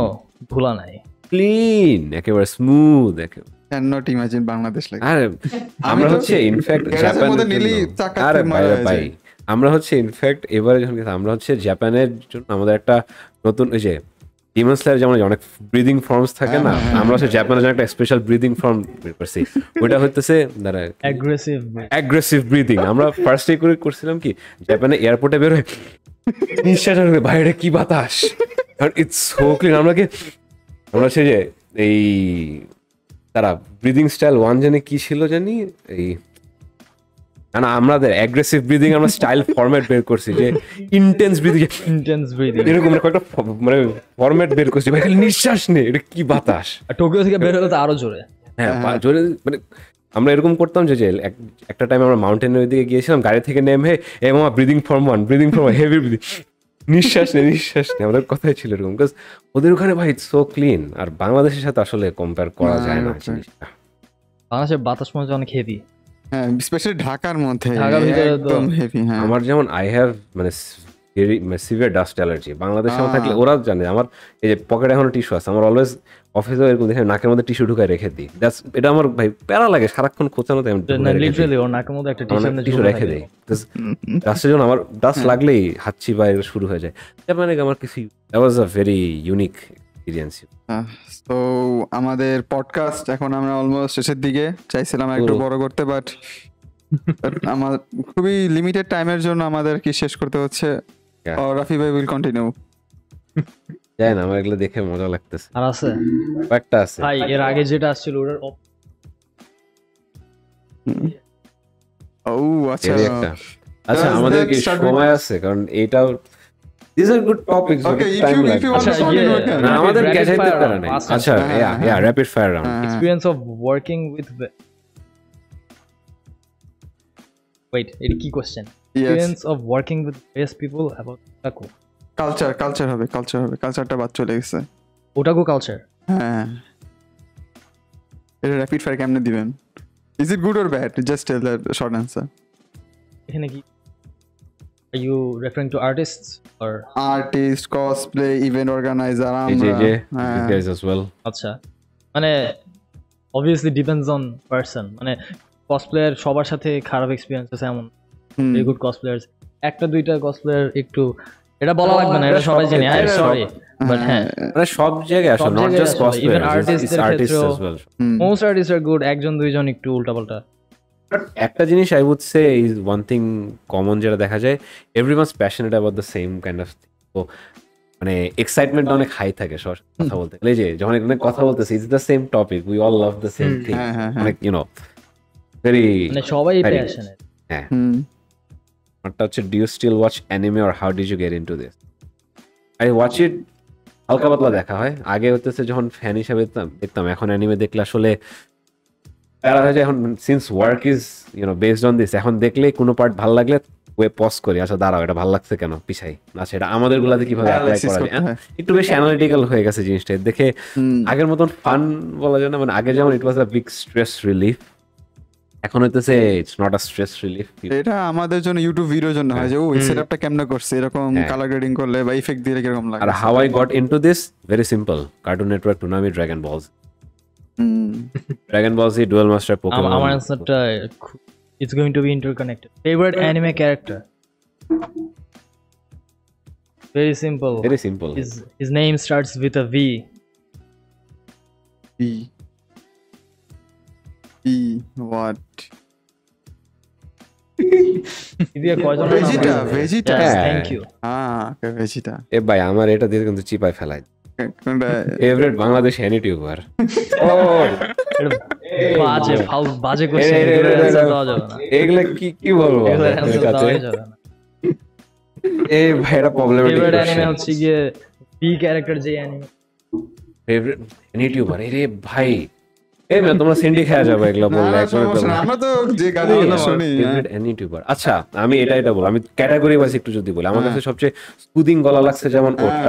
ধুলা নাই। ক্লিন একেবারে স্মুথ একেবারে cannot imagine বাংলাদেশ লাগে আরে আমরা হচ্ছে ইনফ্যাক্ট চাকা আরে ভাই। আমরা হচ্ছে ইনফ্যাক্ট এবারে যখন আমরা হচ্ছে জাপানের জন্য আমাদের একটা নতুন ওই যে ডিমন স্লেয়ার যেমন অনেক ব্রিদিং ফর্মস থাকে না হ্যাঁ, হ্যাঁ, আমরা হচ্ছে জাপানের জন্য একটা স্পেশাল ব্রিদিং ফর্ম বের করছি। ওইটা হইতেছে দাঁড়া অ্যাগ্রেসিভ অ্যাগ্রেসিভ ব্রিদিং আমরা ফার্স্ট ডে করে করছিলাম কি জাপানে এয়ারপোর্টে বের হয়ে নিঃশ্বাস বাইরে কি বাতাস? কারণ ইটস সো ক্লিন আমরা কি আমরা সে যে এই তারা ব্রিদিং স্টাইল ওয়ান জানে কি ছিল জানি? এই না আমাদের অ্যাগ্রেসিভ ব্রিদিং আমরা স্টাইল ফরম্যাট বের করছি যে ইন্টেন্স ব্রিদিং ইন্টেন্স ব্রিদিং এরকম মানে কয়েকটা মানে ফরম্যাট বের করছি ভাই খালি নিঃশ্বাস নেই এটা কি বাতাস? টোকিও থেকে বের হলে তো আরও জোরে। হ্যাঁ জোরে মানে আমরা এরকম করতাম যে একটা টাইম আমরা মাউন্টেনের দিকে গিয়েছিলাম গাড়ি থেকে নেমে এ মামা breathing form one breathing form heavy breathing নিঃশ্বাস নেই নিঃশ্বাস নেই আমাদের কথাই ছিল এরকম বিকজ ওদের ওখানে ভাই সো ক্লিন আর বাংলাদেশের সাথে আসলে কম্পেয়ার করা যায় না জিনিসটা। বাংলাদেশের বাতাস মনে হচ্ছে অনেক হেভি হ্যাঁ স্পেশালি ঢাকার মধ্যে ঢাকার তো- একদম হেভি হ্যাঁ। আমার যেমন আই হ্যাভ মানে সিভিয়ার ডাস্ট অ্যালার্জি বাংলাদেশে আমার থাকলে ওরা জানে আমার এই যে পকেটে এখনও টিস্যু আছে আমার অলওয়েজ অফিসে এরকম দেখে নাকের মধ্যে টিস্যু ঢুকায় রেখে দিই। That's- এটা আমার ভাই প্যারা লাগে সারাক্ষণ। লিটারালি ওর নাকের মধ্যে একটা টিস্যু রেখে দেই। ডাস্টের জন্য আমার ডাস্ট লাগলেই হাঁচি বা এগুলো শুরু হয়ে যায়। মানে আমার কিছু that was a very unique experience তো আমাদের পডকাস্ট এখন আমরা অলমোস্ট শেষের দিকে। চাইছিলাম একটু বড় করতে বাট আমার খুবই লিমিটেড টাইমের জন্য আমাদের কি শেষ করতে হচ্ছে। Yeah. রাফি ভাই উইল কন্টিনিউ জানি না আমার এগুলো দেখে মজা লাগতেছে। আর আছে? কয়েকটা আছে। ভাই এর আগে যেটা আসছিল ওটার ও আচ্ছা। আচ্ছা আমাদের কি সময় আছে? কারণ এইটাও this are good topics Okay, if time you- if you want আচ্ছা, ইয়ে, আমাদের Rapid গেছাইতে fire পারে round, নাই fast আচ্ছা. Yeah yeah rapid fire round হ্যাঁ, experience of working with the- wait এটা কি question experience of working with various people about otaku culture culture হবে কালচার হবে কালচারটা বাদ চলে গেছে otaku culture হ্যাঁ এটা র্যাপিড ফায়ার কেমনে দিবেন is it good or bad just tell that short answer এখানে কি are you referring to artists or? Cosplay event organizer এই যে আমরা হ্যাঁ guys as well. আচ্ছা। মানে obviously depends on person. মানে কসপ্লেয়ার সবার সাথে খারাপ এক্সপিরিয়েন্স আছে এমন। হুম। ভেরি গুড কসপ্লেয়ার্স একটা দুইটা কসপ্লেয়ার একটু এটা বলা লাগবে না এটা সবাই জানি। আই সরি বাট হ্যাঁ। মানে সব জায়গায় আসলে নট জাস্ট আসলে, even artist দের আর্টিস্ট ক্ষেত্রেও- as well hmm. Most artist are good একজন দুইজন একটু উল্টাপাল্টা। একটা জিনিস I would say is one thing common যেটা দেখা যায় every mass passionate about the same kind of তো মানে এক্সাইটমেন্ট অনেক হাই থাকে সবার সাথে কথা বলতে গেলে। যে যখন এখানে কথা বলতেছি it's the same topic we all love the same thing হ্যাঁ। অনেক ইউনো ভেরি মানে সবাই প্যাশনেট হ্যাঁ। আমারটা হচ্ছে do you still watch anime or how did you get into this I watch it হালকা পাতলা দেখা হয়। আগে হতেছে যখন ফ্যান হিসাবে দেখতাম দেখতাম। এখন অ্যানিমে দেখলে আসলে হয়ে যায় এখন since work is you know based on this এখন দেখলে কোনো পার্ট ভালো লাগলে ওয়ে পজ করি। আচ্ছা দাঁড়াও এটা ভালো লাগছে কেন? পিছাই। আচ্ছা এটা আমাদের গুলাতে কীভাবে অ্যাপ্লাই করা যায় একটু বেশি অ্যানালিটিক্যাল হয়ে গেছে জিনিসটা। দেখে আগের মতন ফান বলা যায় না মানে আগে যেমন it was a big stress relief এখন হইতেছে it's not a stress relief এটা আমাদের জন্য ইউটিউব ভিডিওর জন্য হয় যে ও এই সেটআপটা কেমনে করছে? এরকম হ্যাঁ। কালার গ্রেডিং করলে বা ইফেক্ট দিলে কীরকম লাগে? আর how I got into this very simple Cartoon Network Toonami Dragon Balls hmm. Dragon বলস ই ডুয়েল মাস্টার পোকেমন আমার অ্যান্সারটা it's going to be interconnected favourite anime character very simple very simple his his name starts with a V E E what দিয়ে কয়জন ভেজিটা ভেজিটা Yes, হ্যাঁ। thank you. হ্যাঁ Vegeta এ ভাই আমার এটা দিয়ে কিন্তু চিপাই ফেলাই কোনটা ফেভারিট বাংলাদেশ ইউটিউবার এটা বাজে ফাউল বাজে কোশ্চেন এগুলা কি কি বলব? এই ভাইরা প্রবলেমেটিক ফেভারিট অ্যানিমে হচ্ছে গিয়ে বি ক্যারেক্টার যে অ্যানিমে ফেভারিট ইউটিউবার এরে ভাই এই না তোমরা সিন্ডি খেয়া যাবে এগুলা বললে না, একদম সমস্যা না, আমরা তো যে গানগুলো শুনি হ্যাঁ। ইউটিউবার আচ্ছা আমি এটা এটা বলব আমি ক্যাটাগরি ওয়াইজ একটু যদি বলি আমার কাছে সবচেয়ে সুদিং গলা লাগছে যেমন হ্যাঁ,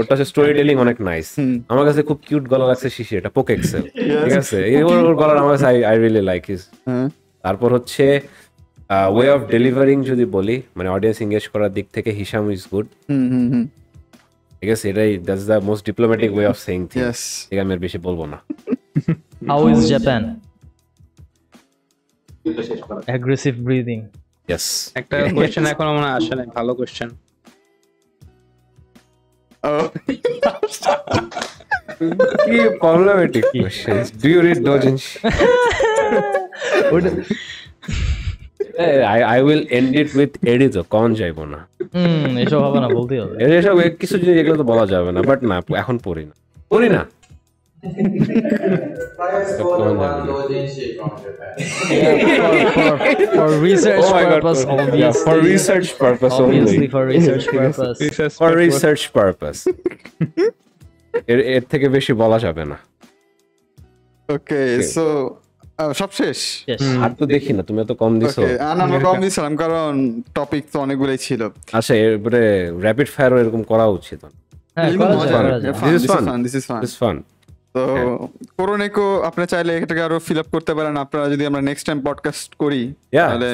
ওটা। ওটা স্টোরি টেলিং অনেক নাইস আমার কাছে খুব কিউট গলা লাগছে শিশি এটা পোক এক্সেল ঠিক আছে? ওর ওর আমার কাছে আই রিয়েলি লাইক হ্যাঁ। তারপর হচ্ছে ওয়ে অফ ডেলিভারিং যদি বলি মানে অডিয়েন্স এঙ্গেজ করার দিক থেকে হিসাম ইজ গুড ঠিক আছে? এটাই that's the most diplomatic way of saying things ঠিক আমি আর বেশি বলব না। How is Japan aggressive breathing yes একটা কোয়েশ্চেন এখনও মনে আসে নাই ভালো কোয়েশ্চেন ও। কি problematic questions do you read dozens ওটা I I will end it with ED তো কন যাইবো না? হুম এসব হবে না বলতেই হবে। এসব কিছু জিনিস এগুলো তো বলা যাবে না বাট না এখন পড়ি না। পড়ি না? For, research Oh purpose obviously yeah, for research purpose obviously only for research purpose for research purpose এর এর থেকে বেশি বলা যাবে না ওকে সো সব শেষ আর তো দেখি না তুমি এত কম দিছো ওকে আমরা কম দিয়েছিলাম কারণ টপিক তো অনেকগুলোই ছিল আচ্ছা এরপরে র্যাপিড ফায়ার এরকম করা উচিত হ্যাঁ যায় This is this is fun তো করোনেকো আপনি চাইলে এটাকে আরও ফিল আপ করতে পারেন। আপনারা যদি আমরা নেক্সট টাইম পডকাস্ট করি তাহলে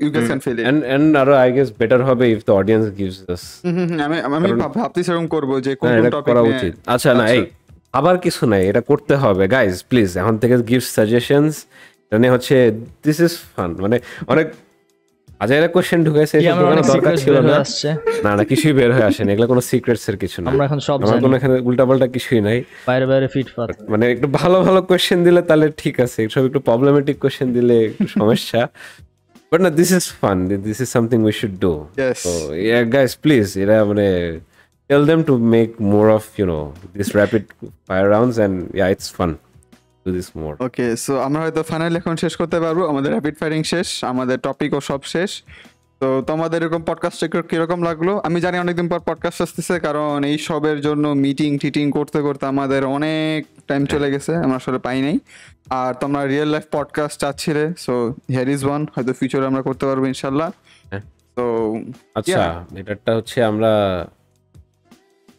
you guess can feel it and and আরও আই গেস বেটার হবে if the audience gives us আমি আমি ভাব- ভাবতেছি এরকম করব যে কোন হ্যাঁ কোন টপিক করা উচিত। আচ্ছা না এই আবার কিছু নাই এটা করতে হবে। গাইজ প্লিজ এখন থেকে গিভ সাজেশনস মানে হচ্ছে দিস ইজ ফান মানে অনেক আজাইরা কোশ্চেন ঢুকাইছে কি এসব আমার অনেক ঢোকানোর দরকার ছিল না। না না কিছুই বের হয়ে আসেনি এগুলো কোনো সিক্রেটস এর কিছু না আমরা এখন সব জানি। কোনো এখানে উল্টাপাল্টা কিছুই নাই। বাইরে বাইরে ফিটফাট। মানে একটু ভালো ভালো কোশ্চেন দিলে তাহলে ঠিক আছে সব একটু প্রবলেমেটিক কোশ্চেন দিলে একটু সমস্যা। বাট না this is fun this is something we should do guys please এরা মানে tell them to make more of you know this rapid fire rounds and yeah it's fun this more okay so আমরা হয়তো final এখন শেষ করতে পারব। আমাদের rapid firing শেষ আমাদের টপিকও সব শেষ। তো তোমাদের এরকম পডকাস্ট কীরকম লাগল? আমি জানি অনেকদিন পর পডকাস্ট আসতেছে কারণ এই সবের জন্য মিটিং টিটিং করতে করতে আমাদের অনেক টাইম চলে গেছে আমরা আসলে পাই নাই। আর তোমরা রিয়েল লাইফ পডকাস্ট চাচ্ছিলে সো হিয়ার ইজ ওয়ান হয়তো ফিউচারে আমরা করতে পারব ইনশাল্লাহ। হ্যাঁ। তো আচ্ছা এটাটা হচ্ছে আমরা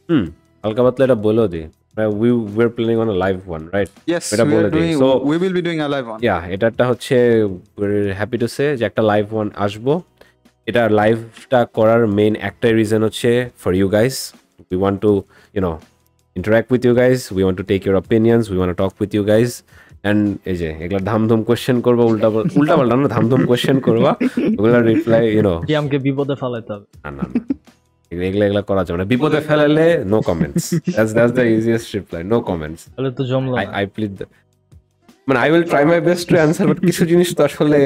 হুম হালকা পাতলা এটা বলেও দিই। We are planning on a live one right yes এটা বলে দিই। So- will be doing a live one yeah এটাটা হচ্ছে হ্যাপি টু সে যে একটা লাইভ ওয়ান আসব। এটা লাইভটা করার মেইন একটাই রিজন হচ্ছে for you guys we want to you know interact with you guys we want to take your opinions we want to talk with you guys and এই যে এগুলা ধামধুম কোশ্চেন করবা উল্টা উল্টা পাল্টা না ধামধুম কোশ্চেন করবা। ওগুলা রিপ্লাই ইউ নো কি আমাকে বিপদে ফেলাইতে হবে। না না না। এগুলা এগুলা করা যাবে না। বিপদে ফেলালে no comments that's that's the easiest reply no comments তাহলে তো জমলো আই আই প্লিড মানে I will try my best to answer but কিছু জিনিস তো আসলে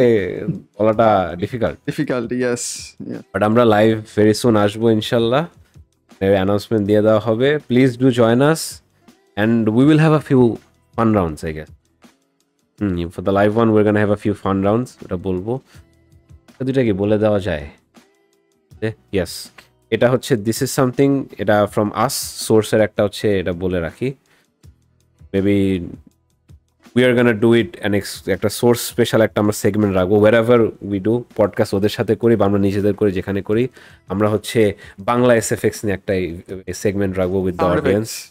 বলাটা ডিফিকাল্ট ডিফিকাল্ট ইয়েস বাট আমরা লাইভ ভেরি সুন আসব ইনশাল্লাহ। অ্যানাউন্সমেন্ট দিয়ে দেওয়া হবে। Please do join us and we will have a few fun rounds I guess hmm for the live one we're gonna have a few fun rounds ওটা বলব। দুইটা কি বলে দেওয়া যায়? ইয়েস এটা হচ্ছে দিস ইজ সামথিং এটা ফ্রম আস সোর্সের একটা হচ্ছে এটা বলে রাখি। Maybe we are gonna do it an একটা সোর্স স্পেশাল একটা আমরা সেগমেন্ট রাখব। War ever we do podcast ওদের সাথে করি বা আমরা নিজেদের করি যেখানে করি আমরা হচ্ছে বাংলা এস এফ এক্স নিয়ে একটা সেগমেন্ট রাখব উইথ দ্য অডিয়েন্স.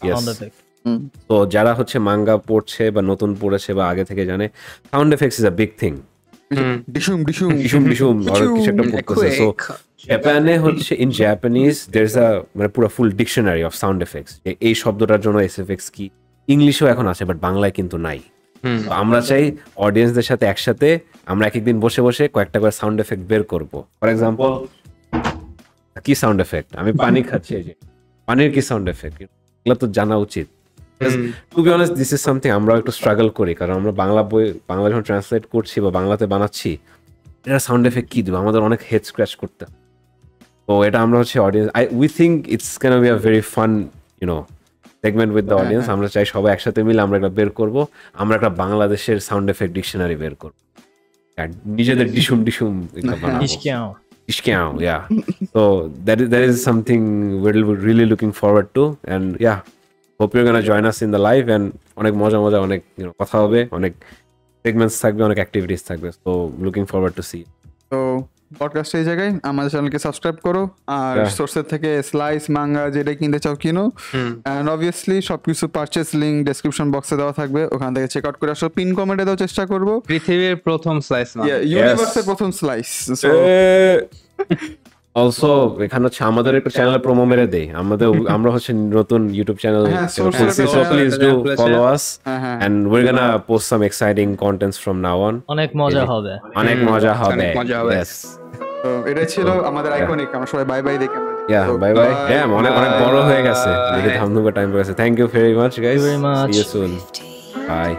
তো যারা হচ্ছে মাঙ্গা পড়ছে বা নতুন পড়েছে বা আগে থেকে জানে sound effects is a big thing ডিশুম ডিসুম ডিসুম আর কিছু একটা পড়তেছে। সো জাপানে হচ্ছে ইন জাপানিজ দের ইজ আ মানে পুরো full dictionary of sound effects এই শব্দটার জন্য এস এফেক্স কি? ইংলিশেও এখন আছে বাট বাংলায় কিন্তু নাই। আমরা চাই অডিয়েন্সদের সাথে একসাথে আমরা এক একদিন বসে বসে কয়েকটা করে সাউন্ড এফেক্ট বের করব। ফর এক্সাম্পল কি সাউন্ড এফেক্ট আমি পানি খাচ্ছি এই যে। পানির কি সাউন্ড এফেক্ট এগুলো তো জানা উচিত। To be honest this is something আমরাও একটু স্ট্রাগল করি কারণ আমরা বাংলা বই বাংলা যখন ট্রান্সলেট করছি বা বাংলাতে বানাচ্ছি এটা সাউন্ড এফেক্ট কি দেবো? আমাদের অনেক হেড স্ক্র্যাচ করতে। তো এটা আমরা হচ্ছে audience I we think it's can be a very fun you know segment with the audience আমরা চাই সবাই একসাথে মিলে আমরা একটা বের করব আমরা একটা বাংলাদেশের সাউন্ড এফেক্ট ডিকশনারি বের করব নিজেদের ডিসুম ডিসুম একটা বানাবো। Discount. Ishkao, yeah. so that is that is something we're really looking forward to, and yeah, hope you're gonna join us in the live and অনেক মজা মজা অনেক you know, কথা হবে অনেক সেগমেন্টস থাকবে অনেক অ্যাক্টিভিটিস থাকবে so looking forward to see তো পডকাস্ট এই জায়গায় আমাদের চ্যানেলকে সাবস্ক্রাইব করো। আর. সোর্সের থেকে স্লাইস মাঙ্গা যেটা কিনতে চাও কিনো। অ্যান্ড অবভিয়াসলি সবকিছু পারচেস লিংক ডেসক্রিপশন বক্সে দেওয়া থাকবে। ওখান থেকে চেক আউট করে আসো। পিন কমেন্টে দেওয়ার চেষ্টা করব। পৃথিবীর প্রথম স্লাইস ইউনিভার্সের প্রথম স্লাইস অলসো এখানে হচ্ছে আমাদের একটা চ্যানেল প্রোমো মেরে দেই। আমাদের আমরা হচ্ছে নতুন YouTube channel so please do follow us. And we're gonna post some exciting contents from now on অনেক মজা হবে। অনেক মজা হবে। অনেক মজা হবে। Yes. তো এটাই ছিল আমাদের আইকনিক আমরা সবাই বাই বাই দেখে ইয়া বাই বাই bye, হ্যাঁ অনেক অনেক বড় হয়ে গেছে। দেখে. ধামধুমা টাইম হয়ে গেছে। Thank you very much guys very much. See you soon bye